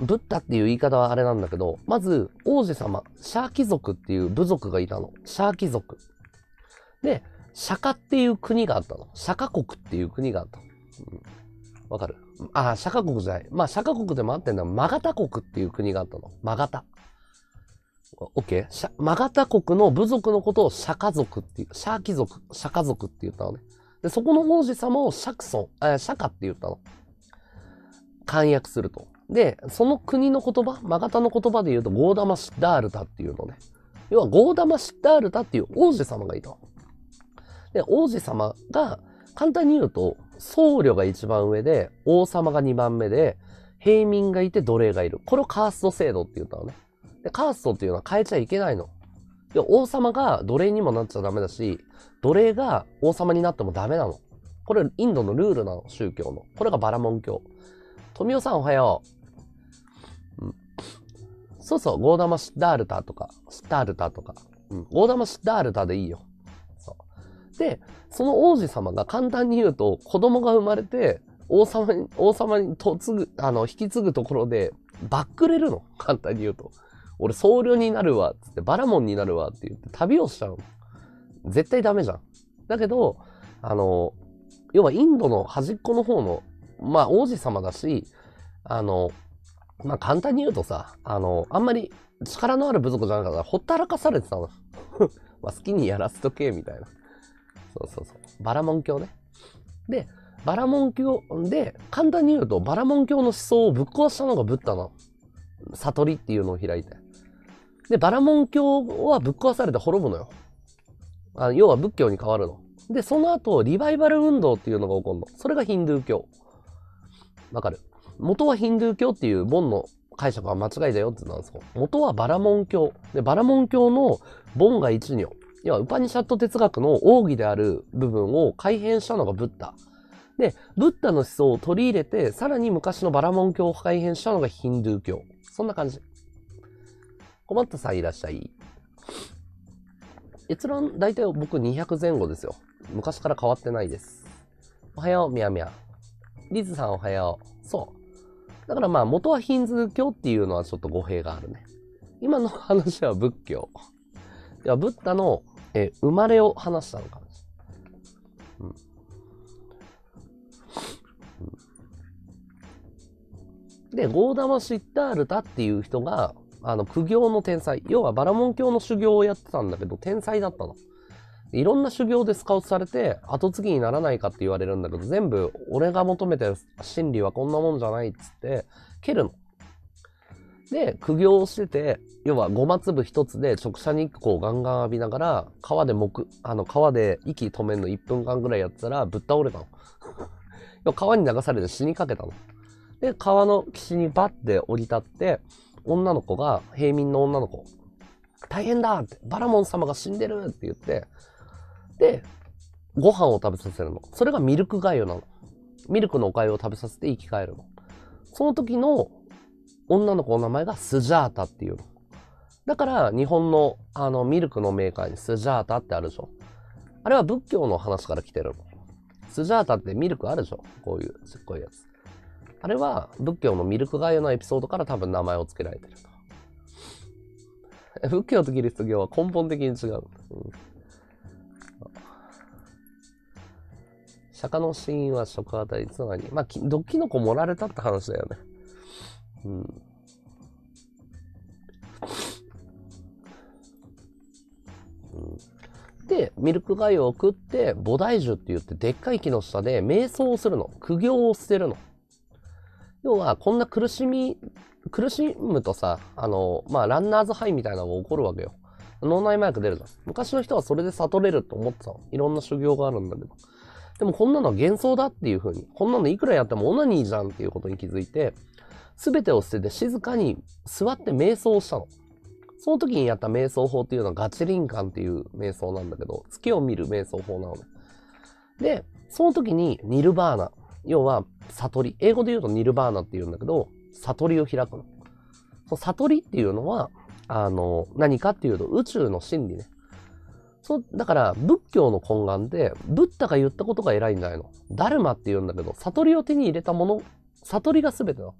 ブッダっていう言い方はあれなんだけど、まず、王子様、シャー貴族っていう部族がいたの。シャー貴族。で、釈迦っていう国があったの。釈迦国っていう国があったの。うんわかる？あ、釈迦国じゃない。まあ、釈迦国でもあってんだマガタ国っていう国があったの。マガタ。オッケーシャマガタ国の部族のことを釈迦族っていう、シャー貴族、釈迦族って言ったのね。で、そこの王子様を釈尊、え釈迦って言ったの。漢訳すると。で、その国の言葉、マガタの言葉で言うと、ゴーダマシッダールタっていうのね。要は、ゴーダマシッダールタっていう王子様がいた。で、王子様が、簡単に言うと、僧侶が一番上で、王様が二番目で、平民がいて奴隷がいる。これをカースト制度って言ったのね。で、カーストっていうのは変えちゃいけないの。で、王様が奴隷にもなっちゃダメだし、奴隷が王様になってもダメなの。これインドのルールなの、宗教の。これがバラモン教。富尾さんおはよう。そうそう、ゴーダマシッダールタとか、シッダールタとか。うん。大玉シッダールタでいいよ。そう。で、その王子様が簡単に言うと、子供が生まれて、王様に、王様に嫁ぐ、あの、引き継ぐところで、バックれるの簡単に言うと。俺僧侶になるわ、つって、バラモンになるわって言って旅をしちゃうの。絶対ダメじゃん。だけど、あの、要はインドの端っこの方の、まあ王子様だし、あの、まあ簡単に言うとさ、あの、あんまり力のある部族じゃなかったらほったらかされてたの。まあ好きにやらせとけ、みたいな。そうそうそう。バラモン教ね。で、バラモン教で、簡単に言うと、バラモン教の思想をぶっ壊したのがブッダの悟りっていうのを開いて。で、バラモン教はぶっ壊されて滅ぶのよ。あ要は仏教に変わるの。で、その後、リバイバル運動っていうのが起こるの。それがヒンドゥー教。わかる？元はヒンドゥー教っていうボンの解釈は間違いだよって言ったんですよ。元はバラモン教。で、バラモン教のボンが一如。要は、ウパニシャット哲学の奥義である部分を改変したのがブッダ。で、ブッダの思想を取り入れて、さらに昔のバラモン教を改変したのがヒンドゥー教。そんな感じ。困ったさんいらっしゃい。閲覧、だいたい僕200前後ですよ。昔から変わってないです。おはよう、みやみや。リズさんおはよう。そう。だからまあ元はヒンズー教っていうのはちょっと語弊があるね。今の話は仏教。では、ブッダの、え生まれを話したのかな。うんで、ゴーダマ・シッタールタっていう人が、あの、苦行の天才。要はバラモン教の修行をやってたんだけど、天才だったの。いろんな修行でスカウトされて、後継ぎにならないかって言われるんだけど、全部、俺が求めてる真理はこんなもんじゃないっつって、蹴るの。で、苦行をしてて、要はごま粒一つで直射日光をガンガン浴びながら、川で木、あの、川で息止めんの1分間ぐらいやってたら、ぶっ倒れたの。要は川に流されて死にかけたの。で、川の岸にバッて降り立って、女の子が、平民の女の子、大変だって、バラモン様が死んでるって言って、ご飯を食べさせるの。それがミルクがゆなの。ミルクのおかゆを食べさせて生き返るの。その時の女の子の名前がスジャータっていうの。だから日本のあのミルクのメーカーにスジャータってあるでしょ。あれは仏教の話から来てるの。スジャータってミルクあるでしょこういうすっごいやつ。あれは仏教のミルクがゆのエピソードから多分名前を付けられてると。仏教とキリスト教は根本的に違う。うん釈迦の死因は食あたりつまり、まあ、き毒キノコ盛られたって話だよね。うん。で、ミルクがゆを食って、菩提樹って言って、でっかい木の下で瞑想をするの。苦行を捨てるの。要は、こんな苦しみ、苦しむとさ、あの、まあ、ランナーズハイみたいなのが起こるわけよ。脳内麻薬出るじゃん。昔の人はそれで悟れると思ってたの。いろんな修行があるんだけど。でもこんなのは幻想だっていう風に、こんなのいくらやってもオナニーじゃんっていうことに気づいて、すべてを捨てて静かに座って瞑想をしたの。その時にやった瞑想法っていうのはガチリンカンっていう瞑想なんだけど、月を見る瞑想法なの。で、その時にニルバーナ、要は悟り、英語で言うとニルバーナって言うんだけど、悟りを開くの。その悟りっていうのは、あの、何かっていうと宇宙の真理ね。そ、だから仏教の根幹で、ブッダが言ったことが偉いんじゃないの。ダルマって言うんだけど、悟りを手に入れたもの、悟りが全てだ。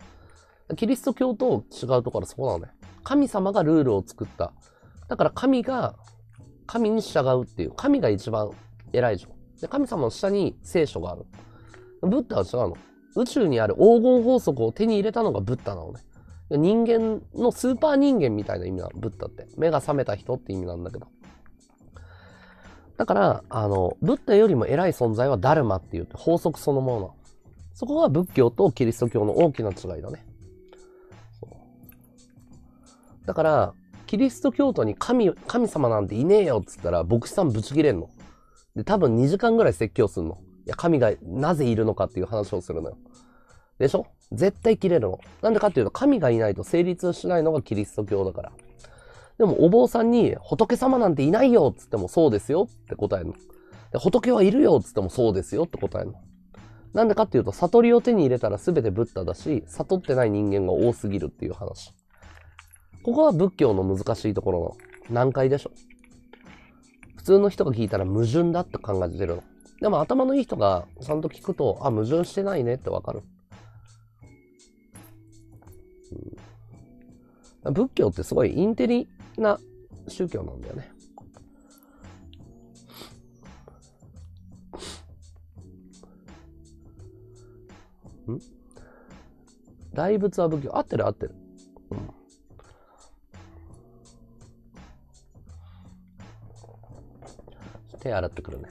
キリスト教と違うところはそこなのね。神様がルールを作った。だから神が、神に従うっていう。神が一番偉いじゃん。で、神様の下に聖書がある。ブッダは違うの。宇宙にある黄金法則を手に入れたのがブッダなのね。人間のスーパー人間みたいな意味なの、ブッダって。目が覚めた人って意味なんだけど。だから、あの、ブッダよりも偉い存在はダルマって言って法則そのもの。そこが仏教とキリスト教の大きな違いだね。だから、キリスト教徒に神、神様なんていねえよっつったら、牧師さんブチ切れんの。で、多分2時間ぐらい説教すんの。いや、神がなぜいるのかっていう話をするのよ。でしょ？絶対切れるの。なんでかっていうと、神がいないと成立しないのがキリスト教だから。でも、お坊さんに、仏様なんていないよっつっても、そうですよって答えるの。で仏はいるよっつっても、そうですよって答えるの。なんでかっていうと、悟りを手に入れたら全てブッダだし、悟ってない人間が多すぎるっていう話。ここは仏教の難しいところの難解でしょ。普通の人が聞いたら矛盾だって考えてるの。でも頭のいい人がちゃんと聞くと、あ、矛盾してないねってわかる。うん仏教ってすごいインテリな宗教なんだよね。ん？大仏は仏教。合ってる？合ってる。うん手洗ってくるね。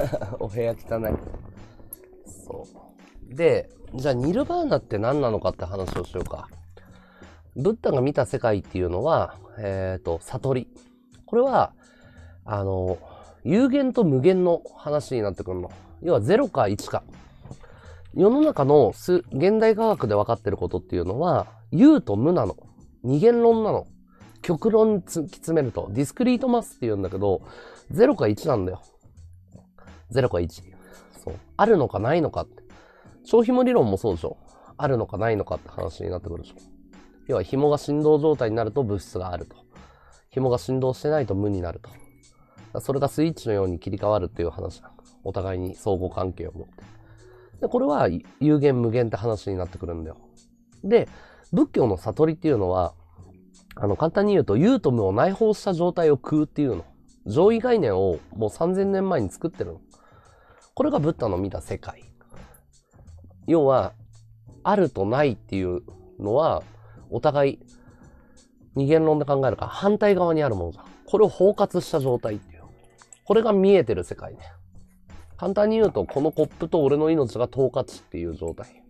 お部屋汚い。そう。で、じゃあニルバーナって何なのかって話をしようか。ブッダが見た世界っていうのは、えっ、と、悟り。これは、あの、有限と無限の話になってくるの。要は0か1か。世の中のす現代科学で分かってることっていうのは、有と無なの。二元論なの。極論につき詰めると、ディスクリートマスって言うんだけど、0か1なんだよ。0か1。そう。あるのかないのかって。消費も理論もそうでしょ。あるのかないのかって話になってくるでしょ。要は紐が振動状態になると物質があると。紐が振動してないと無になると。それがスイッチのように切り替わるっていう話だ。お互いに相互関係を持って。で、これは有限無限って話になってくるんだよ。で、仏教の悟りっていうのは、あの、簡単に言うと、有と無を内包した状態を食うっていうの。上位概念をもう3000年前に作ってるの。これがブッダの見た世界。要は、あるとないっていうのは、お互い二元論で考えるから反対側にあるものだ。これを包括した状態っていう。これが見えてる世界ね。簡単に言うと、このコップと俺の命が統括っていう状態。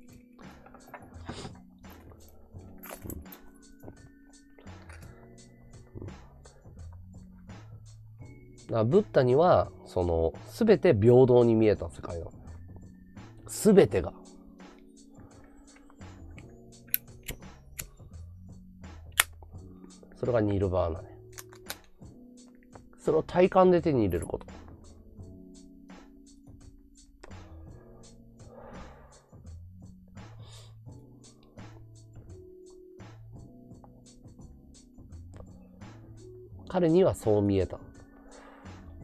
だからブッダには、その、すべて平等に見えた世界なの。すべてが。それがニルバーナね。それを体感で手に入れること。彼にはそう見えた。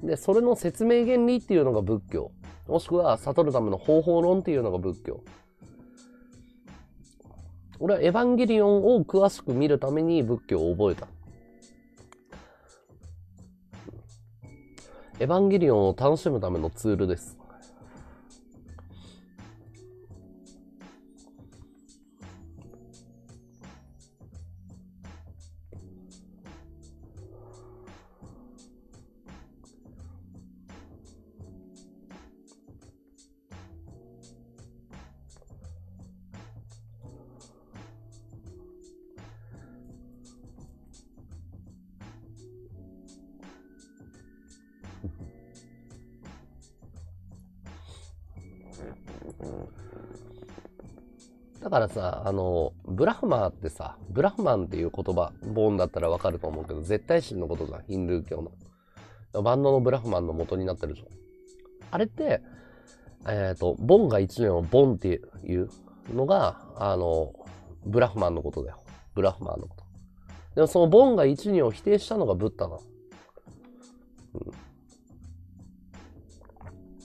で、それの説明原理っていうのが仏教。もしくは悟るための方法論っていうのが仏教。俺はエヴァンゲリオンを詳しく見るために仏教を覚えた。エヴァンゲリオンを楽しむためのツールです。からさ、あの、ブラフマーってさ、ブラフマンっていう言葉、ボーンだったらわかると思うけど、絶対神のことじゃん、ヒンドゥー教の。バンドのブラフマンの元になってるでしょ。あれって、えっ、と、ボンが一年をボンっていうのが、あの、ブラフマンのことだよ。ブラフマンのこと。でもそのボンが一年を否定したのがブッダなの。うん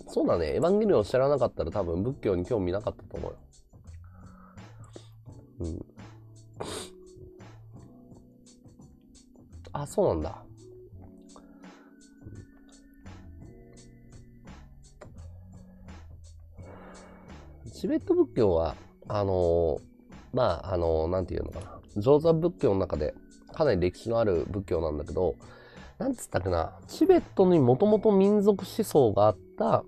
そうだね。エヴァンゲリオン知らなかったら多分仏教に興味なかったと思うよ。うん。あ、そうなんだ。チベット仏教は、あのまあ、あのなんていうのかな。上座仏教の中でかなり歴史のある仏教なんだけど、なんつったっけな、チベットにもともと民族思想があった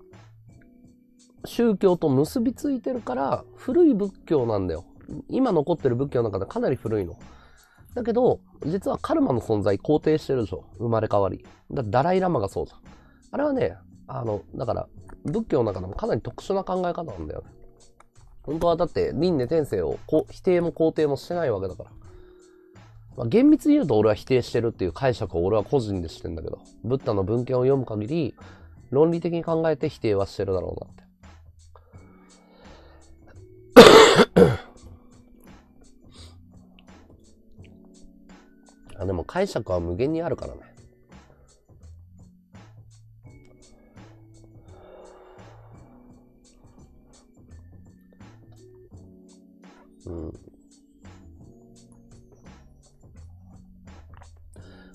宗教と結びついてるから古い仏教なんだよ。今残ってる仏教の中でかなり古いの。だけど、実はカルマの存在肯定してるでしょ。生まれ変わり。だダライラマがそうじゃん。あれはね、あの、だから、仏教の中でもかなり特殊な考え方なんだよね。本当はだって輪廻転生をこ否定も肯定もしてないわけだから。まあ、厳密に言うと俺は否定してるっていう解釈を俺は個人でしてんだけど、ブッダの文献を読む限り、論理的に考えて否定はしてるだろうなって。あでも解釈は無限にあるからね。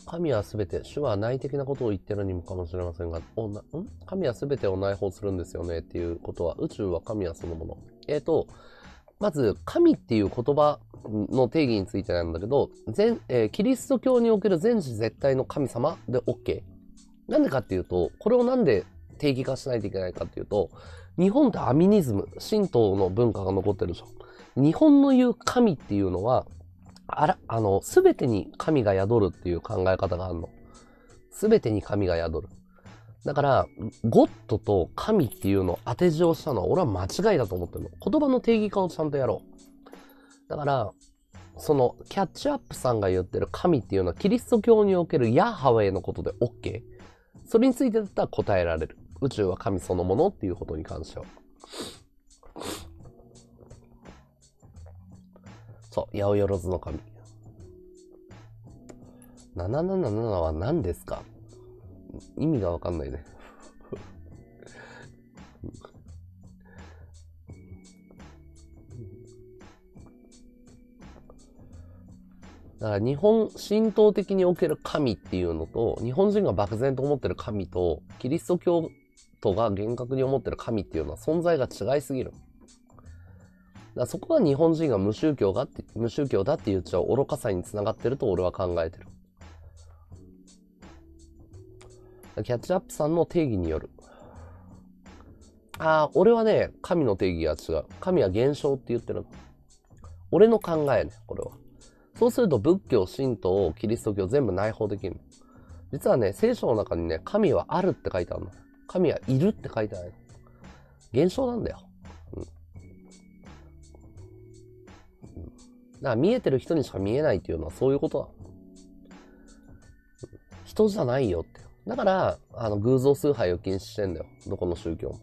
神はすべて、主は内的なことを言ってるにもかもしれませんが、おなん？神はすべてを内包するんですよねっていうことは、宇宙は神はそのもの。えっ、と、まず、神っていう言葉の定義についてなんだけど、全えーキリスト教における全知絶対の神様で OK。なんでかっていうと、これをなんで定義化しないといけないかっていうと、日本ってアミニズム、神道の文化が残ってるでしょ。日本の言う神っていうのは、あら、あの、すべてに神が宿るっていう考え方があるの。すべてに神が宿る。だから、ゴッドと神っていうのを当て字をしたのは俺は間違いだと思ってるの。言葉の定義化をちゃんとやろう。だから、その、キャッチアップさんが言ってる神っていうのはキリスト教におけるヤハウェイのことで OK。それについてだったら答えられる。宇宙は神そのものっていうことに関しては。そう、八百万の神。777は何ですか？意味がわかんないね。だから日本、神道的における神っていうのと、日本人が漠然と思ってる神と、キリスト教徒が厳格に思ってる神っていうのは存在が違いすぎる。だからそこが日本人が無宗教がって、無宗教だって言っちゃう愚かさにつながってると俺は考えてる。キャッチアップさんの定義による。ああ、俺はね、神の定義は違う。神は現象って言ってる。俺の考えね、これは。そうすると仏教、神道、キリスト教全部内包できる。実はね、聖書の中にね、神はあるって書いてあるの。神はいるって書いてないの。現象なんだよ。うん。だから見えてる人にしか見えないっていうのはそういうことだ。人じゃないよって。だから、あの、偶像崇拝を禁止してんだよ。どこの宗教も。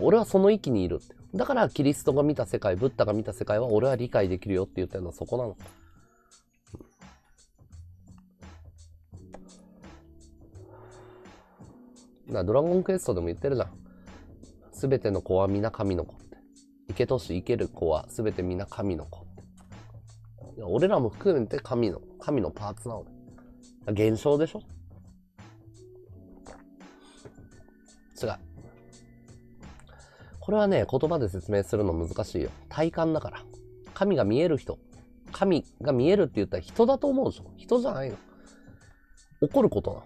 俺はその域にいるって。だから、キリストが見た世界、ブッダが見た世界は俺は理解できるよって言ってるのはそこなの。なドラゴンクエストでも言ってるじゃん。すべての子は皆神の子って。生けとし生ける子はすべて皆神の子って。俺らも含めて神の、神のパーツなの。現象でしょ違う。これはね、言葉で説明するの難しいよ。体感だから。神が見える人。神が見えるって言ったら人だと思うでしょ人じゃないの。起こること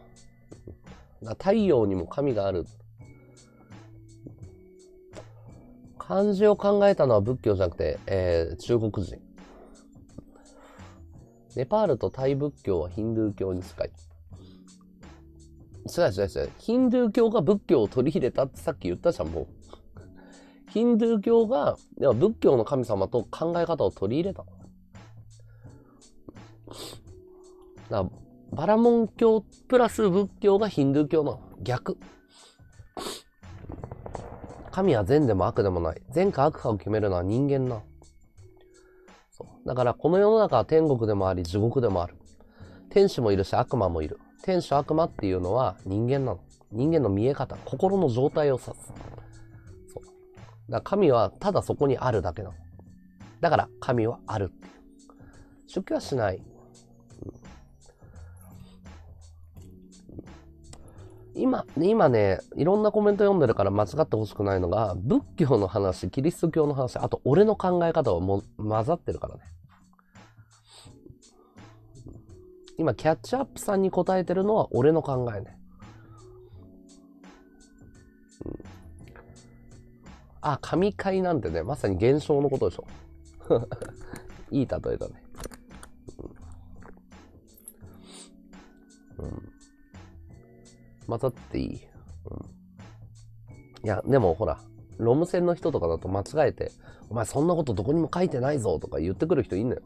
な。だ太陽にも神がある。漢字を考えたのは仏教じゃなくて、えー中国人。ネパールとタイ仏教はヒンドゥー教に近い。違う違う違う。ヒンドゥー教が仏教を取り入れたってさっき言ったじゃん、もう。ヒンドゥー教が、では仏教の神様と考え方を取り入れた。だバラモン教プラス仏教がヒンドゥー教の。逆。神は善でも悪でもない。善か悪かを決めるのは人間な。だからこの世の中は天国でもあり地獄でもある。天使もいるし悪魔もいる。天使悪魔っていうのは人間なの。人間の見え方、心の状態を指す。そう。だから神はただそこにあるだけなの。だから神はある。出家はしない。今、今ね、いろんなコメント読んでるから間違ってほしくないのが、仏教の話、キリスト教の話、あと俺の考え方はもう混ざってるからね。今、キャッチアップさんに答えてるのは俺の考えね。うん、あ、神会なんてね、まさに現象のことでしょ。いい例えだね。うん。混ざっていい？うん。いや、でもほら、ロム専の人とかだと間違えて、お前そんなことどこにも書いてないぞとか言ってくる人いんのよ。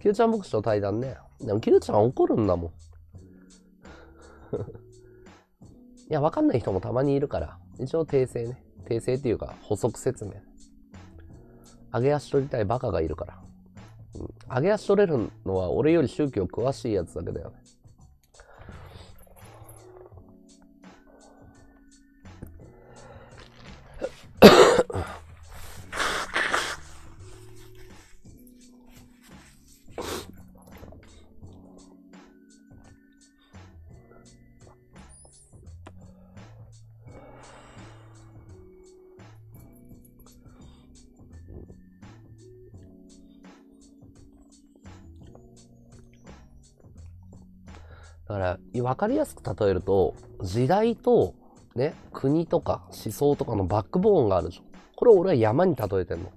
キューちゃん牧師と対談ね。でもキューちゃん怒るんだもん。いや、わかんない人もたまにいるから、一応訂正ね。訂正っていうか補足説明。上げ足取りたいバカがいるから。うん、上げ足取れるのは俺より宗教詳しいやつだけだよね。わかりやすく例えると、時代と、ね、国とか思想とかのバックボーンがあるでしょ。これを俺は山に例えてんの。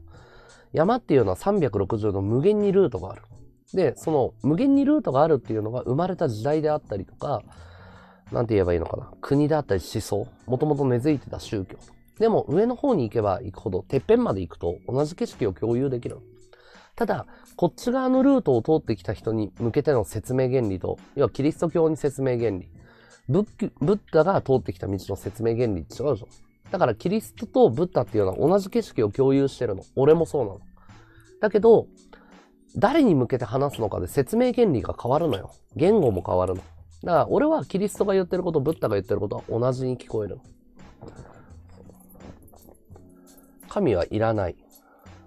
山っていうのは360度無限にルートがある。で、その無限にルートがあるっていうのが生まれた時代であったりとか、なんて言えばいいのかな。国であったり思想。もともと根付いてた宗教。でも上の方に行けば行くほど、てっぺんまで行くと同じ景色を共有できる。ただ、こっち側のルートを通ってきた人に向けての説明原理と、要はキリスト教に説明原理。仏ブッダが通ってきた道の説明原理って違うでしょ。だからキリストとブッダっていうのは同じ景色を共有してるの。俺もそうなの。だけど、誰に向けて話すのかで説明原理が変わるのよ。言語も変わるの。だから俺はキリストが言ってること、ブッダが言ってることは同じに聞こえるの。神はいらない。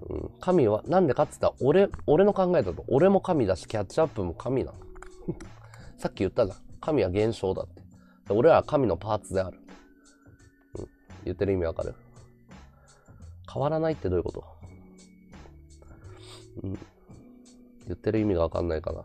うん、神は、なんでかって言ったら、俺、俺の考えだと、俺も神だし、キャッチアップも神なの。さっき言ったじゃん。神は現象だって。俺らは神のパーツである。うん、言ってる意味わかる？変わらないってどういうこと？うん。言ってる意味がわかんないかな。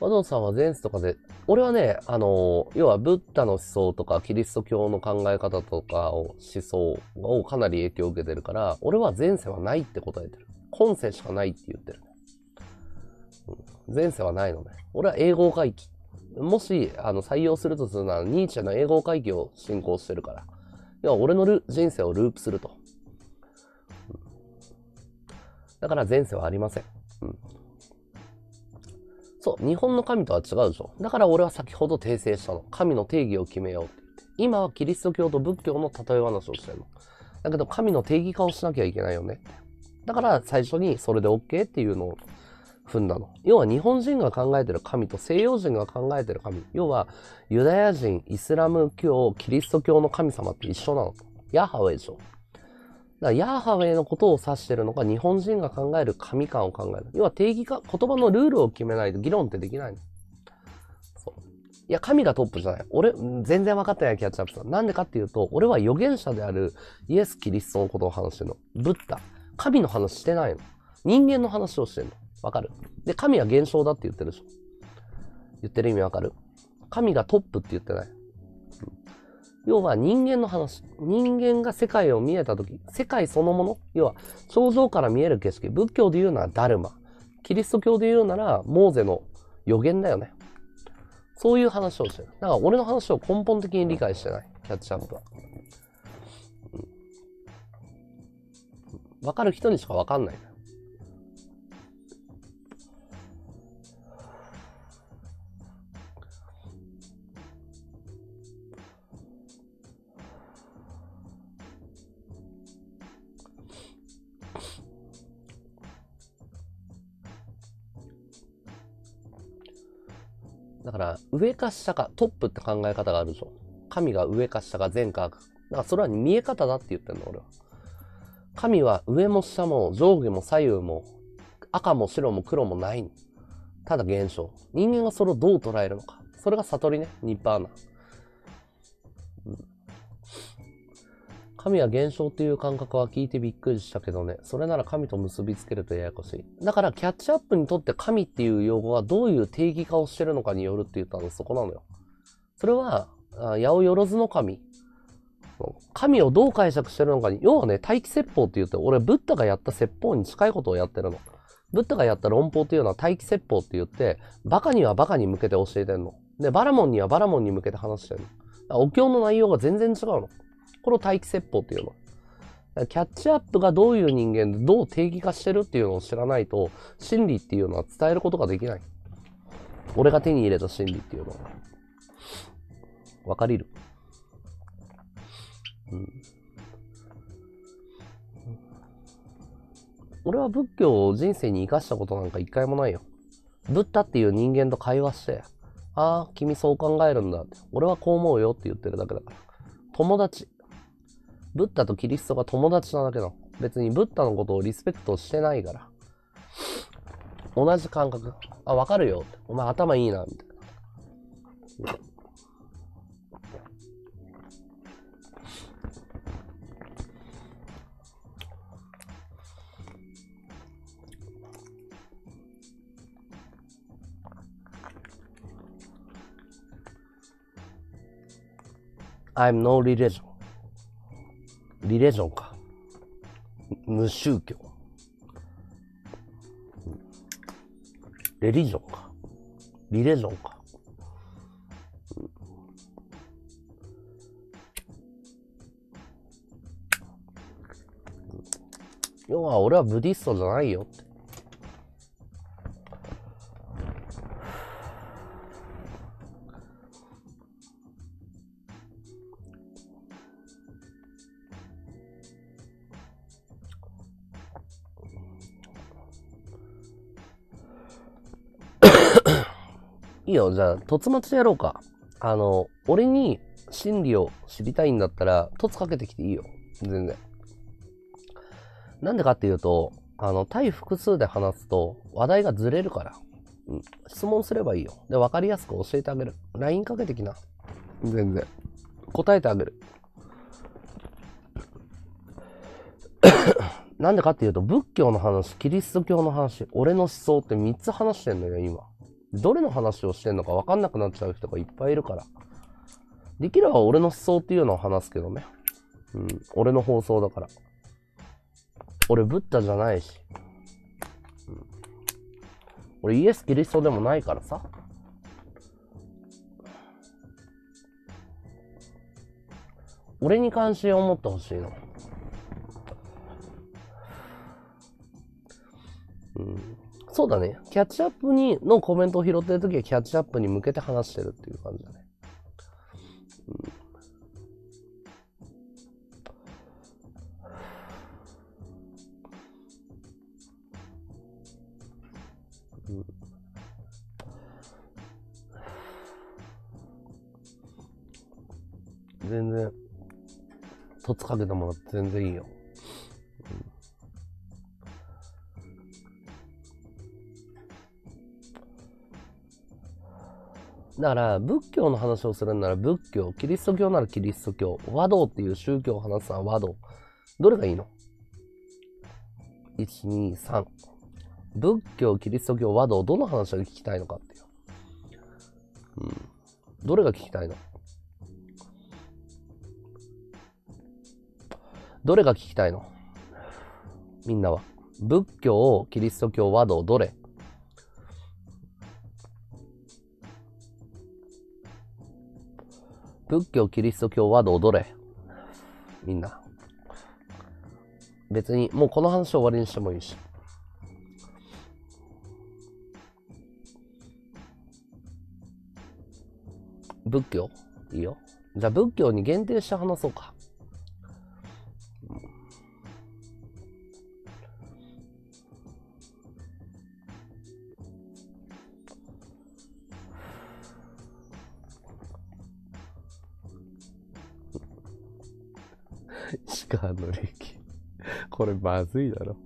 和道さんは前世とかで、俺はね、あの、要はブッダの思想とかキリスト教の考え方とかを思想をかなり影響を受けてるから、俺は前世はないって答えてる。今世しかないって言ってる。うん、前世はないのね。俺は英語回帰。もし、あの、採用するとするなら、ニーチェの英語回帰を進行してるから。要は俺のル人生をループすると。だから前世はありません。うんそう、日本の神とは違うでしょ。だから俺は先ほど訂正したの。神の定義を決めようって言って。今はキリスト教と仏教の例え話をしてるの。だけど神の定義化をしなきゃいけないよね。だから最初にそれで OK っていうのを踏んだの。要は日本人が考えてる神と西洋人が考えてる神。要はユダヤ人、イスラム教、キリスト教の神様って一緒なの。ヤハウェでしょ。だからヤーハウェイのことを指してるのが日本人が考える神感を考える。要は定義化、言葉のルールを決めないと議論ってできないの。そう。いや、神がトップじゃない。俺、全然分かってないキャッチアップさん。なんでかっていうと、俺は預言者であるイエス・キリストのことを話してるの。ブッダ。神の話してないの。人間の話をしてるの。わかる？で、神は現象だって言ってるでしょ。言ってる意味わかる？神がトップって言ってない。要は人間の話。人間が世界を見えたとき、世界そのもの。要は、頂上から見える景色。仏教で言うならダルマ。キリスト教で言うなら、モーゼの予言だよね。そういう話をしてる。だから俺の話を根本的に理解してない。キャッチアップは。わ、うん、かる人にしかわかんない。だから、上か下か、トップって考え方があるでしょ。神が上か下か善か悪。だからそれは見え方だって言ってんの、俺は。神は上も下も上下も左右も赤も白も黒もない。ただ現象。人間がそれをどう捉えるのか。それが悟りね。ニッパーナ。神は現象っていう感覚は聞いてびっくりしたけどね、それなら神と結びつけるとややこしい。だからキャッチアップにとって神っていう用語はどういう定義化をしてるのかによるって言ったのそこなのよ。それは、あ八百万の神。神をどう解釈してるのかに、要はね、待機説法って言って、俺、ブッダがやった説法に近いことをやってるの。ブッダがやった論法っていうのは待機説法って言って、バカにはバカに向けて教えてんの。で、バラモンにはバラモンに向けて話してんの。お経の内容が全然違うの。これを待機説法っていうの。だからキャッチアップがどういう人間でどう定義化してるっていうのを知らないと、真理っていうのは伝えることができない。俺が手に入れた真理っていうのは。わかりる？うん。俺は仏教を人生に生かしたことなんか一回もないよ。ブッダっていう人間と会話して、ああ、君そう考えるんだって。俺はこう思うよって言ってるだけだから。友達。ブッダとキリストが友達なだけなの。別にブッダのことをリスペクトしてないから。同じ感覚。あ、わかるよ。お前頭いいな、みたいな。I'm no religion. リレジョンか。無宗教。レリジョンか。リレジョンか。要は俺はブディストじゃないよって。よ、じゃあ、突待やろうか。あの、俺に真理を知りたいんだったら、突かけてきていいよ。全然。なんでかっていうと、あの、対複数で話すと話題がずれるから。うん。質問すればいいよ。で、わかりやすく教えてあげる。LINE かけてきな。全然。答えてあげる。なんでかっていうと、仏教の話、キリスト教の話、俺の思想って3つ話してんのよ、今。どれの話をしてんのか分かんなくなっちゃう人がいっぱいいるから。できれば俺の思想っていうのを話すけどね。うん。俺の放送だから。俺ブッダじゃないし。うん、俺イエス・キリストでもないからさ。俺に関心を持ってほしいの。うん。そうだね。キャッチアップにのコメントを拾ってるときはキャッチアップに向けて話してるっていう感じだね。うん。全然、凸かけてもらって全然いいよ。だから、仏教の話をするなら仏教、キリスト教ならキリスト教、和道っていう宗教を話すのは和道。どれがいいの ?1、2、3。仏教、キリスト教、和道、どの話が聞きたいのかっていう。うん。どれが聞きたいの？どれが聞きたいの？みんなは。仏教、キリスト教、和道、どれ？仏教、キリスト教、和道、どれ？みんな。別に、もうこの話終わりにしてもいいし。仏教？いいよ。じゃあ仏教に限定して話そうか。カーの歴。これまずいだろ。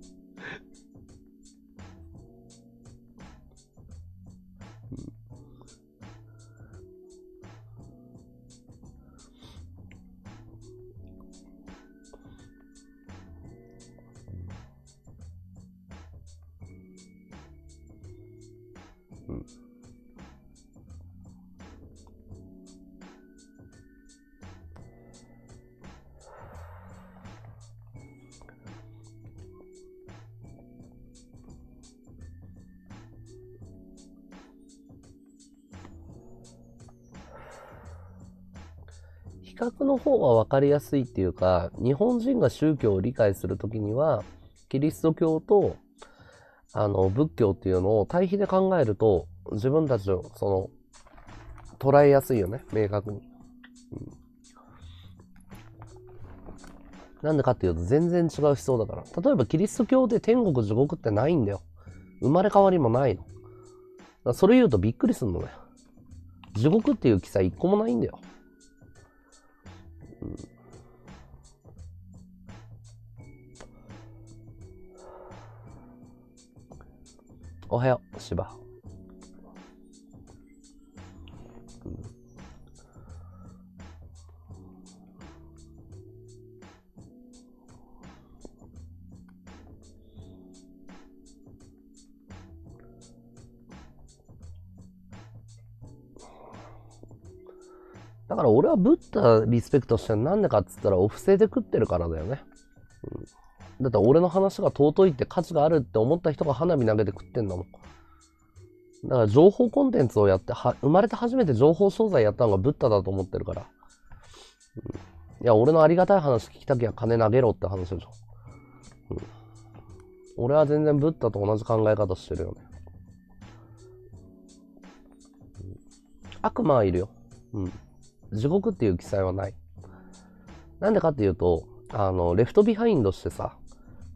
較の方が分かりやすいっていうか、日本人が宗教を理解するときには、キリスト教と、あの、仏教っていうのを対比で考えると、自分たちを、その、捉えやすいよね、明確に。うんなんでかっていうと、全然違う思想だから。例えば、キリスト教で天国地獄ってないんだよ。生まれ変わりもないの。それ言うとびっくりするのね。地獄っていう記載一個もないんだよ。おはよう、芝。だから俺はブッダリスペクトしてるなんでかっつったらお布施で食ってるからだよね。うん、だって俺の話が尊いって価値があるって思った人が花火投げて食ってんだもん。だから情報コンテンツをやっては、生まれて初めて情報商材やったのがブッダだと思ってるから。うん、いや、俺のありがたい話聞きたきゃ金投げろって話でしょ。うん、俺は全然ブッダと同じ考え方してるよね。うん悪魔はいるよ。うん。地獄っていう記載はない。なんでかっていうと、あの、 Left Behind してさ、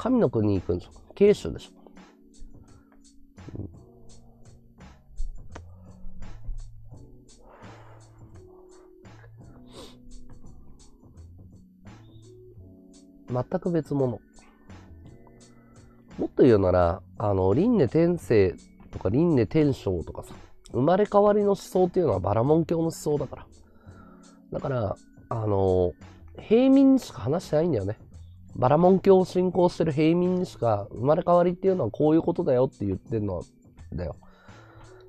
神の国に行くんでしょ。携挙でしょ。全く別物。もっと言うなら、あの、輪廻転生とか輪廻転生とかさ、生まれ変わりの思想っていうのはバラモン教の思想だから。だから、あの、平民にしか話してないんだよね。バラモン教を信仰してる平民にしか生まれ変わりっていうのはこういうことだよって言ってるのだよ。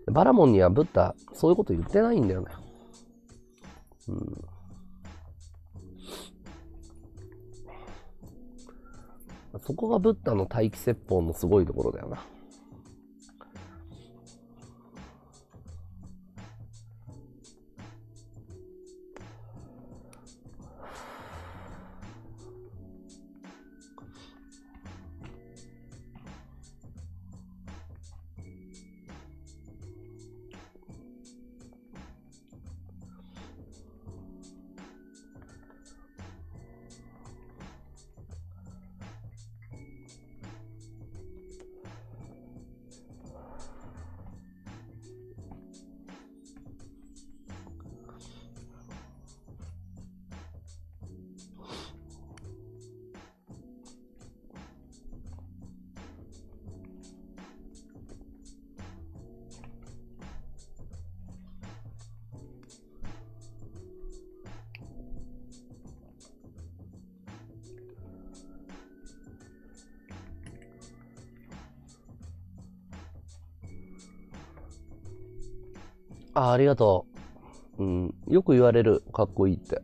バラモンにはブッダ、そういうこと言ってないんだよね。うん。そこがブッダの大気説法のすごいところだよな。あ、ありがとう。うん。よく言われる。かっこいいって。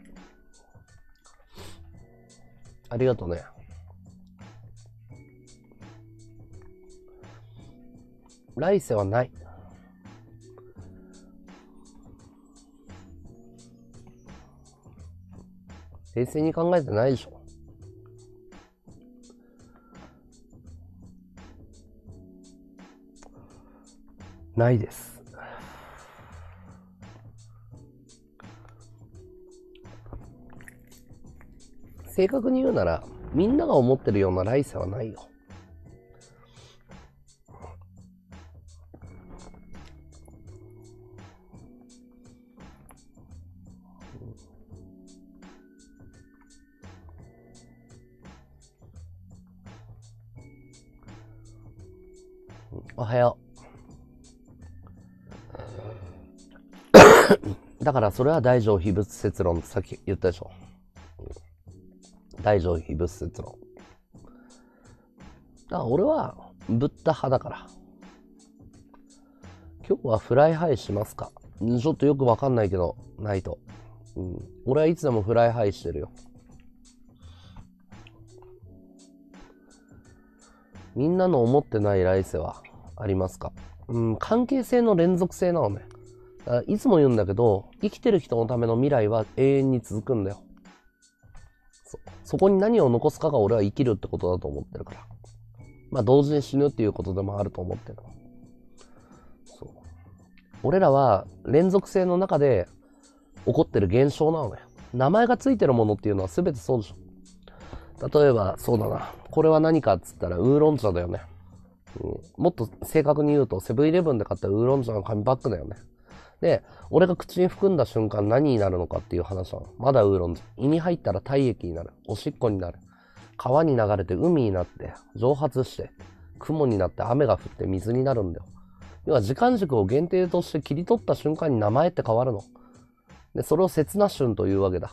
ありがとうね。来世はない。冷静に考えてないでしょ。ないです。正確に言うなら、みんなが思ってるような来世はないよ。おはよう。だからそれは大乗非仏説論ってさっき言ったでしょ。大乗非仏説論。だから俺はブッダ派だから。今日は Fly High しますかちょっとよくわかんないけど、ないと。うん。俺はいつでも Fly High してるよ。みんなの思ってない来世はありますか？うん、関係性の連続性なのね。いつも言うんだけど、生きてる人のための未来は永遠に続くんだよ。そ、こに何を残すかが俺は生きるってことだと思ってるから。まあ同時に死ぬっていうことでもあると思ってる。そう。俺らは連続性の中で起こってる現象なのね。名前がついてるものっていうのは全てそうでしょ。例えば、そうだな。これは何かっつったら、ウーロン茶だよね。うん、もっと正確に言うと、セブンイレブンで買ったウーロン茶の紙パックだよね。で、俺が口に含んだ瞬間何になるのかっていう話なの。まだウーロン茶。胃に入ったら体液になる。おしっこになる。川に流れて海になって、蒸発して、雲になって雨が降って水になるんだよ。要は時間軸を限定として切り取った瞬間に名前って変わるの。で、それを刹那瞬というわけだ。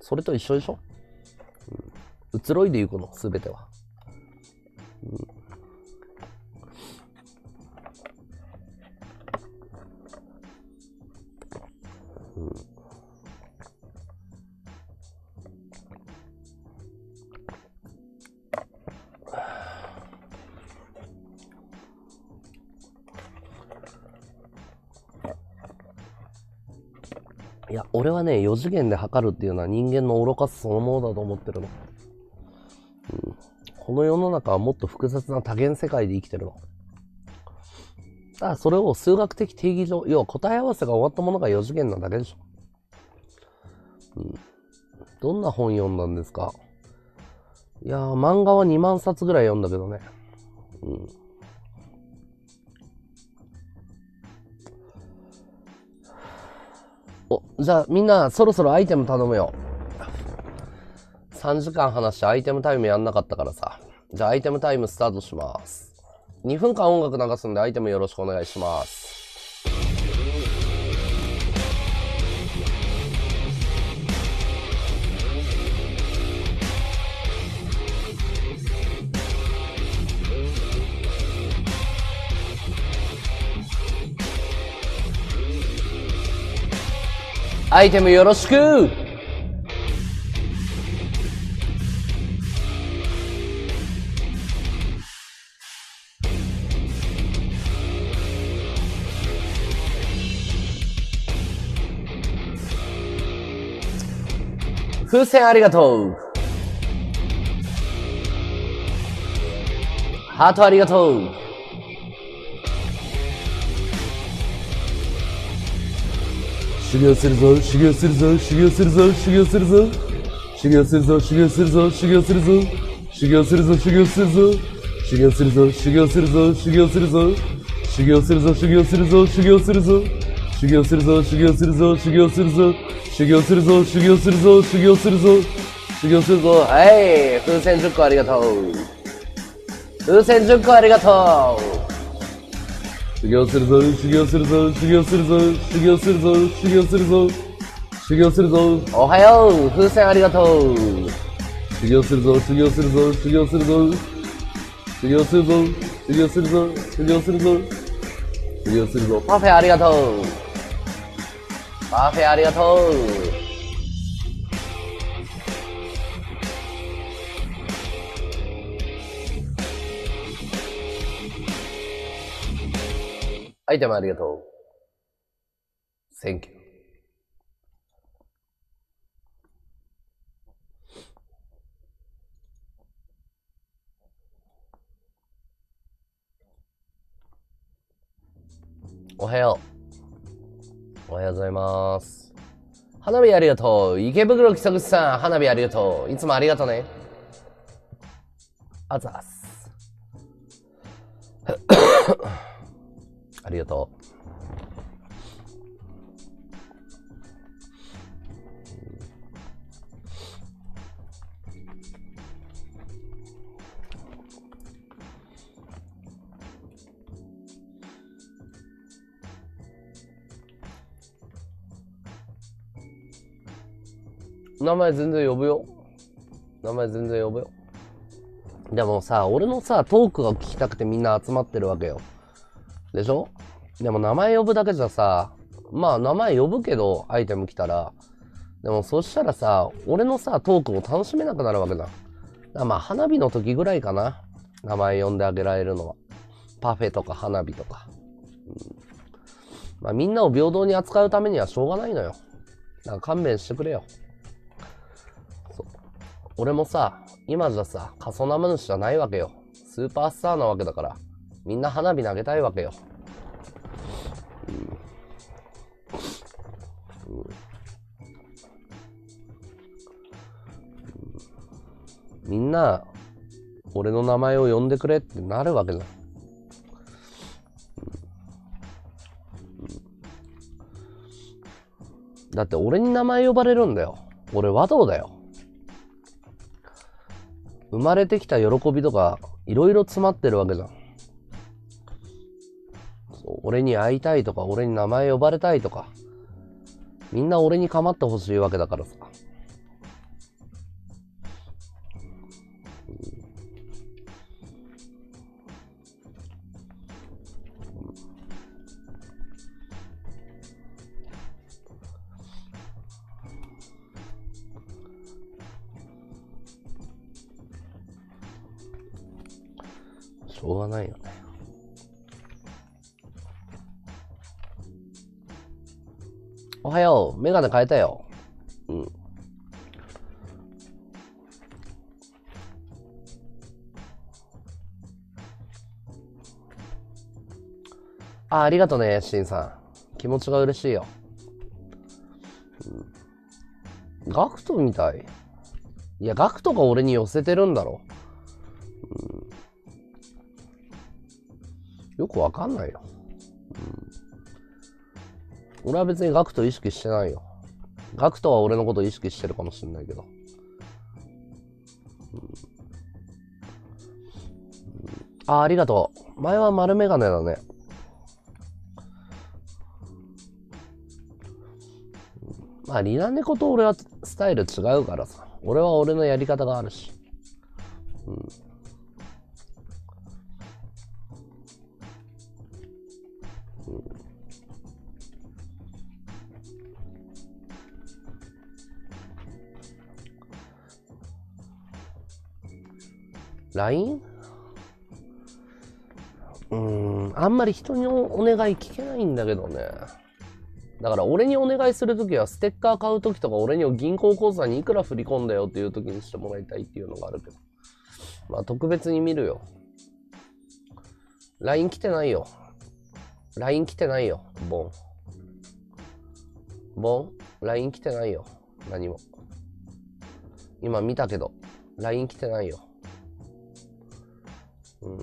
それと一緒でしょ？うん移ろいでいくの、すべては。うんうんいや、俺はね、4次元で測るっていうのは人間の愚かさそのものだと思ってるの。うん、この世の中はもっと複雑な多元世界で生きてるの。だそれを数学的定義上、要は答え合わせが終わったものが4次元なだけでしょ。うん。どんな本読んだんですか？いやー、漫画は2万冊ぐらい読んだけどね。うん。お、じゃあみんなそろそろアイテム頼むよ。3時間話してアイテムタイムやんなかったからさ。じゃあアイテムタイムスタートします。2分間音楽流すんでアイテムよろしくお願いします。アイテムよろしく風船ありがとうハートありがとう修行するぞ、修行するぞ、修行するぞ、修行するぞ。修行するぞ、修行するぞ、修行するぞ。修行するぞ、修行するぞ。修行するぞ、修行するぞ、修行するぞ。修行するぞ、修行するぞ、修行するぞ。修行するぞ、修行するぞ、修行するぞ。修行するぞ、修行するぞ、修行するぞ。修行するぞ。はい、風船10個ありがとう。風船10個ありがとう。修行するぞ、修行するぞ、修行するぞ、修行するぞ、修行するぞ、修行するぞ。おはよう、風船ありがとう。修行するぞ、修行するぞ、修行するぞ。修行するぞ、修行するぞ、修行するぞ。修行するぞ。パフェありがとう。パフェありがとう。アイテムありがとう。Thank you. おはよう。おはようございます。花火ありがとう。池袋木曽口さん、花火ありがとう。いつもありがとうね。あざっす。ありがとう。名前全然呼ぶよ。名前全然呼ぶよ。でもさ、俺のさ、トークが聞きたくてみんな集まってるわけよ。でしょ？でも名前呼ぶだけじゃさ、まあ名前呼ぶけど、アイテム来たら。でもそしたらさ、俺のさ、トークを楽しめなくなるわけだ。だからまあ花火の時ぐらいかな。名前呼んであげられるのは。パフェとか花火とか。うん、まあみんなを平等に扱うためにはしょうがないのよ。だから勘弁してくれよ。俺もさ、今じゃさ、過疎生主じゃないわけよ。スーパースターなわけだから。みんな花火投げたいわけよ。みんな、俺の名前を呼んでくれってなるわけじゃん。だって俺に名前呼ばれるんだよ。俺和道だよ。生まれてきた喜びとか、いろいろ詰まってるわけじゃん。俺に会いたいとか、俺に名前呼ばれたいとか、みんな俺に構ってほしいわけだからさ。う。メガネ変えたよ。うん。あ、ありがとうね、シンさん。気持ちが嬉しいよ。うん。ガクトみたい。いや、ガクトが俺に寄せてるんだろう。よくわかんないよ。うん、俺は別にガクト意識してないよ。ガクトは俺のこと意識してるかもしんないけど。うん、あ、ありがとう。前は丸メガネだね。まあ、リナネコと俺はスタイル違うからさ。俺は俺のやり方があるし。うん。LINE? うん、あんまり人にお願い聞けないんだけどね。だから俺にお願いするときはステッカー買うときとか俺に銀行口座にいくら振り込んだよっていうときにしてもらいたいっていうのがあるけど。まあ特別に見るよ。LINE 来てないよ。LINE 来てないよ。ボン。ボン ?LINE 来てないよ。何も。今見たけど。LINE 来てないよ。うん。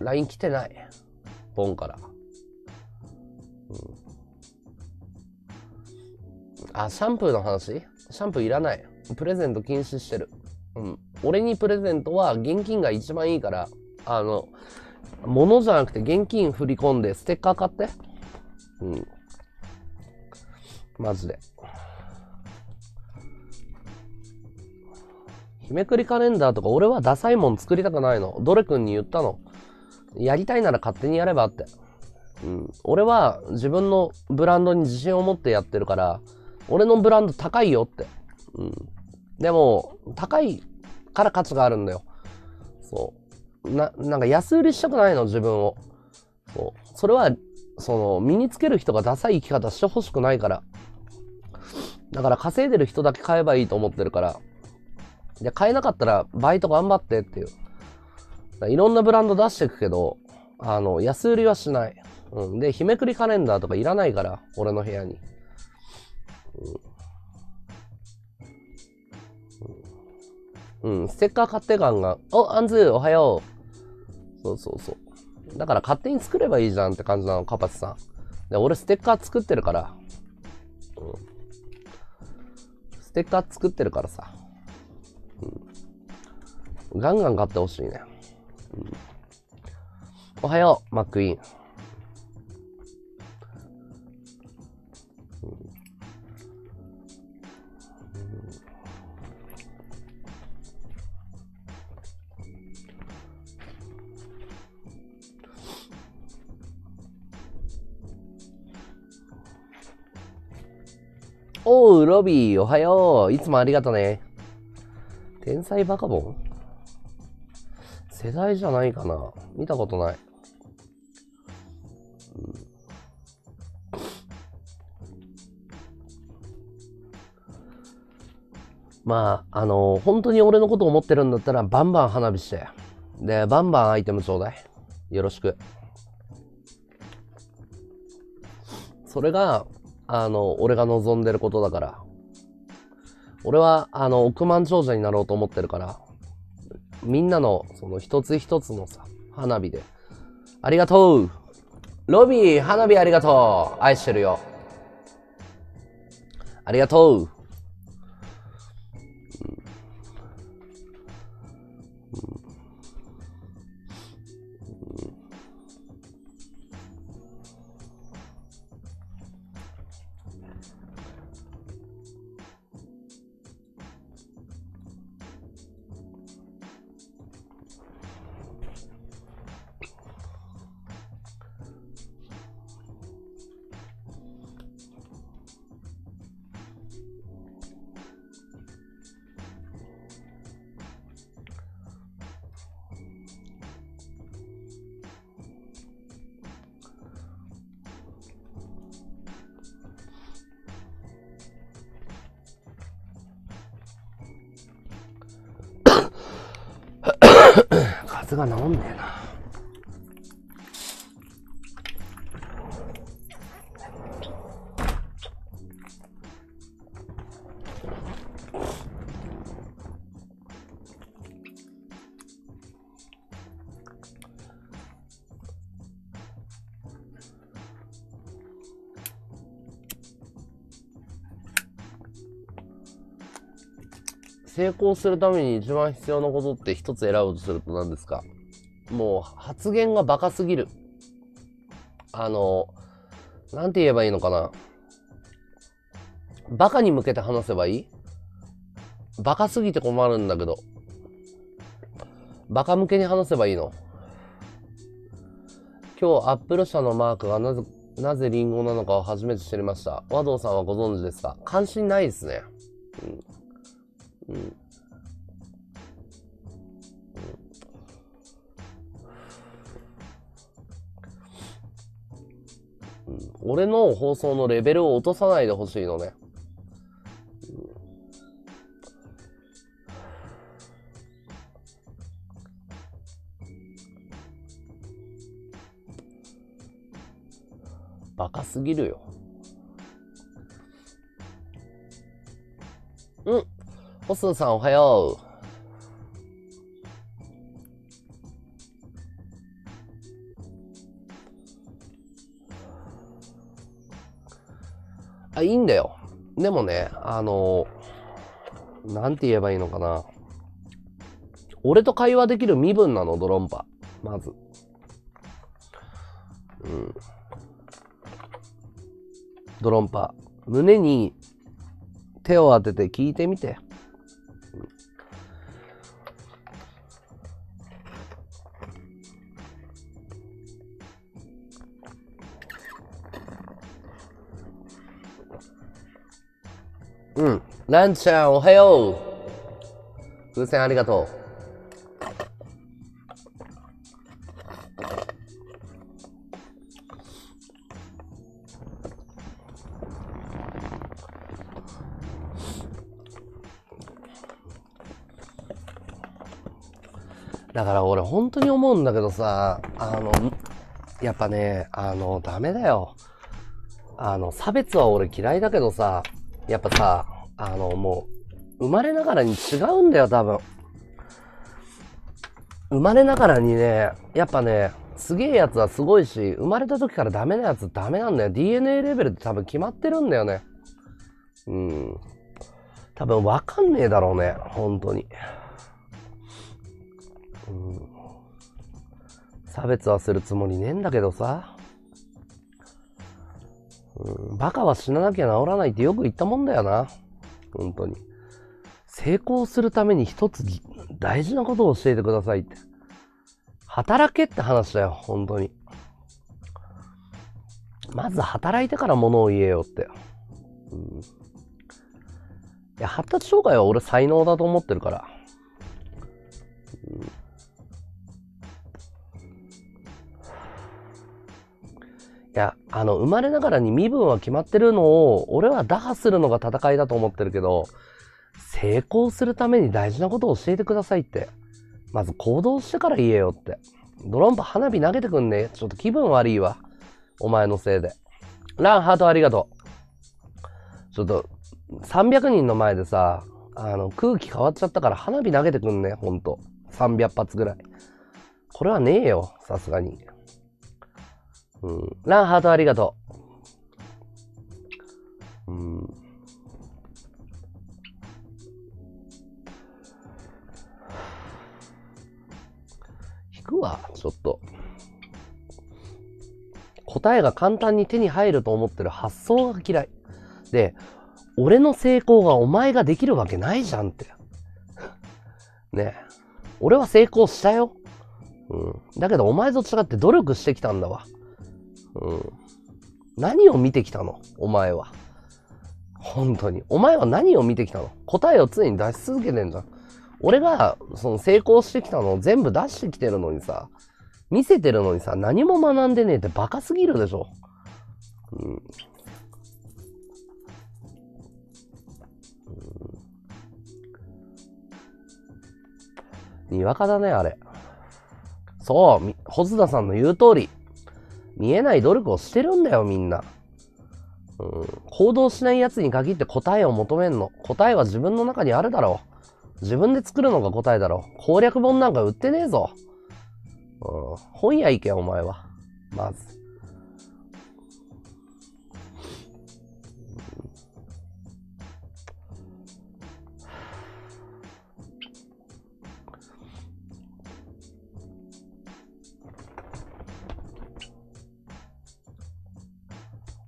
LINE 来てない。ボンから。うん。あ、シャンプーの話？シャンプーいらない。プレゼント禁止してる。うん。俺にプレゼントは現金が一番いいから、あの、物じゃなくて現金振り込んでステッカー買って。うん。マジで。日めくりカレンダーとか俺はダサいもん作りたくないの。ドレ君に言ったの。やりたいなら勝手にやればって。うん。俺は自分のブランドに自信を持ってやってるから、俺のブランド高いよって。うん。でも、高いから価値があるんだよ。そう。な、なんか安売りしたくないの、自分を。そう。それは、その、身につける人がダサい生き方してほしくないから。だから稼いでる人だけ買えばいいと思ってるから。で、買えなかったらバイト頑張ってっていう。いろんなブランド出していくけど、あの、安売りはしない。うん。で、日めくりカレンダーとかいらないから、俺の部屋に。うん。うん、ステッカー買って感が、お、アンズおはよう。そうそうそう。だから勝手に作ればいいじゃんって感じなの、カパチさん。で、俺ステッカー作ってるから。うん。ステッカー作ってるからさ。うん、ガンガン買ってほしいね、うん。おはよう、マックイーン。おう、ロビー、おはよう。いつもありがとね。天才バカボン？世代じゃないかな見たことない。まあ、あの本当に俺のこと思ってるんだったら、バンバン花火して。で、バンバンアイテムちょうだい。よろしく。それが、あの、俺が望んでることだから。俺は、あの、億万長者になろうと思ってるから、みんなの、その一つ一つのさ、花火で。ありがとうロビー、花火ありがとう愛してるよ。ありがとう功するために一番必要なことって一つ選ぶとすると何ですか？もう発言がバカすぎる。あの、なんて言えばいいのかな？バカに向けて話せばいい？バカすぎて困るんだけど。バカ向けに話せばいいの？今日アップル社のマークがなぜ、なぜリンゴなのかを初めて知りました。和道さんはご存知ですか？関心ないですね。うん。うん。俺の放送のレベルを落とさないでほしいのね。バカすぎるよ。うん。ホスンさんおはよう。いいんだよ。でもね、あの、なんて言えばいいのかな。俺と会話できる身分なの、ドロンパ。まず。うん。ドロンパ。胸に手を当てて聞いてみて。うん。ランちゃん、おはよう。風船ありがとう。だから俺本当に思うんだけどさ、あの、やっぱね、あの、ダメだよ。あの、差別は俺嫌いだけどさ、やっぱさ、あの、もう、生まれながらに違うんだよ、多分。生まれながらにね、やっぱね、すげえやつはすごいし、生まれた時からダメなやつダメなんだよ。DNA レベルって多分決まってるんだよね。うん。多分わかんねえだろうね、本当に。うん。差別はするつもりねえんだけどさ。うん、バカは死ななきゃ治らないってよく言ったもんだよな。本当に。成功するために一つ大事なことを教えてくださいって。働けって話だよ、本当に。まず働いてから物を言えよって。うん、いや、発達障害は俺才能だと思ってるから。うんいや、あの、生まれながらに身分は決まってるのを、俺は打破するのが戦いだと思ってるけど、成功するために大事なことを教えてくださいって。まず行動してから言えよって。ドロンパ花火投げてくんねちょっと気分悪いわ。お前のせいで。ランハートありがとう。ちょっと、300人の前でさ、あの、空気変わっちゃったから花火投げてくんねほんと。300発ぐらい。これはねえよ、さすがに。うん。ランハートありがとう。うん。引くわ、ちょっと。答えが簡単に手に入ると思ってる発想が嫌い。で、俺の成功がお前ができるわけないじゃんって。ねえ。俺は成功したよ。うん。だけどお前と違って努力してきたんだわ。うん。何を見てきたの？お前は。本当に。お前は何を見てきたの？答えを常に出し続けてんじゃん。俺が、その成功してきたのを全部出してきてるのにさ、見せてるのにさ、何も学んでねえってバカすぎるでしょ。うん。うんにわかだね、あれ。そう、み細田さんの言う通り。見えない努力をしてるんだよ、みんな。うん、行動しない奴に限って答えを求めんの。答えは自分の中にあるだろう。自分で作るのが答えだろう。攻略本なんか売ってねえぞ。うん、本屋行け、お前は。まず。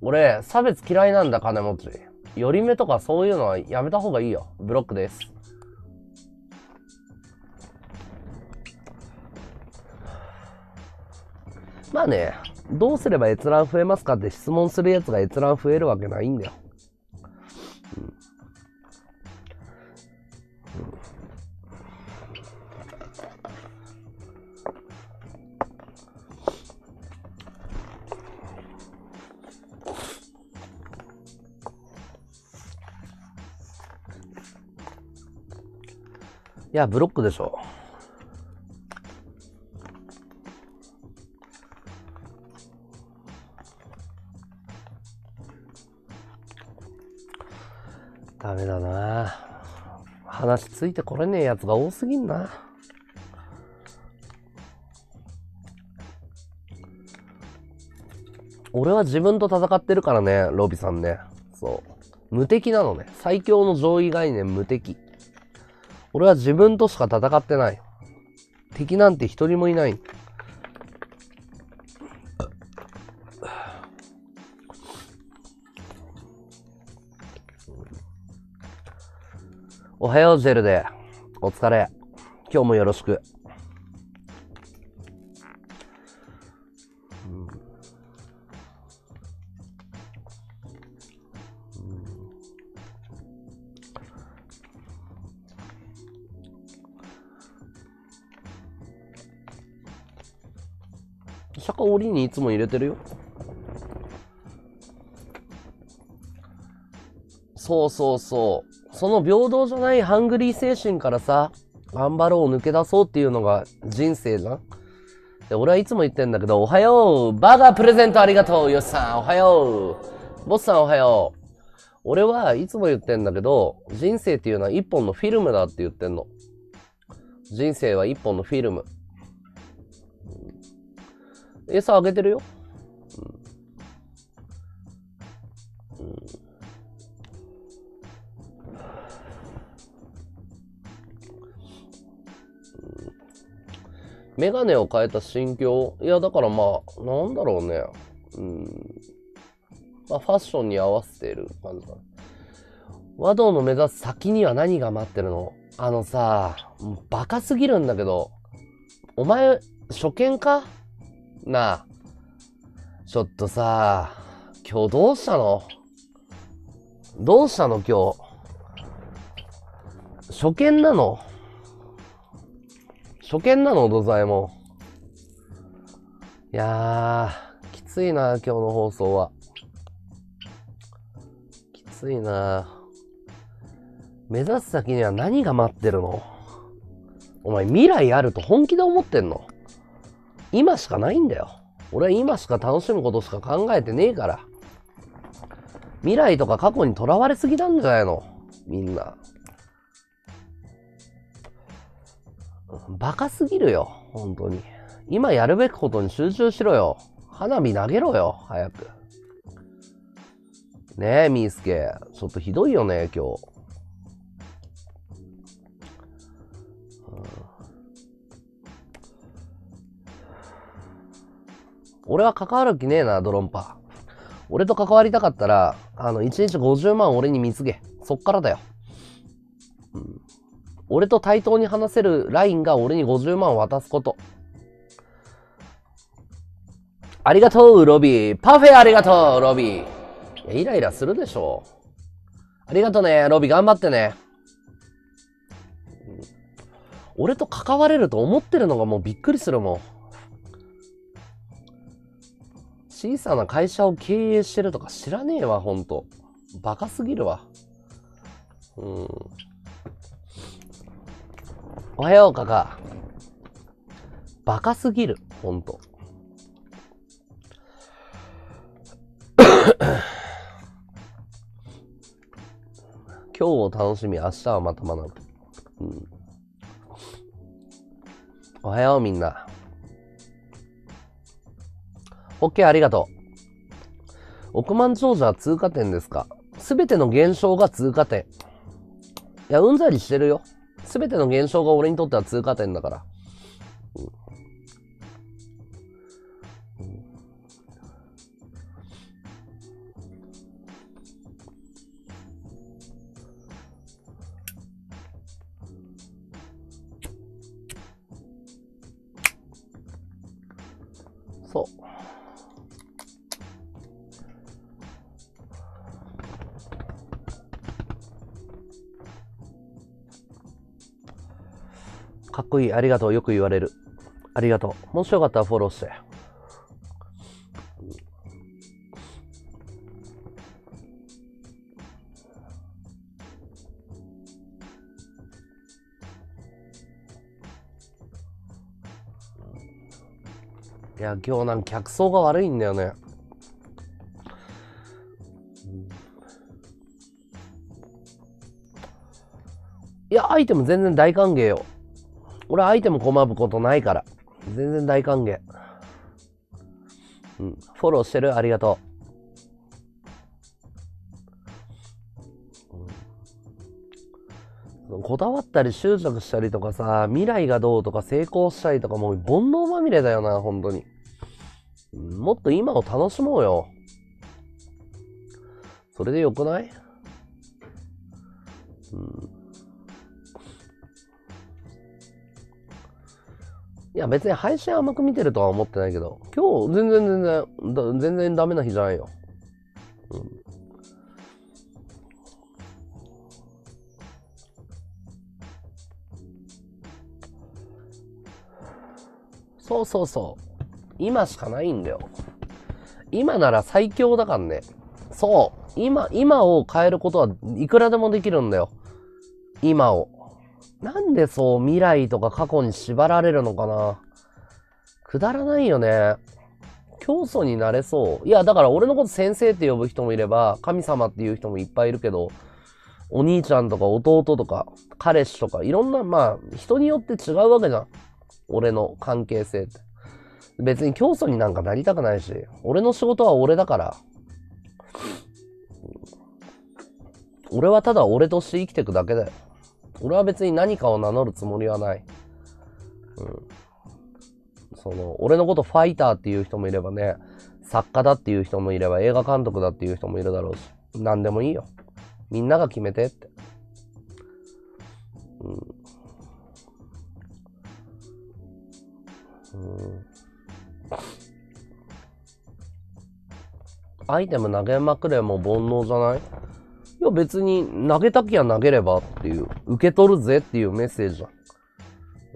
俺、差別嫌いなんだ、金持ち。寄り目とかそういうのはやめた方がいいよ。ブロックです。まあね、どうすれば閲覧増えますかって質問するやつが閲覧増えるわけないんだよ。いや、ブロックでしょ。ダメだな話ついてこれねえやつが多すぎんな。俺は自分と戦ってるからね、ロビさんね。そう。無敵なのね。最強の上位概念無敵。俺は自分としか戦ってない。敵なんて一人もいない。おはよう、ゼルで。お疲れ。今日もよろしく。檻にいつも入れてるよ。そうそうそう。その平等じゃないハングリー精神からさ、頑張ろう抜け出そうっていうのが人生じゃん。で俺はいつも言ってんだけど、おはようバーガープレゼントありがとうよっさんおはようボスさんおはよう俺はいつも言ってんだけど、人生っていうのは一本のフィルムだって言ってんの。人生は一本のフィルム。餌あげてるよ。うん。うん。メガネを変えた心境いや、だからまあ、なん。だろうね。うん。まあ、ファッションに合わせている感じかな。和道の目指す先には何が待ってるのあのさ、もうバカすぎるん。だけど、お前、初見かなあ。ちょっとさ、今日どうしたの？どうしたの今日？初見なの？初見なの、土左衛門。いやー、きついな、今日の放送は。きついな。目指す先には何が待ってるの？お前未来あると本気で思ってんの？今しかないんだよ。俺は今しか楽しむことしか考えてねえから。未来とか過去にとらわれすぎなんじゃないの？みんな。バカすぎるよ。本当に。今やるべきことに集中しろよ。花火投げろよ。早く。ねえ、みーすけ。ちょっとひどいよね、今日。俺は関わる気ねえな、ドロンパ。俺と関わりたかったら、あの、1日50万俺に貢げ。そっからだよ。うん。俺と対等に話せるラインが俺に50万渡すこと。ありがとう、ロビー。パフェありがとう、ロビー。いや、イライラするでしょ。ありがとね、ロビー頑張ってね。俺と関われると思ってるのがもうびっくりするもん。小さな会社を経営してるとか知らねえわ、ほんと。バカすぎるわ。うん。おはよう、かか。バカすぎる、ほんと。今日を楽しみ、明日はまた学ぶ。うん。おはよう、みんな。オッケー、ありがとう。億万長者は通過点ですか？すべての現象が通過点。いや、うんざりしてるよ。すべての現象が俺にとっては通過点だから。かっこいい。ありがとう。よく言われる。ありがとう。もしよかったらフォローして。いや、今日なんか客層が悪いんだよね。いや、アイテム全然大歓迎よ。俺アイテム困ることないから。全然大歓迎。うん。フォローしてる？ありがとう。うんこだわったり執着したりとかさ、未来がどうとか成功したりとかもう煩悩まみれだよな、本当に。もっと今を楽しもうよ。それでよくない？うん。いや、別に配信甘く見てるとは思ってないけど、今日全然全然、全然ダメな日じゃないよ。うん。そうそうそう。今しかないんだよ。今なら最強だからね。そう。今、今を変えることはいくらでもできるんだよ。今を。なんでそう未来とか過去に縛られるのかな？くだらないよね。教祖になれそう。いや、だから俺のこと先生って呼ぶ人もいれば、神様っていう人もいっぱいいるけど、お兄ちゃんとか弟とか、彼氏とか、いろんな、まあ、人によって違うわけじゃん。俺の関係性って。別に教祖になんかなりたくないし、俺の仕事は俺だから。俺はただ俺として生きていくだけだよ。俺は別に何かを名乗るつもりはない。うん。その、俺のことファイターっていう人もいればね、作家だっていう人もいれば、映画監督だっていう人もいるだろうし、何でもいいよ。みんなが決めてって。うん。うん。アイテム投げまくれも煩悩じゃない？や別に投げたきゃ投げればっていう。受け取るぜっていうメッセージだ。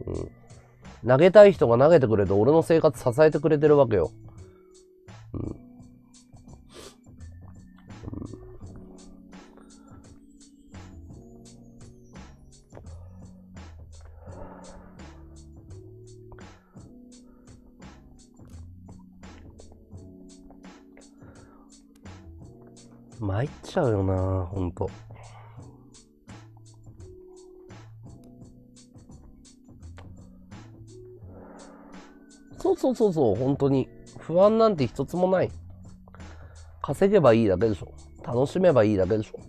うん。投げたい人が投げてくれて、俺の生活支えてくれてるわけよ。うん。参っちゃうよなほんと。そうそうそうそう、本当に。不安なんて一つもない。稼げばいいだけでしょ。楽しめばいいだけでしょ。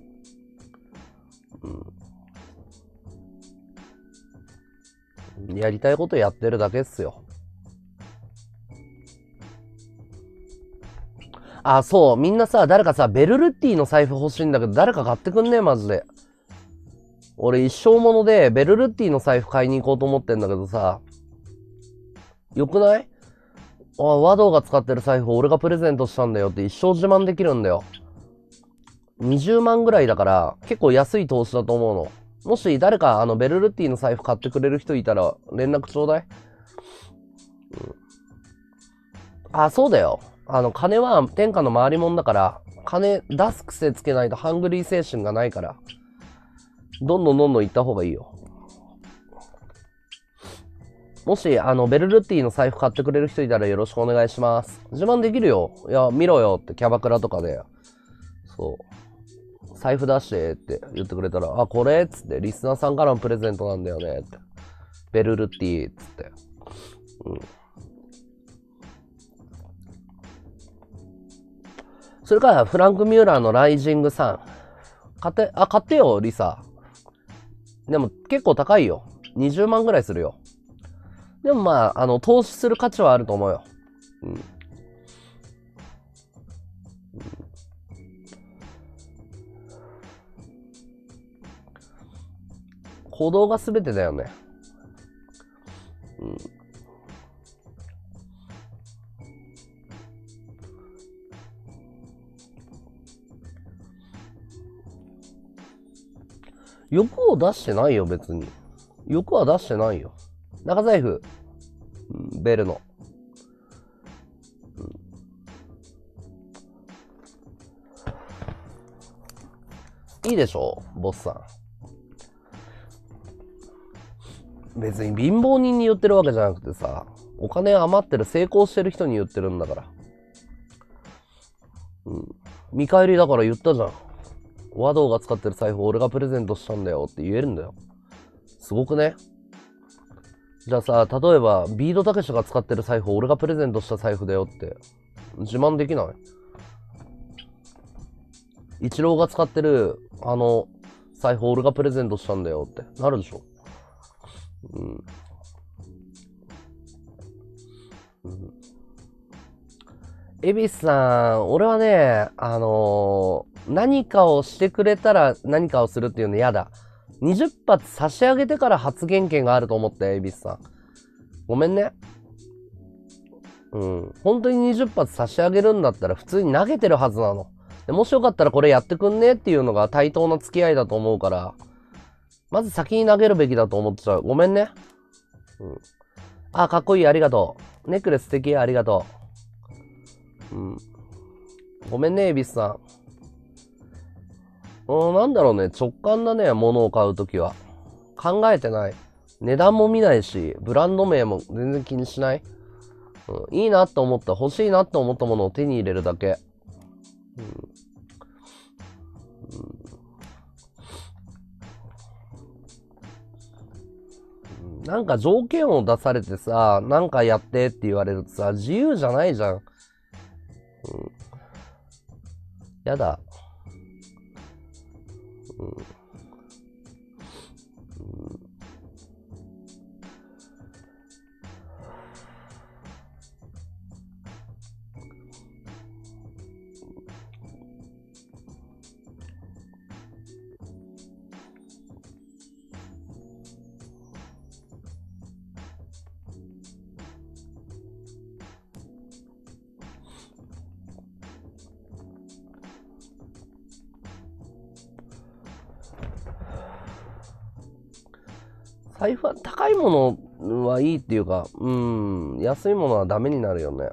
うん。やりたいことやってるだけっすよ。あ、そう、みんなさ、誰かさ、ベルルッティの財布欲しいんだけど、誰か買ってくんねえ、マジで。俺一生もので、ベルルッティの財布買いに行こうと思ってんだけどさ、よくない？あ、和道が使ってる財布俺がプレゼントしたんだよって一生自慢できるんだよ。20万ぐらいだから、結構安い投資だと思うの。もし誰かあのベルルッティの財布買ってくれる人いたら連絡ちょうだい。うん、あ、そうだよ。あの、金は天下の回り物だから、金出す癖つけないとハングリー精神がないから、どんどんどんどん行った方がいいよ。もし、あの、ベルルッティの財布買ってくれる人いたらよろしくお願いします。自慢できるよ。いや、見ろよってキャバクラとかで。そう。財布出してって言ってくれたら、あ、これっつって、リスナーさんからのプレゼントなんだよねって。ベルルッティっつって。うん。それから、フランク・ミューラーのライジングさん。買って、あ、買ってよ、リサ。でも、結構高いよ。20万ぐらいするよ。でもまあ、あの、投資する価値はあると思うよ。うん。行動が全てだよね。うん。欲を出してないよ、別に。欲は出してないよ。中財布。うんベルの。うんいいでしょボスさん。別に貧乏人に言ってるわけじゃなくてさ、お金余ってる成功してる人に言ってるんだから。うん。見返りだから言ったじゃん。和道が使ってる財布俺がプレゼントしたんだよって言えるんだよ。すごくね？じゃあさ、例えば、ビードたけしが使ってる財布俺がプレゼントした財布だよって、自慢できない？一郎が使ってる、あの、財布俺がプレゼントしたんだよって、なるでしょ？うん。うん。恵比寿さん、俺はね、あの何かをしてくれたら何かをするっていうの嫌だ。20発差し上げてから発言権があると思って、恵比寿さん。ごめんね。うん。本当に20発差し上げるんだったら普通に投げてるはずなの。でもしよかったらこれやってくんねっていうのが対等な付き合いだと思うから、まず先に投げるべきだと思っちゃう。ごめんね。うん。あ、かっこいい、ありがとう。ネックレス素敵、ありがとう。うん。ごめんね、恵比寿さん。うん、なんだろうね、直感だね、物を買うときは。考えてない。値段も見ないし、ブランド名も全然気にしない。うん、いいなと思った、欲しいなと思ったものを手に入れるだけ。うんうんなんか条件を出されてさ、なんかやってって言われるとさ、自由じゃないじゃん。うん。やだ。う財布は高いものはいいっていうか、うん、安いものはダメになるよね。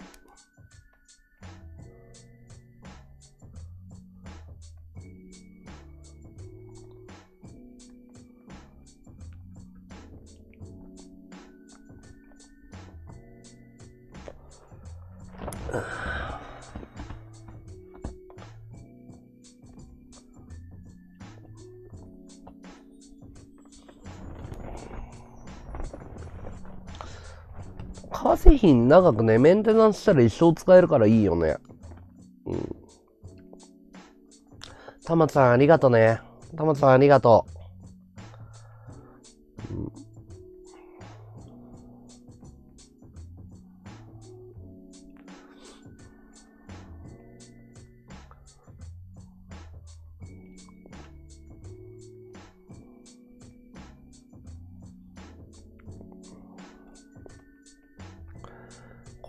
品長くね、メンテナンスしたら一生使えるからいいよね。うん。たまさんありがとね。たまさんありがとう。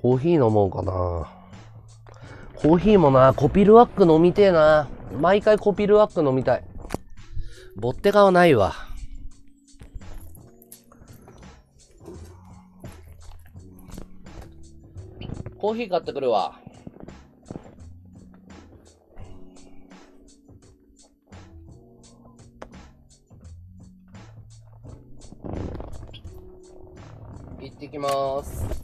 コーヒー飲もうかな。コーヒーもな、コピルワック飲みてえな。毎回コピルワック飲みたい。ボッテガはないわ。コーヒー買ってくるわ。行ってきます。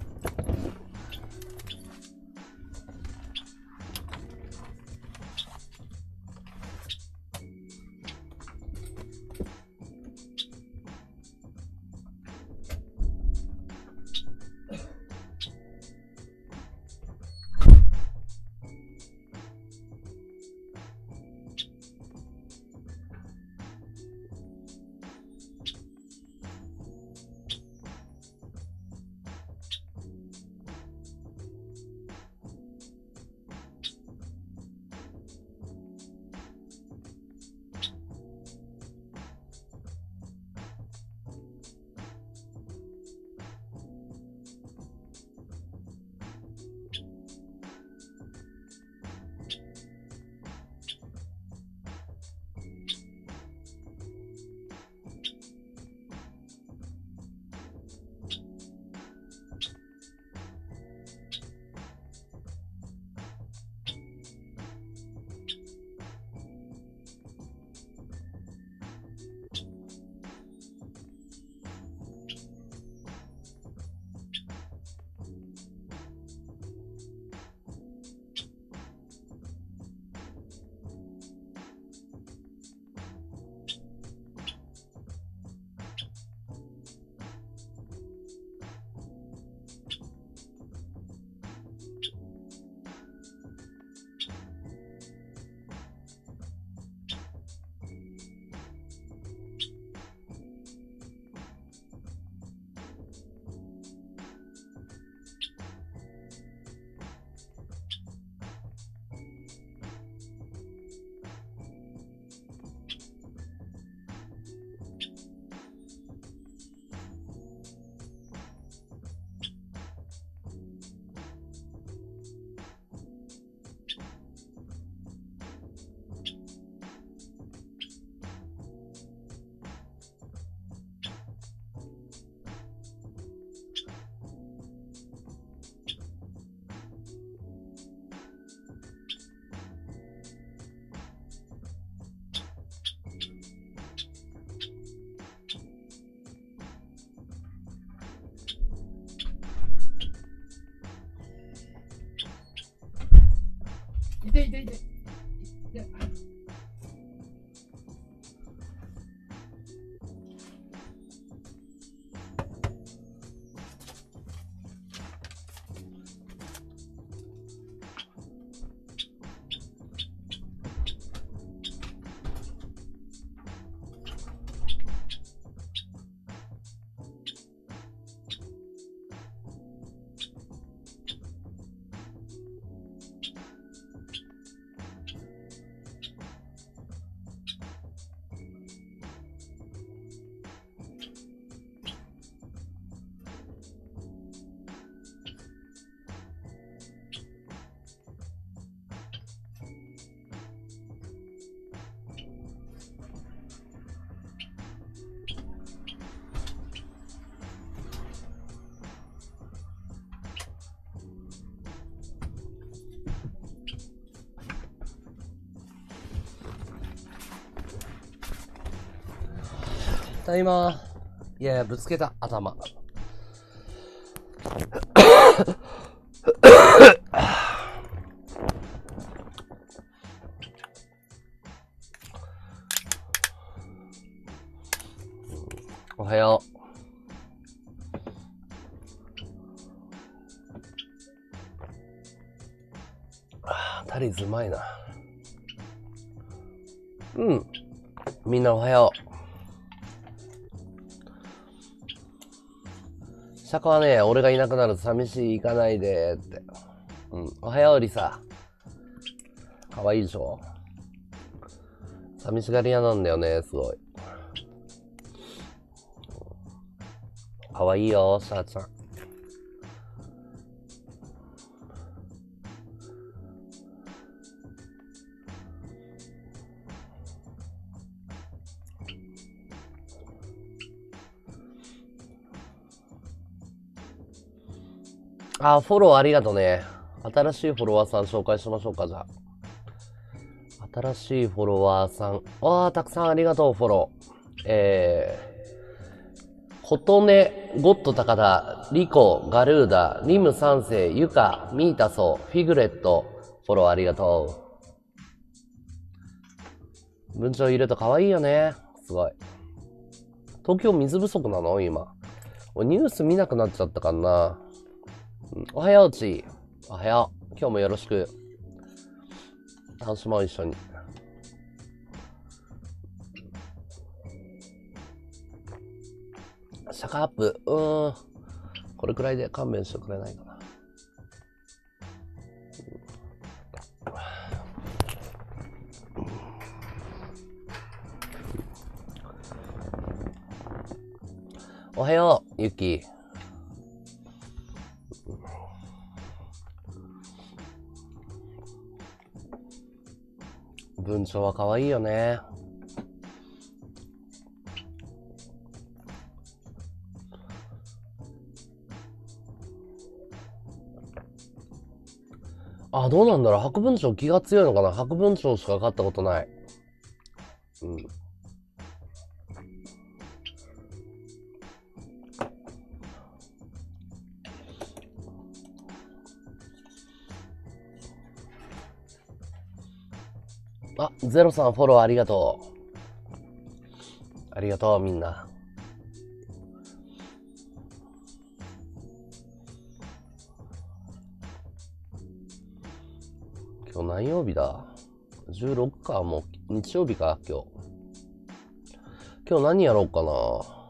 ただい。やいや、ぶつけた、頭。おはよう。あータリズうまいな。うん。みんなおはよう。釈迦はね、俺がいなくなると寂しい、行かないでって。うん。おはよう、りさ。かわいいでしょ？寂しがり屋なんだよね、すごい。かわいいよ、さあちゃん。あ、フォローありがとうね。新しいフォロワーさん紹介しましょうか、じゃあ。新しいフォロワーさん。ああ、たくさんありがとう、フォロー。えー、琴音、ゴッド高田、リコ、ガルーダ、リム三世、ユカ、ミータソ、フィグレット、フォローありがとう。文章入れると可愛いよね。すごい。東京水不足なの？今。ニュース見なくなっちゃったかな。おはようち。おはよう。今日もよろしく。楽しもう一緒に。シャカアップ。うん。これくらいで勘弁してくれないかな。おはよう、ゆき。文章は可愛いよね。あ、どうなんだろう。白文章気が強いのかな白文章しか買ったことない。うん。ゼロさんフォローありがとう。ありがとう、みんな。今日何曜日だ ?16 か、もう日曜日か、今日。今日何やろうかな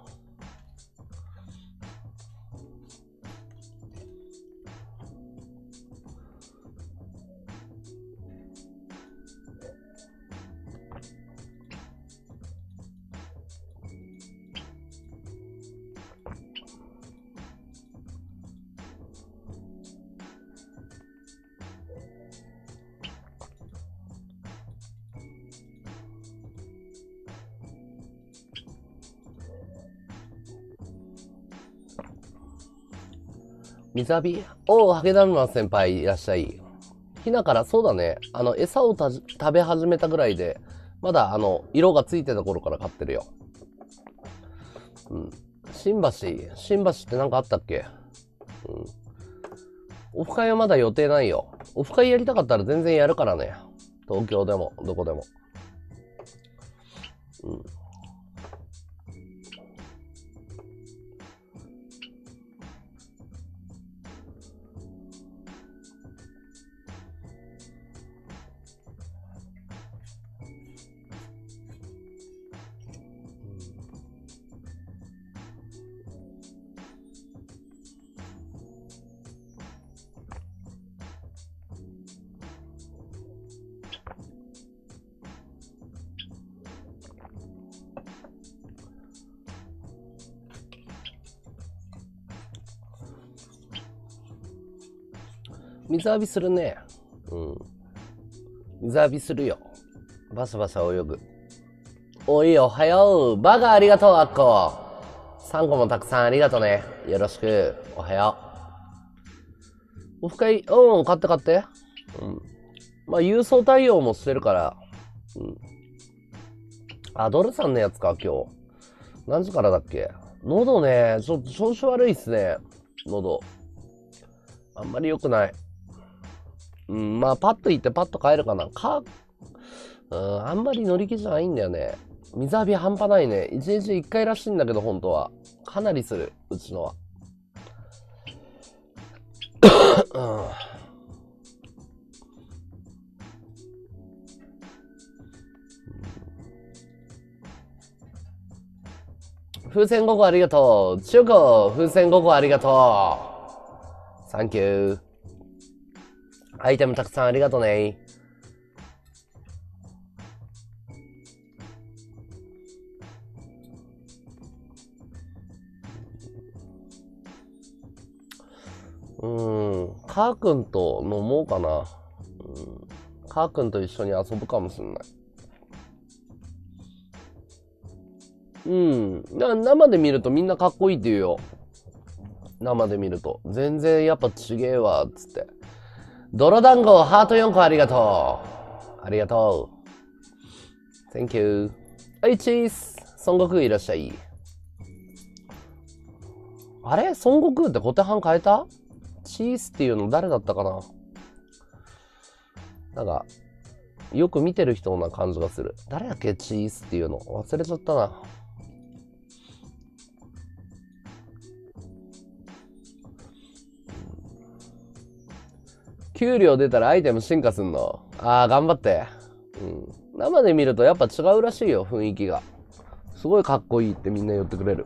水浴びおう、ハゲダルマ先輩いらっしゃい。ひなから、そうだね。あの、餌を食べ始めたぐらいで、まだ、あの、色がついてた頃から買ってるよ。うん。新橋、新橋ってなんかあったっけ？うん。オフ会はまだ予定ないよ。オフ会やりたかったら全然やるからね。東京でも、どこでも。うん。水浴びするね。うん。水浴びするよ。バシャバシャ泳ぐ。おい、おはよう。バカありがとう、アッコ。3個もたくさんありがとね。よろしく。おはよう。オフ会、うん、買って買って。うん。まあ、郵送対応もしてるから。うん。あ、ドルさんのやつか、今日。何時からだっけ？喉ね、ちょっと調子悪いっすね。喉。あんまり良くない。うん、まあ、パッと行ってパッと帰るかな。か、うん、あんまり乗り気じゃないんだよね。水浴び半端ないね。一日一回らしいんだけど、本当は。かなりする、うちのは。うん風船5個ありがとう。中古、風船5個ありがとう。サンキュー。アイテムたくさんありがとうね。うん、カー君と飲もうかな。うん、カー君と一緒に遊ぶかもしんない。うん。な生で見るとみんなかっこいいって言うよ。生で見ると。全然やっぱちげえわ、っつって。泥団子、ハート4個ありがとう。ありがとう。Thank you. はい、チーズ。孫悟空いらっしゃい。あれ？孫悟空って小手半変えた？チーズっていうの誰だったかな？なんか、よく見てる人な感じがする。誰だっけ？チーズっていうの。忘れちゃったな。給料出たらアイテム進化すんの？ああ、頑張って。うん。生で見るとやっぱ違うらしいよ、雰囲気が。すごいかっこいいってみんな言ってくれる。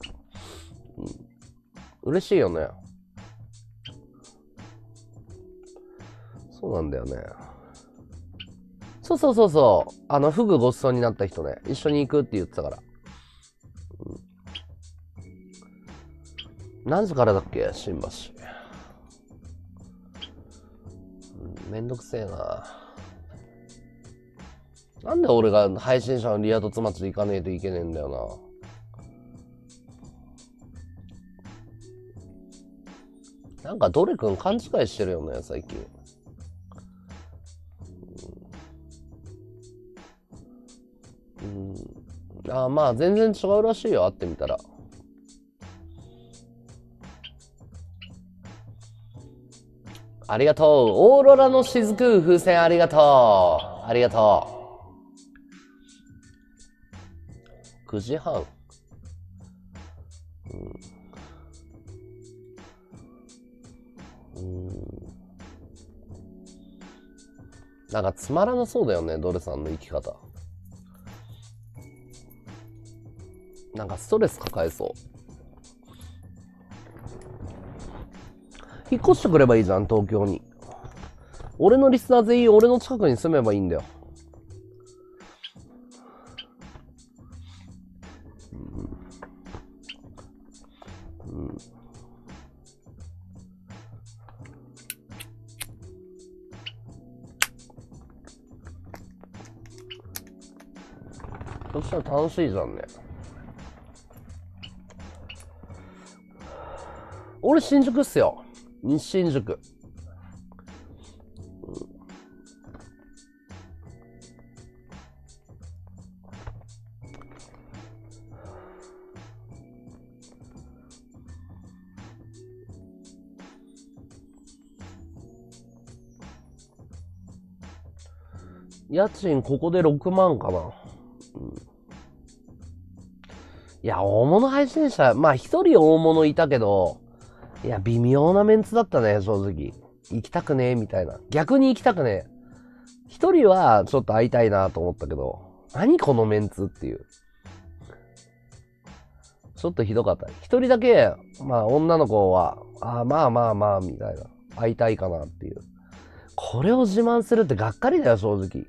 うん。嬉しいよね。そうなんだよね。そうそうそうそう。あの、フグごちそうになった人ね。一緒に行くって言ってたから。うん、何時からだっけ？新橋。めんどくせえな。なんで俺が配信者のリア突町行かねえといけねえんだよな。なんかドレ君勘違いしてるよね、最近。うん。あまあ、全然違うらしいよ、会ってみたら。ありがとう。オーロラの雫、風船ありがとう。ありがとう。9時半。うん。うん。なんかつまらなそうだよね、ドルさんの生き方。なんかストレス抱えそう。引っ越してくればいいじゃん、東京に。俺のリスナー全員俺の近くに住めばいいんだよ。そしたら楽しいじゃん。ね。俺新宿っすよ。西新宿。家賃ここで6万かな。うん、いや、大物配信者、まあ一人大物いたけど、いや、微妙なメンツだったね、正直。行きたくねえ、みたいな。逆に行きたくねえ。一人はちょっと会いたいなと思ったけど、何このメンツっていう。ちょっとひどかった。一人だけ、まあ女の子は、ああ、まあまあまあ、みたいな。会いたいかなっていう。これを自慢するってがっかりだよ、正直。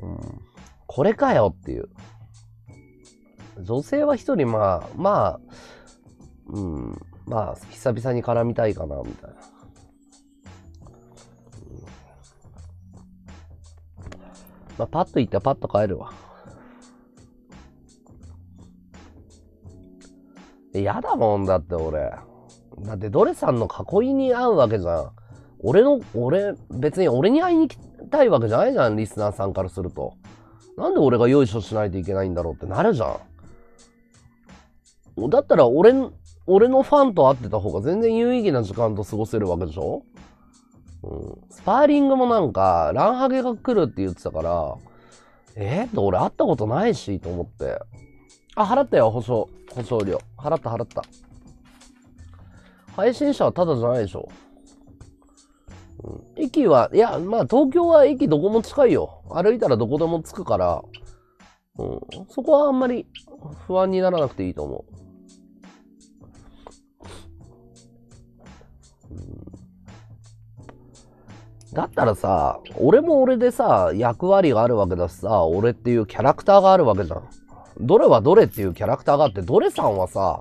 うん。これかよっていう。女性は一人、まあ、まあ、うん。まあ、久々に絡みたいかな、みたいな。まあ、パッと行ってパッと帰るわ。嫌だもんだって俺。だってドレさんの囲いに合うわけじゃん。俺の、俺、別に俺に会いに行きたいわけじゃないじゃん、リスナーさんからすると。なんで俺が用意しょしないといけないんだろうってなるじゃん。だったら俺、俺のファンと会ってた方が全然有意義な時間と過ごせるわけでしょ？うん。スパーリングもなんか、ランハゲが来るって言ってたから、え、って俺会ったことないし、と思って。あ、払ったよ、保証。保証料。払った払った。配信者はただじゃないでしょ？うん、駅は、いや、まあ東京は駅どこも近いよ。歩いたらどこでも着くから、うん、そこはあんまり不安にならなくていいと思う。だったらさ、俺も俺でさ、役割があるわけだしさ、俺っていうキャラクターがあるわけじゃん。どれはどれっていうキャラクターがあって、どれさんはさ、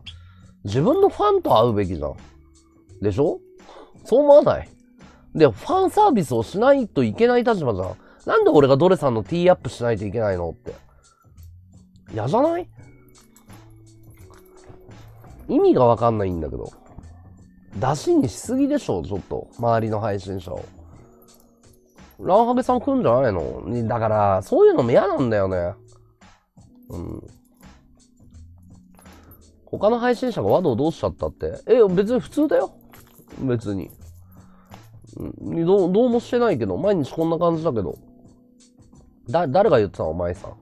自分のファンと会うべきじゃん。でしょ？そう思わない？で、ファンサービスをしないといけない立場じゃん。なんで俺がドレさんのティーアップしないといけないのって。嫌じゃない？意味がわかんないんだけど。出しにしすぎでしょ、ちょっと。周りの配信者を。ランハゲさん来んじゃないの？だから、そういうのも嫌なんだよね。うん。他の配信者が和道どうしちゃったって？え、別に普通だよ。別に。うん、どう、どうもしてないけど、毎日こんな感じだけど。だ、誰が言ってたの？お前さん。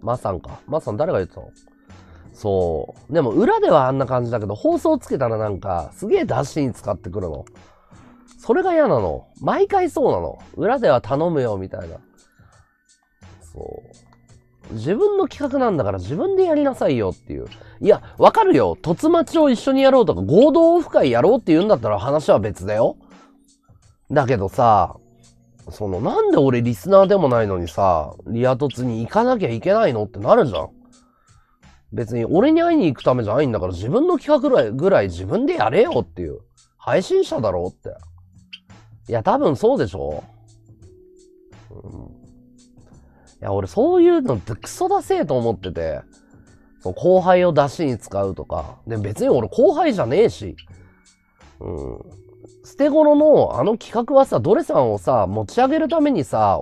まさんか。まさん誰が言ってたの？そう。でも裏ではあんな感じだけど、放送つけたらなんか、すげえ出しに使ってくるの。それが嫌なの。毎回そうなの。裏では頼むよ、みたいな。そう。自分の企画なんだから自分でやりなさいよっていう。いや、わかるよ。突待ちを一緒にやろうとか、合同オフ会やろうって言うんだったら話は別だよ。だけどさ、その、なんで俺リスナーでもないのにさ、リア突に行かなきゃいけないのってなるじゃん。別に俺に会いに行くためじゃないんだから自分の企画ぐらいぐらい自分でやれよっていう。配信者だろって。いや、多分そうでしょうん。いや、俺そういうのってクソだせえと思ってて、その後輩を出しに使うとか。で、別に俺後輩じゃねえし。うん。捨て頃のあの企画はさ、ドレさんをさ、持ち上げるためにさ、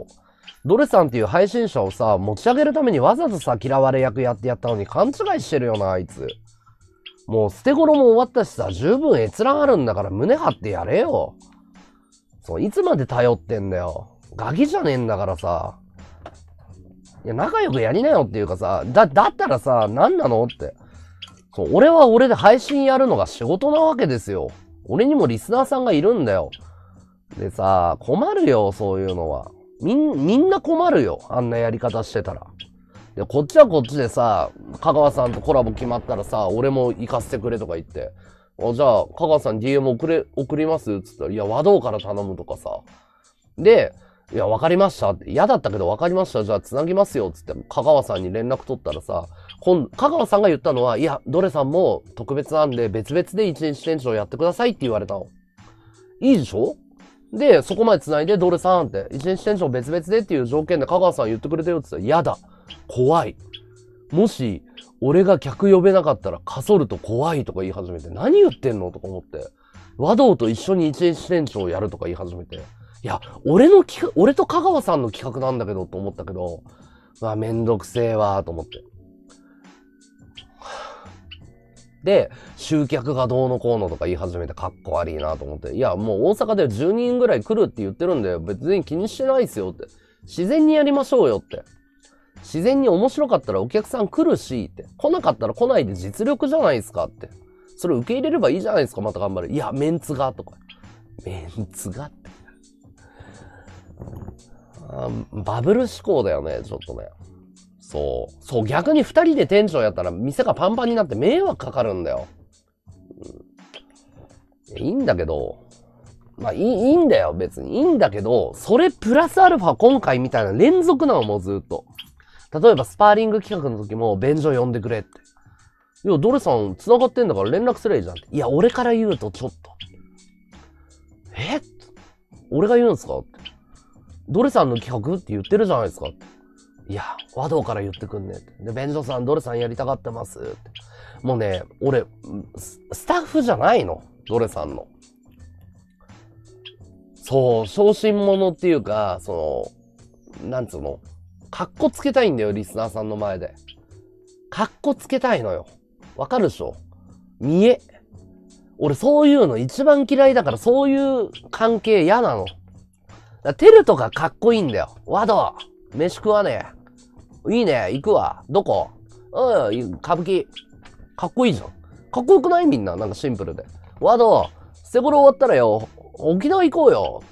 ドレさんっていう配信者をさ、持ち上げるためにわざとさ、嫌われ役やってやったのに勘違いしてるよな、あいつ。もう捨て頃も終わったしさ、十分閲覧あるんだから胸張ってやれよ。そう、いつまで頼ってんだよ。ガキじゃねえんだからさ。いや、仲良くやりなよっていうかさ、だ、だったらさ、何なのって。そう、俺は俺で配信やるのが仕事なわけですよ。俺にもリスナーさんがいるんだよ。でさ、困るよ、そういうのは。みん、みんな困るよ。あんなやり方してたら。で、こっちはこっちでさ、香川さんとコラボ決まったらさ、俺も行かせてくれとか言って。あじゃあ、香川さん DM 送れ、送ります？つったら、いや、和道から頼むとかさ。で、いや、わかりましたって。嫌だったけどわかりました。じゃあ、繋ぎますよ。つって、香川さんに連絡取ったらさ、今香川さんが言ったのは、いや、ドレさんも特別なんで、別々で一日店長やってくださいって言われたの。いいでしょ？で、そこまで繋いで、ドレさんって、一日店長別々でっていう条件で香川さん言ってくれたよって言ったら、嫌だ。怖い。もし、俺が客呼べなかったら、かそると怖いとか言い始めて、何言ってんのとか思って。和道と一緒に一日店長をやるとか言い始めて。いや、俺の企画、俺と香川さんの企画なんだけど、と思ったけど、まあ、めんどくせえわ、と思って。で、集客がどうのこうのとか言い始めてかっこ悪いなと思って。いや、もう大阪で10人ぐらい来るって言ってるんで、別に気にしてないっすよって。自然にやりましょうよって。自然に面白かったらお客さん来るしって。来なかったら来ないで実力じゃないですかって。それ受け入れればいいじゃないですか、また頑張る。いや、メンツがとか。メンツがって。バブル思考だよね、ちょっとね。そう。そう、逆に二人で店長やったら店がパンパンになって迷惑かかるんだよ。うん、いいんだけど、まあいいいいんだよ、別に。いいんだけど、それプラスアルファ今回みたいな連続なのもうずっと。例えばスパーリング企画の時も便所呼んでくれって。いや、ドレさん繋がってんだから連絡すればいいじゃんって。いや、俺から言うとちょっと。え？俺が言うんすかって。ドレさんの企画って言ってるじゃないですかって。いや、和道から言ってくんねって。で、便所さん、ドレさんやりたがってますって。もうね、俺、スタッフじゃないの。ドレさんの。そう、小心者っていうか、その、なんつうの？かっこつけたいんだよ、リスナーさんの前で。かっこつけたいのよ。わかるでしょ？見え。俺そういうの一番嫌いだからそういう関係嫌なの。だテルとかかっこいいんだよ。ワド、飯食わねえ。いいね、行くわ。どこ？うん、歌舞伎。かっこいいじゃん。かっこよくない？みんな。なんかシンプルで。ワド、捨て頃終わったらよ、沖縄行こうよ。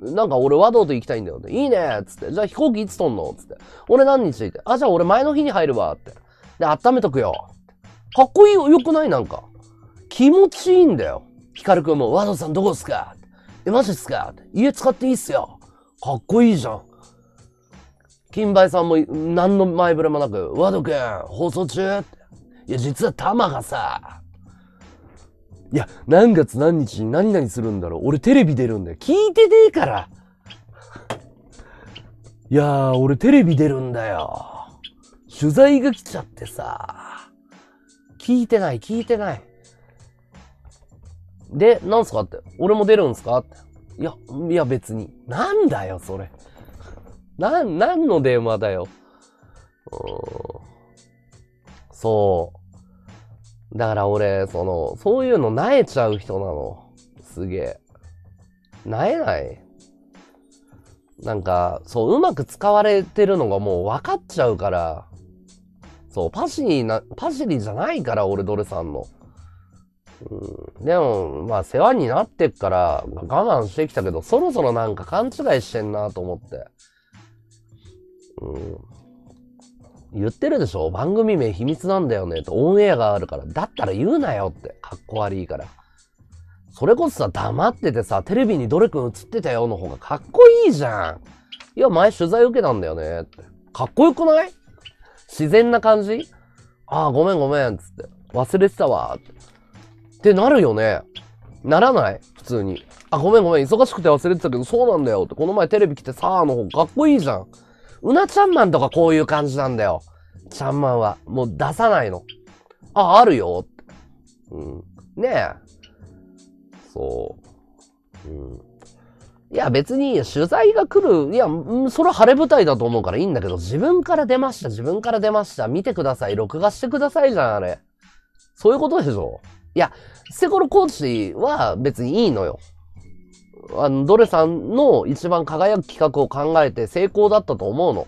なんか俺和道と行きたいんだよって。いいねつって。じゃあ飛行機いつ飛んのつって。俺何日って。あ、じゃあ俺前の日に入るわって。で、温めとくよ。かっこいいよ、よくない？なんか。気持ちいいんだよ。ヒカルくんも、和道さんどこっすか？え、マジっすか？っ家使っていいっすよ。かっこいいじゃん。金梅さんも何の前触れもなく、和道くん、放送中。いや、実は玉がさ、いや、何月何日に何々するんだろう。俺テレビ出るんだよ。聞いてねえから。いやー、俺テレビ出るんだよ。取材が来ちゃってさ。聞いてない、聞いてない。で、なんすか？って。俺も出るんすか？って。いや、いや別に。なんだよ、それ。なん、なんの電話だよ。そう。だから俺、その、そういうの萎えちゃう人なの。すげえ。萎えないなんか、そう、うまく使われてるのがもう分かっちゃうから、そう、パシリな、パシリじゃないから、俺、ドレさんの。うん、でも、まあ、世話になってっから、我慢してきたけど、そろそろなんか勘違いしてんなと思って。うん。言ってるでしょ？番組名秘密なんだよねとオンエアがあるから。だったら言うなよって。かっこ悪いから。それこそさ、黙っててさ、テレビにどれくん映ってたよの方がかっこいいじゃん。いや、前取材受けたんだよねって。かっこよくない？自然な感じ？ああ、ごめんごめん、つって。忘れてたわ、って。ってなるよね。ならない？普通に。あ、ごめんごめん、忙しくて忘れてたけど、そうなんだよって。この前テレビ来てさあの方がかっこいいじゃん。うなちゃんマンとかこういう感じなんだよ。ちゃんマンは。もう出さないの。あ、あるよ。うん。ねえ。そう。うん。いや、別に取材が来る。いや、それは晴れ舞台だと思うからいいんだけど、自分から出ました、自分から出ました。見てください、録画してくださいじゃん、あれ。そういうことでしょいや、ステコロコーチは別にいいのよ。あの、ドレさんの一番輝く企画を考えて成功だったと思うの。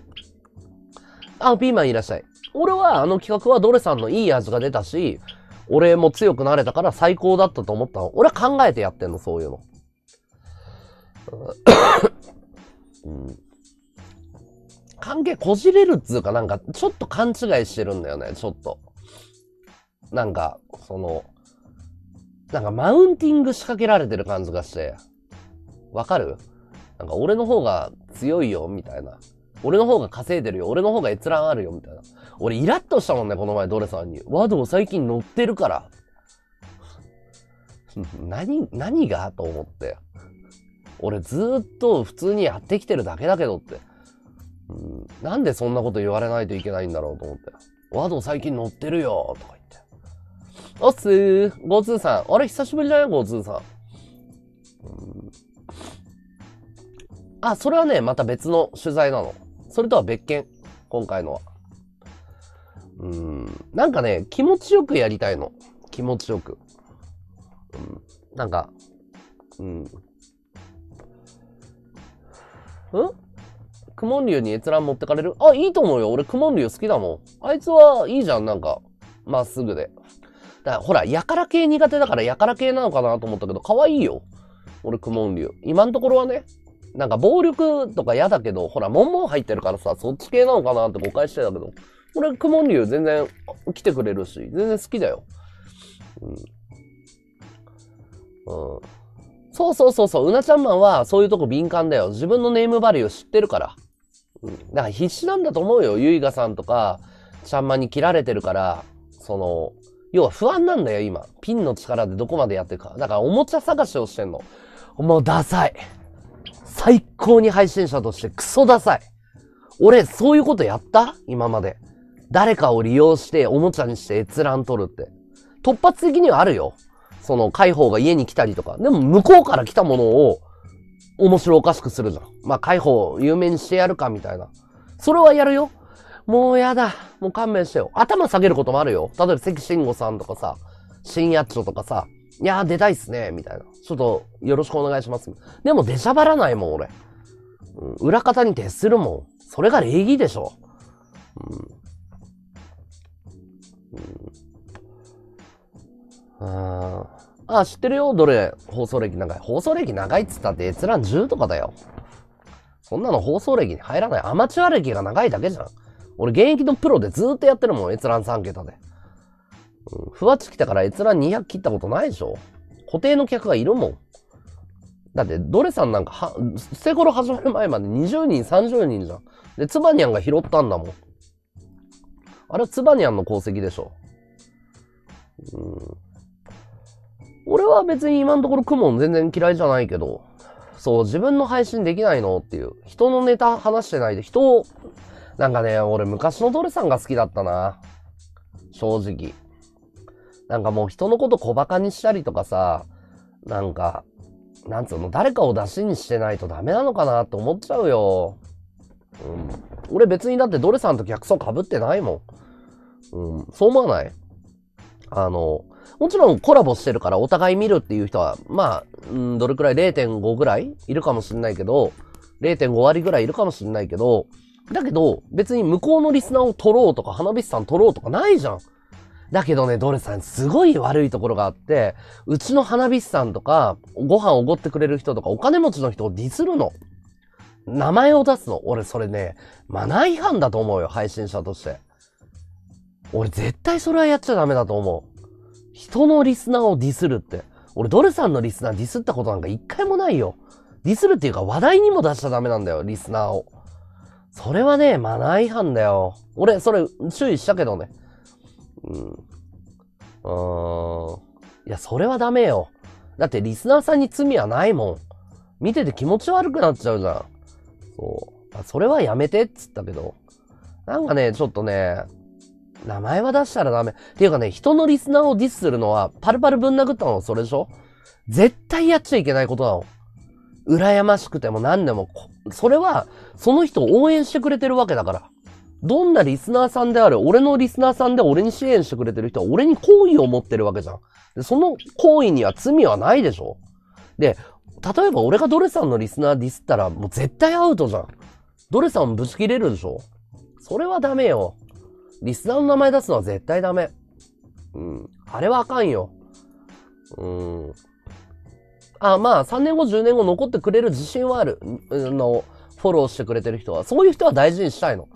あ、ピーマンいらっしゃい。俺はあの企画はドレさんのいい味が出たし、俺も強くなれたから最高だったと思ったの。俺は考えてやってんの、そういうの。うん、関係こじれるっつうかなんかちょっと勘違いしてるんだよね、ちょっと。なんか、その、なんかマウンティング仕掛けられてる感じがして。わかる？なんか俺の方が強いよ、みたいな。俺の方が稼いでるよ。俺の方が閲覧あるよ、みたいな。俺イラッとしたもんね、この前、ドレさんに。ワード最近乗ってるから。何、何が？と思って。俺ずっと普通にやってきてるだけだけどって。うん、なんでそんなこと言われないといけないんだろうと思って。ワード最近乗ってるよ、とか言って。おっすー、ゴーツーさん。あれ、久しぶりだよ、ゴーツーさん。うんあ、それはね、また別の取材なの。それとは別件。今回のは。うーん。なんかね、気持ちよくやりたいの。気持ちよく。うん。なんか、うん。ん？クモン竜に閲覧持ってかれる？あ、いいと思うよ。俺クモン竜好きだもん。あいつはいいじゃん、なんか。まっすぐで。だからほら、やから系苦手だからやから系なのかなと思ったけど、可愛いよ。俺クモン竜。今のところはね。なんか暴力とか嫌だけど、ほら、モンモン入ってるからさ、そっち系なのかなって誤解してたけど、俺、クモン竜全然来てくれるし、全然好きだよ。うん。うん。そうそうそうそう、うなちゃんマンはそういうとこ敏感だよ。自分のネームバリュー知ってるから。うん。だから必死なんだと思うよ。ゆいがさんとか、ちゃんまんに切られてるから、その、要は不安なんだよ、今。ピンの力でどこまでやってるか。だからおもちゃ探しをしてんの。もうダサい。最高に配信者としてクソダサい。俺、そういうことやった？今まで。誰かを利用しておもちゃにして閲覧取るって。突発的にはあるよ。その、解放が家に来たりとか。でも、向こうから来たものを、面白おかしくするじゃん。まあ、解放を有名にしてやるか、みたいな。それはやるよ。もうやだ。もう勘弁してよ。頭下げることもあるよ。例えば関慎吾さんとかさ、新やっちょとかさ、いやー出たいっすね、みたいな。ちょっとよろしくお願いします。でも出しゃばらないもん、俺。うん、裏方に徹するもん。それが礼儀でしょ。うん。うん。ああ、知ってるよ。どれ、放送歴長い。放送歴長いっつったって閲覧10とかだよ。そんなの放送歴に入らない。アマチュア歴が長いだけじゃん。俺現役のプロでずーっとやってるもん、閲覧3桁で。うん、ふわっち来たから閲覧200切ったことないでしょ？固定の客がいるもん。だって、ドレさんなんかは、捨て頃始まる前まで20人、30人じゃん。で、ツバニャンが拾ったんだもん。あれはツバニャンの功績でしょ。うん。俺は別に今のところクモン全然嫌いじゃないけど、そう、自分の配信できないのっていう。人のネタ話してないで、人を、なんかね、俺昔のドレさんが好きだったな。正直。なんかもう人のこと小馬鹿にしたりとかさ、なんか、なんつうの、誰かを出しにしてないとダメなのかなって思っちゃうよ。うん。俺別にだってドレさんと客層被ってないもん。うん。そう思わない？あの、もちろんコラボしてるからお互い見るっていう人は、まあ、うん、どれくらい ?0.5 ぐらい？いるかもしんないけど、0.5割ぐらいいるかもしんないけど、だけど、別に向こうのリスナーを取ろうとか、花火師さん取ろうとかないじゃん。だけどね、ドレさん、すごい悪いところがあって、うちの花火師さんとか、ご飯おごってくれる人とか、お金持ちの人をディスるの。名前を出すの。俺、それね、マナー違反だと思うよ、配信者として。俺、絶対それはやっちゃダメだと思う。人のリスナーをディスるって。俺、ドレさんのリスナーディスったことなんか一回もないよ。ディスるっていうか、話題にも出しちゃダメなんだよ、リスナーを。それはね、マナー違反だよ。俺、それ、注意したけどね。うん。うーん。いや、それはダメよ。だって、リスナーさんに罪はないもん。見てて気持ち悪くなっちゃうじゃん。そう。あそれはやめてっつったけど。なんかね、ちょっとね、名前は出したらダメ。っていうかね、人のリスナーをディスするのは、パルパルぶん殴ったのそれでしょ？絶対やっちゃいけないことなの。羨ましくても何でも、それは、その人を応援してくれてるわけだから。どんなリスナーさんである、俺のリスナーさんで俺に支援してくれてる人は俺に好意を持ってるわけじゃん。でその行為には罪はないでしょで、例えば俺がドレさんのリスナーディスったらもう絶対アウトじゃん。ドレさんぶち切れるでしょそれはダメよ。リスナーの名前出すのは絶対ダメ。うん。あれはあかんよ。うん。あ、まあ、3年後、10年後残ってくれる自信はある。あの、フォローしてくれてる人は。そういう人は大事にしたいの。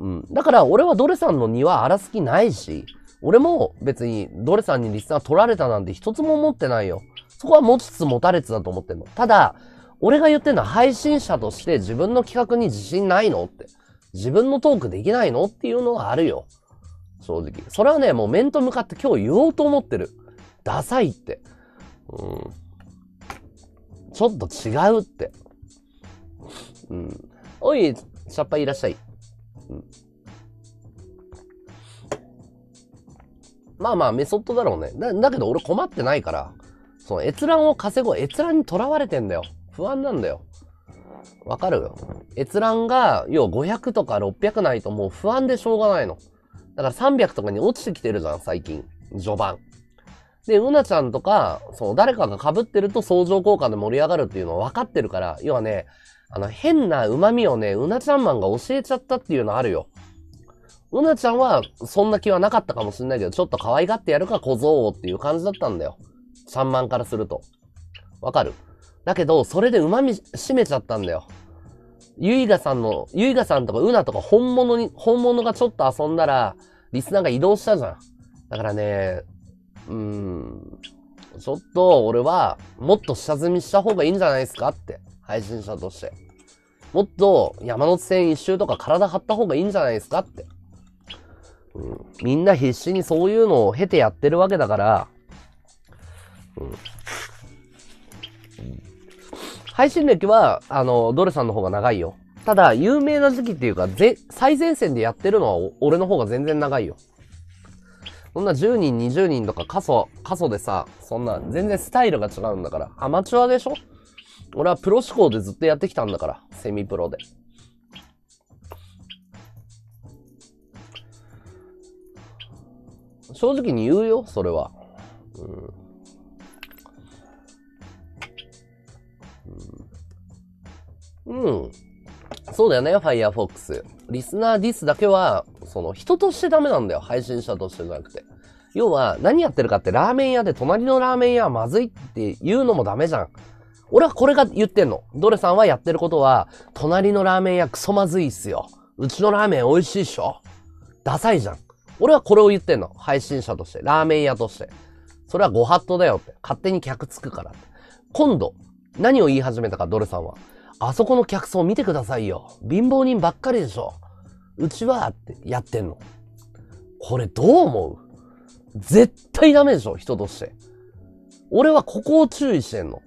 うん。だから、俺はドレさんの庭荒らす気ないし、俺も別にドレさんにリスナー取られたなんて一つも思ってないよ。そこは持ちつ持たれつだと思ってんの。ただ、俺が言ってるのは配信者として自分の企画に自信ないのって。自分のトークできないのっていうのはあるよ。正直。それはね、もう面と向かって今日言おうと思ってる。ダサいって。うん。ちょっと違うって。うん。おい、シャッパいらっしゃい。まあまあ、メソッドだろうね。だ、だけど俺困ってないから、その閲覧を稼ごう。閲覧に囚われてんだよ。不安なんだよ。わかる？閲覧が、要は500とか600ないともう不安でしょうがないの。だから300とかに落ちてきてるじゃん、最近。序盤。で、うなちゃんとか、その誰かが被ってると相乗効果で盛り上がるっていうのは分かってるから、要はね、あの、変な旨味をね、うなちゃんマンが教えちゃったっていうのあるよ。うなちゃんは、そんな気はなかったかもしれないけど、ちょっと可愛がってやるか小僧っていう感じだったんだよ。ちゃんマンからすると。わかる？だけど、それで旨味締めちゃったんだよ。ゆいがさんの、ゆいがさんとかうなとか本物に、本物がちょっと遊んだら、リスナーが移動したじゃん。だからね、うーん、ちょっと俺は、もっと下積みした方がいいんじゃないですかって。配信者として。もっと山手線一周とか体張った方がいいんじゃないですかって。うん、みんな必死にそういうのを経てやってるわけだから、うん配信歴は、あの、ドレさんの方が長いよ。ただ、有名な時期っていうか、ぜ、最前線でやってるのは俺の方が全然長いよ。そんな10人、20人とか過疎、過疎でさ、そんな、全然スタイルが違うんだから。アマチュアでしょ？俺はプロ志向でずっとやってきたんだから、セミプロで。正直に言うよ、それは。うん。うん。うん、そうだよね、Firefox。リスナーディスだけは、その、人としてダメなんだよ。配信者としてじゃなくて。要は、何やってるかって、ラーメン屋で隣のラーメン屋はまずいって言うのもダメじゃん。俺はこれが言ってんの。ドレさんはやってることは、隣のラーメン屋クソまずいっすよ。うちのラーメン美味しいっしょ。ダサいじゃん。俺はこれを言ってんの。配信者として。ラーメン屋として。それはご法度だよって。勝手に客つくからって。今度、何を言い始めたか、ドレさんは。あそこの客層見てくださいよ。貧乏人ばっかりでしょ。うちはってやってんの。これどう思う？絶対ダメでしょ、人として。俺はここを注意してんの。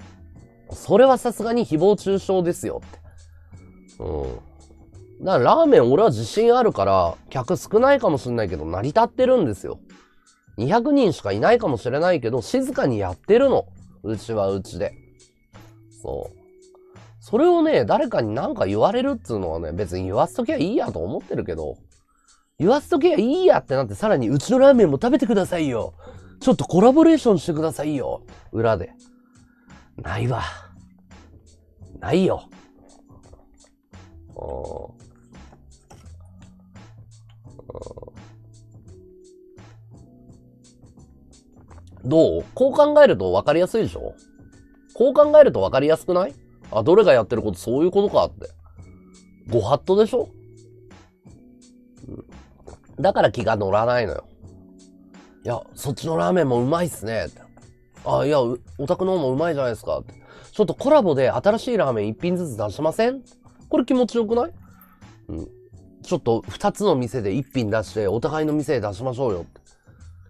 それはさすがに誹謗中傷ですよって。うん。だからラーメン俺は自信あるから、客少ないかもしれないけど成り立ってるんですよ。200人しかいないかもしれないけど、静かにやってるの。うちはうちで。そう。それをね、誰かに何か言われるっつうのはね、別に言わせときゃいいやと思ってるけど、言わせときゃいいやってなってさらにうちのラーメンも食べてくださいよ。ちょっとコラボレーションしてくださいよ。裏で。ないわ。ないよ。どう？こう考えると分かりやすいでしょ？こう考えると分かりやすくない？あ、どれがやってることそういうことかって。ご法度でしょ、う、だから気が乗らないのよ。いや、そっちのラーメンもうまいっすね。あ、いや、お宅の方もうまいじゃないですか。ってちょっとコラボで新しいラーメン一品ずつ出しません？これ気持ちよくない？うん。ちょっと二つの店で一品出して、お互いの店で出しましょうよ。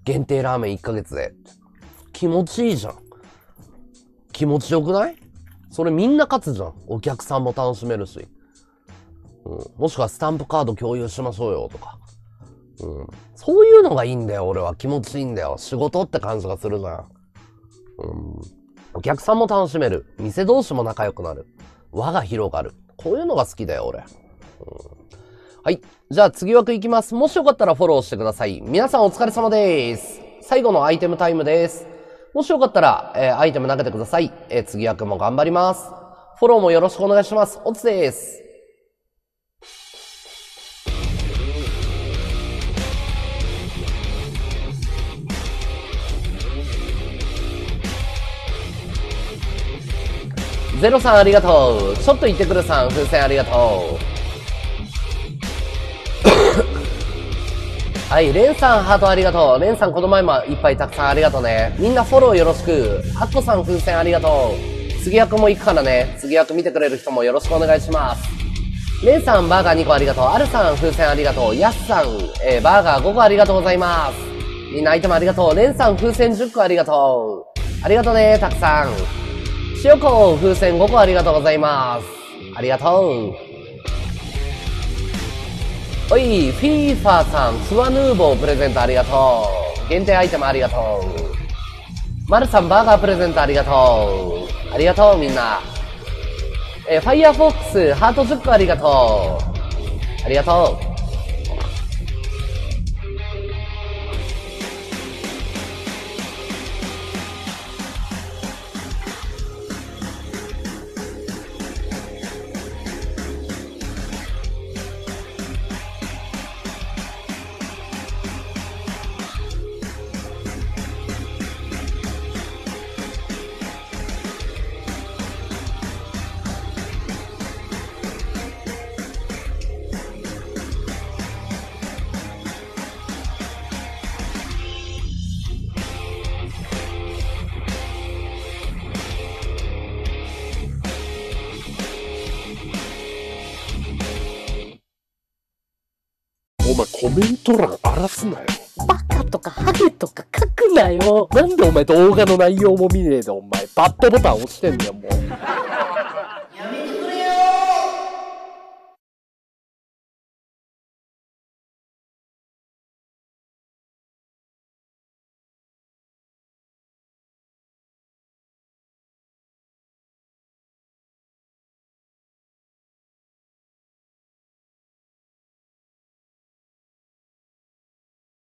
限定ラーメン1ヶ月で。気持ちいいじゃん。気持ちよくない？それみんな勝つじゃん。お客さんも楽しめるし。うん。もしくはスタンプカード共有しましょうよとか。うん。そういうのがいいんだよ、俺は。気持ちいいんだよ。仕事って感じがするじゃん。うん。お客さんも楽しめる。店同士も仲良くなる。輪が広がる。こういうのが好きだよ、俺。うん、はい。じゃあ次枠いきます。もしよかったらフォローしてください。皆さんお疲れ様です。最後のアイテムタイムです。もしよかったら、えーアイテム投げてください。えー次枠も頑張ります。フォローもよろしくお願いします。おつです。ゼロさんありがとう。ちょっと行ってくるさん、風船ありがとう。はい、レンさんハートありがとう。レンさんこの前もいっぱいたくさんありがとうね。みんなフォローよろしく。ハッコさん風船ありがとう。次役も行くからね。次役見てくれる人もよろしくお願いします。レンさんバーガー2個ありがとう。アルさん風船ありがとう。ヤスさん、えーバーガー5個ありがとうございます。みんなアイテムありがとう。レンさん風船10個ありがとう。ありがとうね、たくさん。塩子風船5個ありがとうございます。ありがとう。おい、フィーファーさん、スワヌーボープレゼントありがとう。限定アイテムありがとう。マルさん、バーガープレゼントありがとう。ありがとう、みんな。えー、ファイヤーフォックス、ハート10個ありがとう。ありがとう。ト欄荒らすなよ。バカとかハゲとか書くなよ。なんでお前動画の内容も見ねえでお前バッドボタン押してんだよもう。